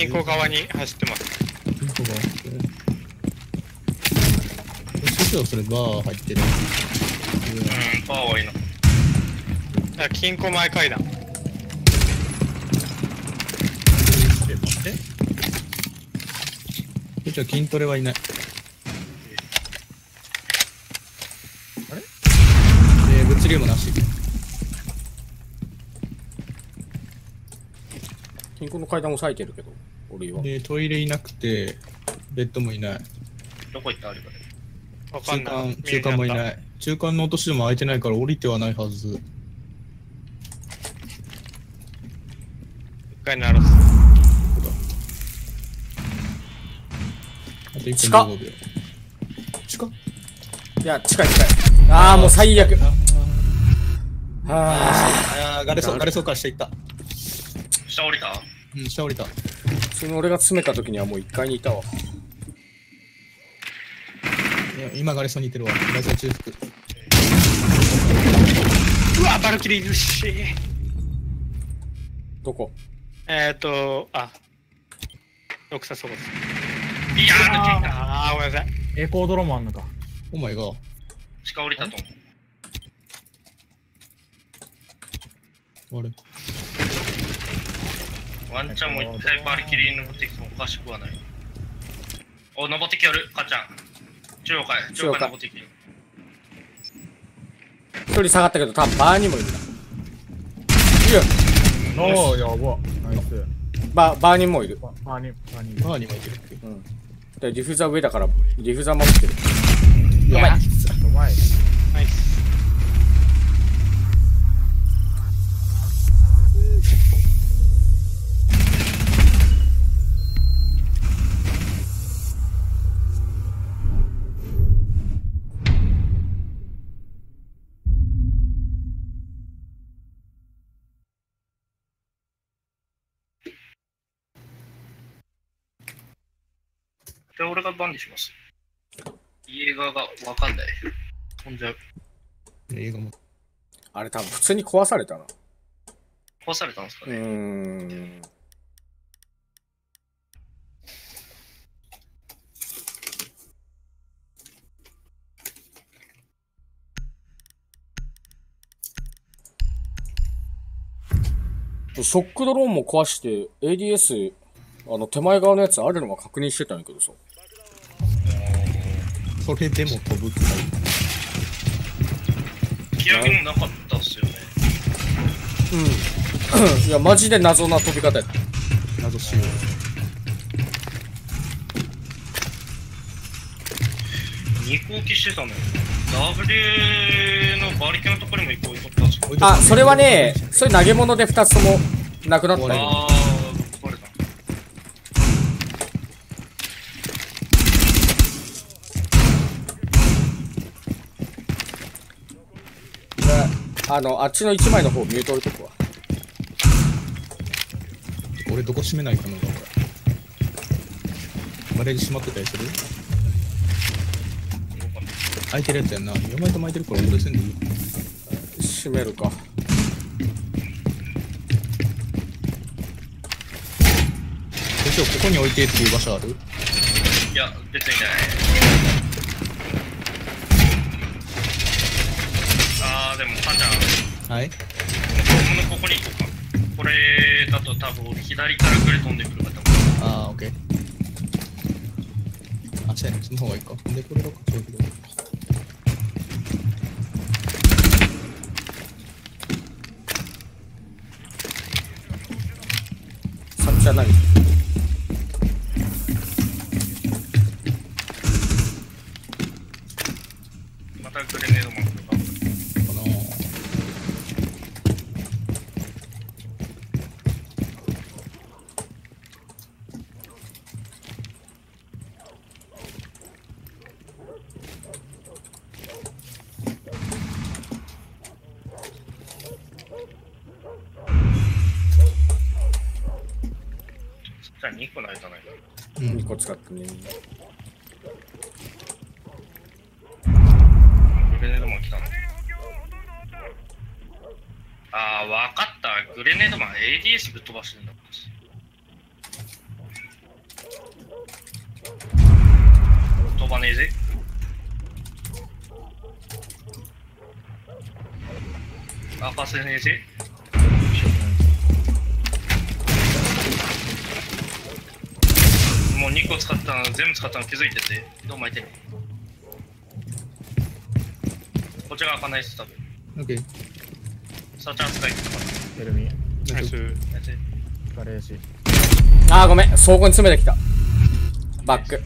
銀行側に走ってます。インフォがあって。師匠それバー入ってる。うん、パワーはいいの。あ金庫前階段。えじゃあ筋トレはいない。あれえー、ムなし。金庫の階段押さえてるけど、俺は。で、トイレいなくて、ベッドもいない。どこ行った？あれかで。中わかんない間、中間もいいない。中間の落とし戸も開いてないから降りてはないはず。一回鳴らすあと1近っ分15秒。近っいや、近い近い。ああ、もう最悪。あ。あー、ガレソ、ガレソから下行った。下降りた？うん、下降りた。その俺が詰めた時にはもう1階にいたわ。いや今ガレソにいてるわ。ガレソ中腹。うわバルキリーいるしどこ？えっ、ー、とあドクサそこですいやー、抜けた。ああごめんなさいエコードローもあんのか。お前が。下降りたと思う。あれワンチャンも一体バリキリに登ってきてもおかしくはない。お、登ってきよる、かっちゃん。中央かい、中央かい登ってきる。一人下がったけど、多分バーにもいるな。いや、おお、やば。ナイス。バー、バーにもいる。ババーに、バーに。バーにもいてるうん。で、ディフューザー上だから、ディフューザー守ってる。うまい。うまい。にします。家側がわかんない。飛んじゃう。映画も。あれ多分普通に壊されたな。壊されたんですかうーね。ん。ショックドローンも壊して、ADS、あの手前側のやつあるのが確認してたんやけどさ。それでも飛ぶって気上げもなかったっすよね。うん。いや、マジで謎な飛び方やった。謎しよ2個置きしてたのよ。W の馬力のところにも1個置いとったんです。あ、それはね、それ投げ物で2つともなくなったよ。あー、壊れた。あの、あっちの1枚の方ミュート置いとくわ。俺どこ閉めないかな、これ。マレージ閉まってたりする？開いてるやつやんな。4枚とも開いてるから俺せんでいい？閉めるか。でしょ、ここに置いてっていう場所ある？いや、別にない。でも、かんちゃん、はいこのここに行こうか。これだと多分左からくれ飛んでくるかと思う。あー、オッケー。あ、そうやね、その方がいいか。で、これがこっち置いてくれるさっちゃ何？使ってね。の、全部使ったの気づいてて、どう巻いてるこっちが開かないです、多分。オッケー。ンスが行ったかテルミ、ナイス。レージ。あーごめん倉庫に詰めてきたバック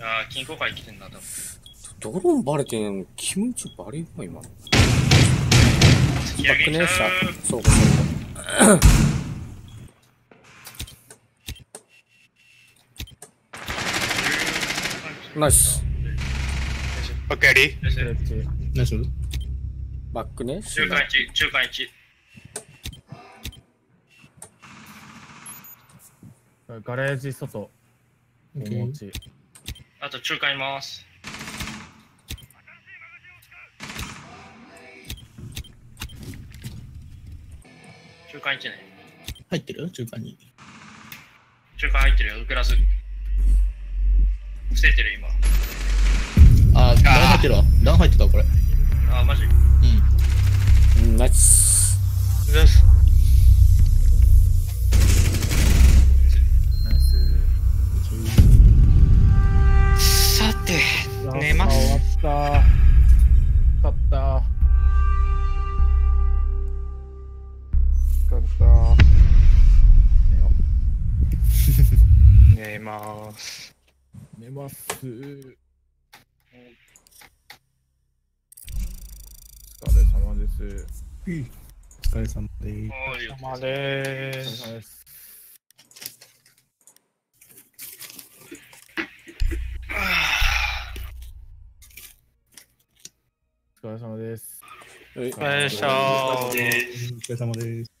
ああ、金庫会来てんな、多分。ドローンバレてんの気持ちバレるわ今バックねしたう。倉庫倉庫ナイスオッケー。ナイスバックね中間1、中間1。ガレージ外。お持ち。あと中間います。中間1ね。入ってる？中間に。中間入ってるよ、グラス。伏せてる今。あー、段入ってるわ。段入ってたわ、これ。あー、マジ？うん。うんナイスナイス。ナイス。さて、寝ます終わった。勝った。疲れた。寝よ 寝ます。う。寝ます。お疲れ様です。お疲れ様でーす。おーいまおでー疲れす。様です。お疲れ様です。はいお疲れ様でした。お疲れ様です。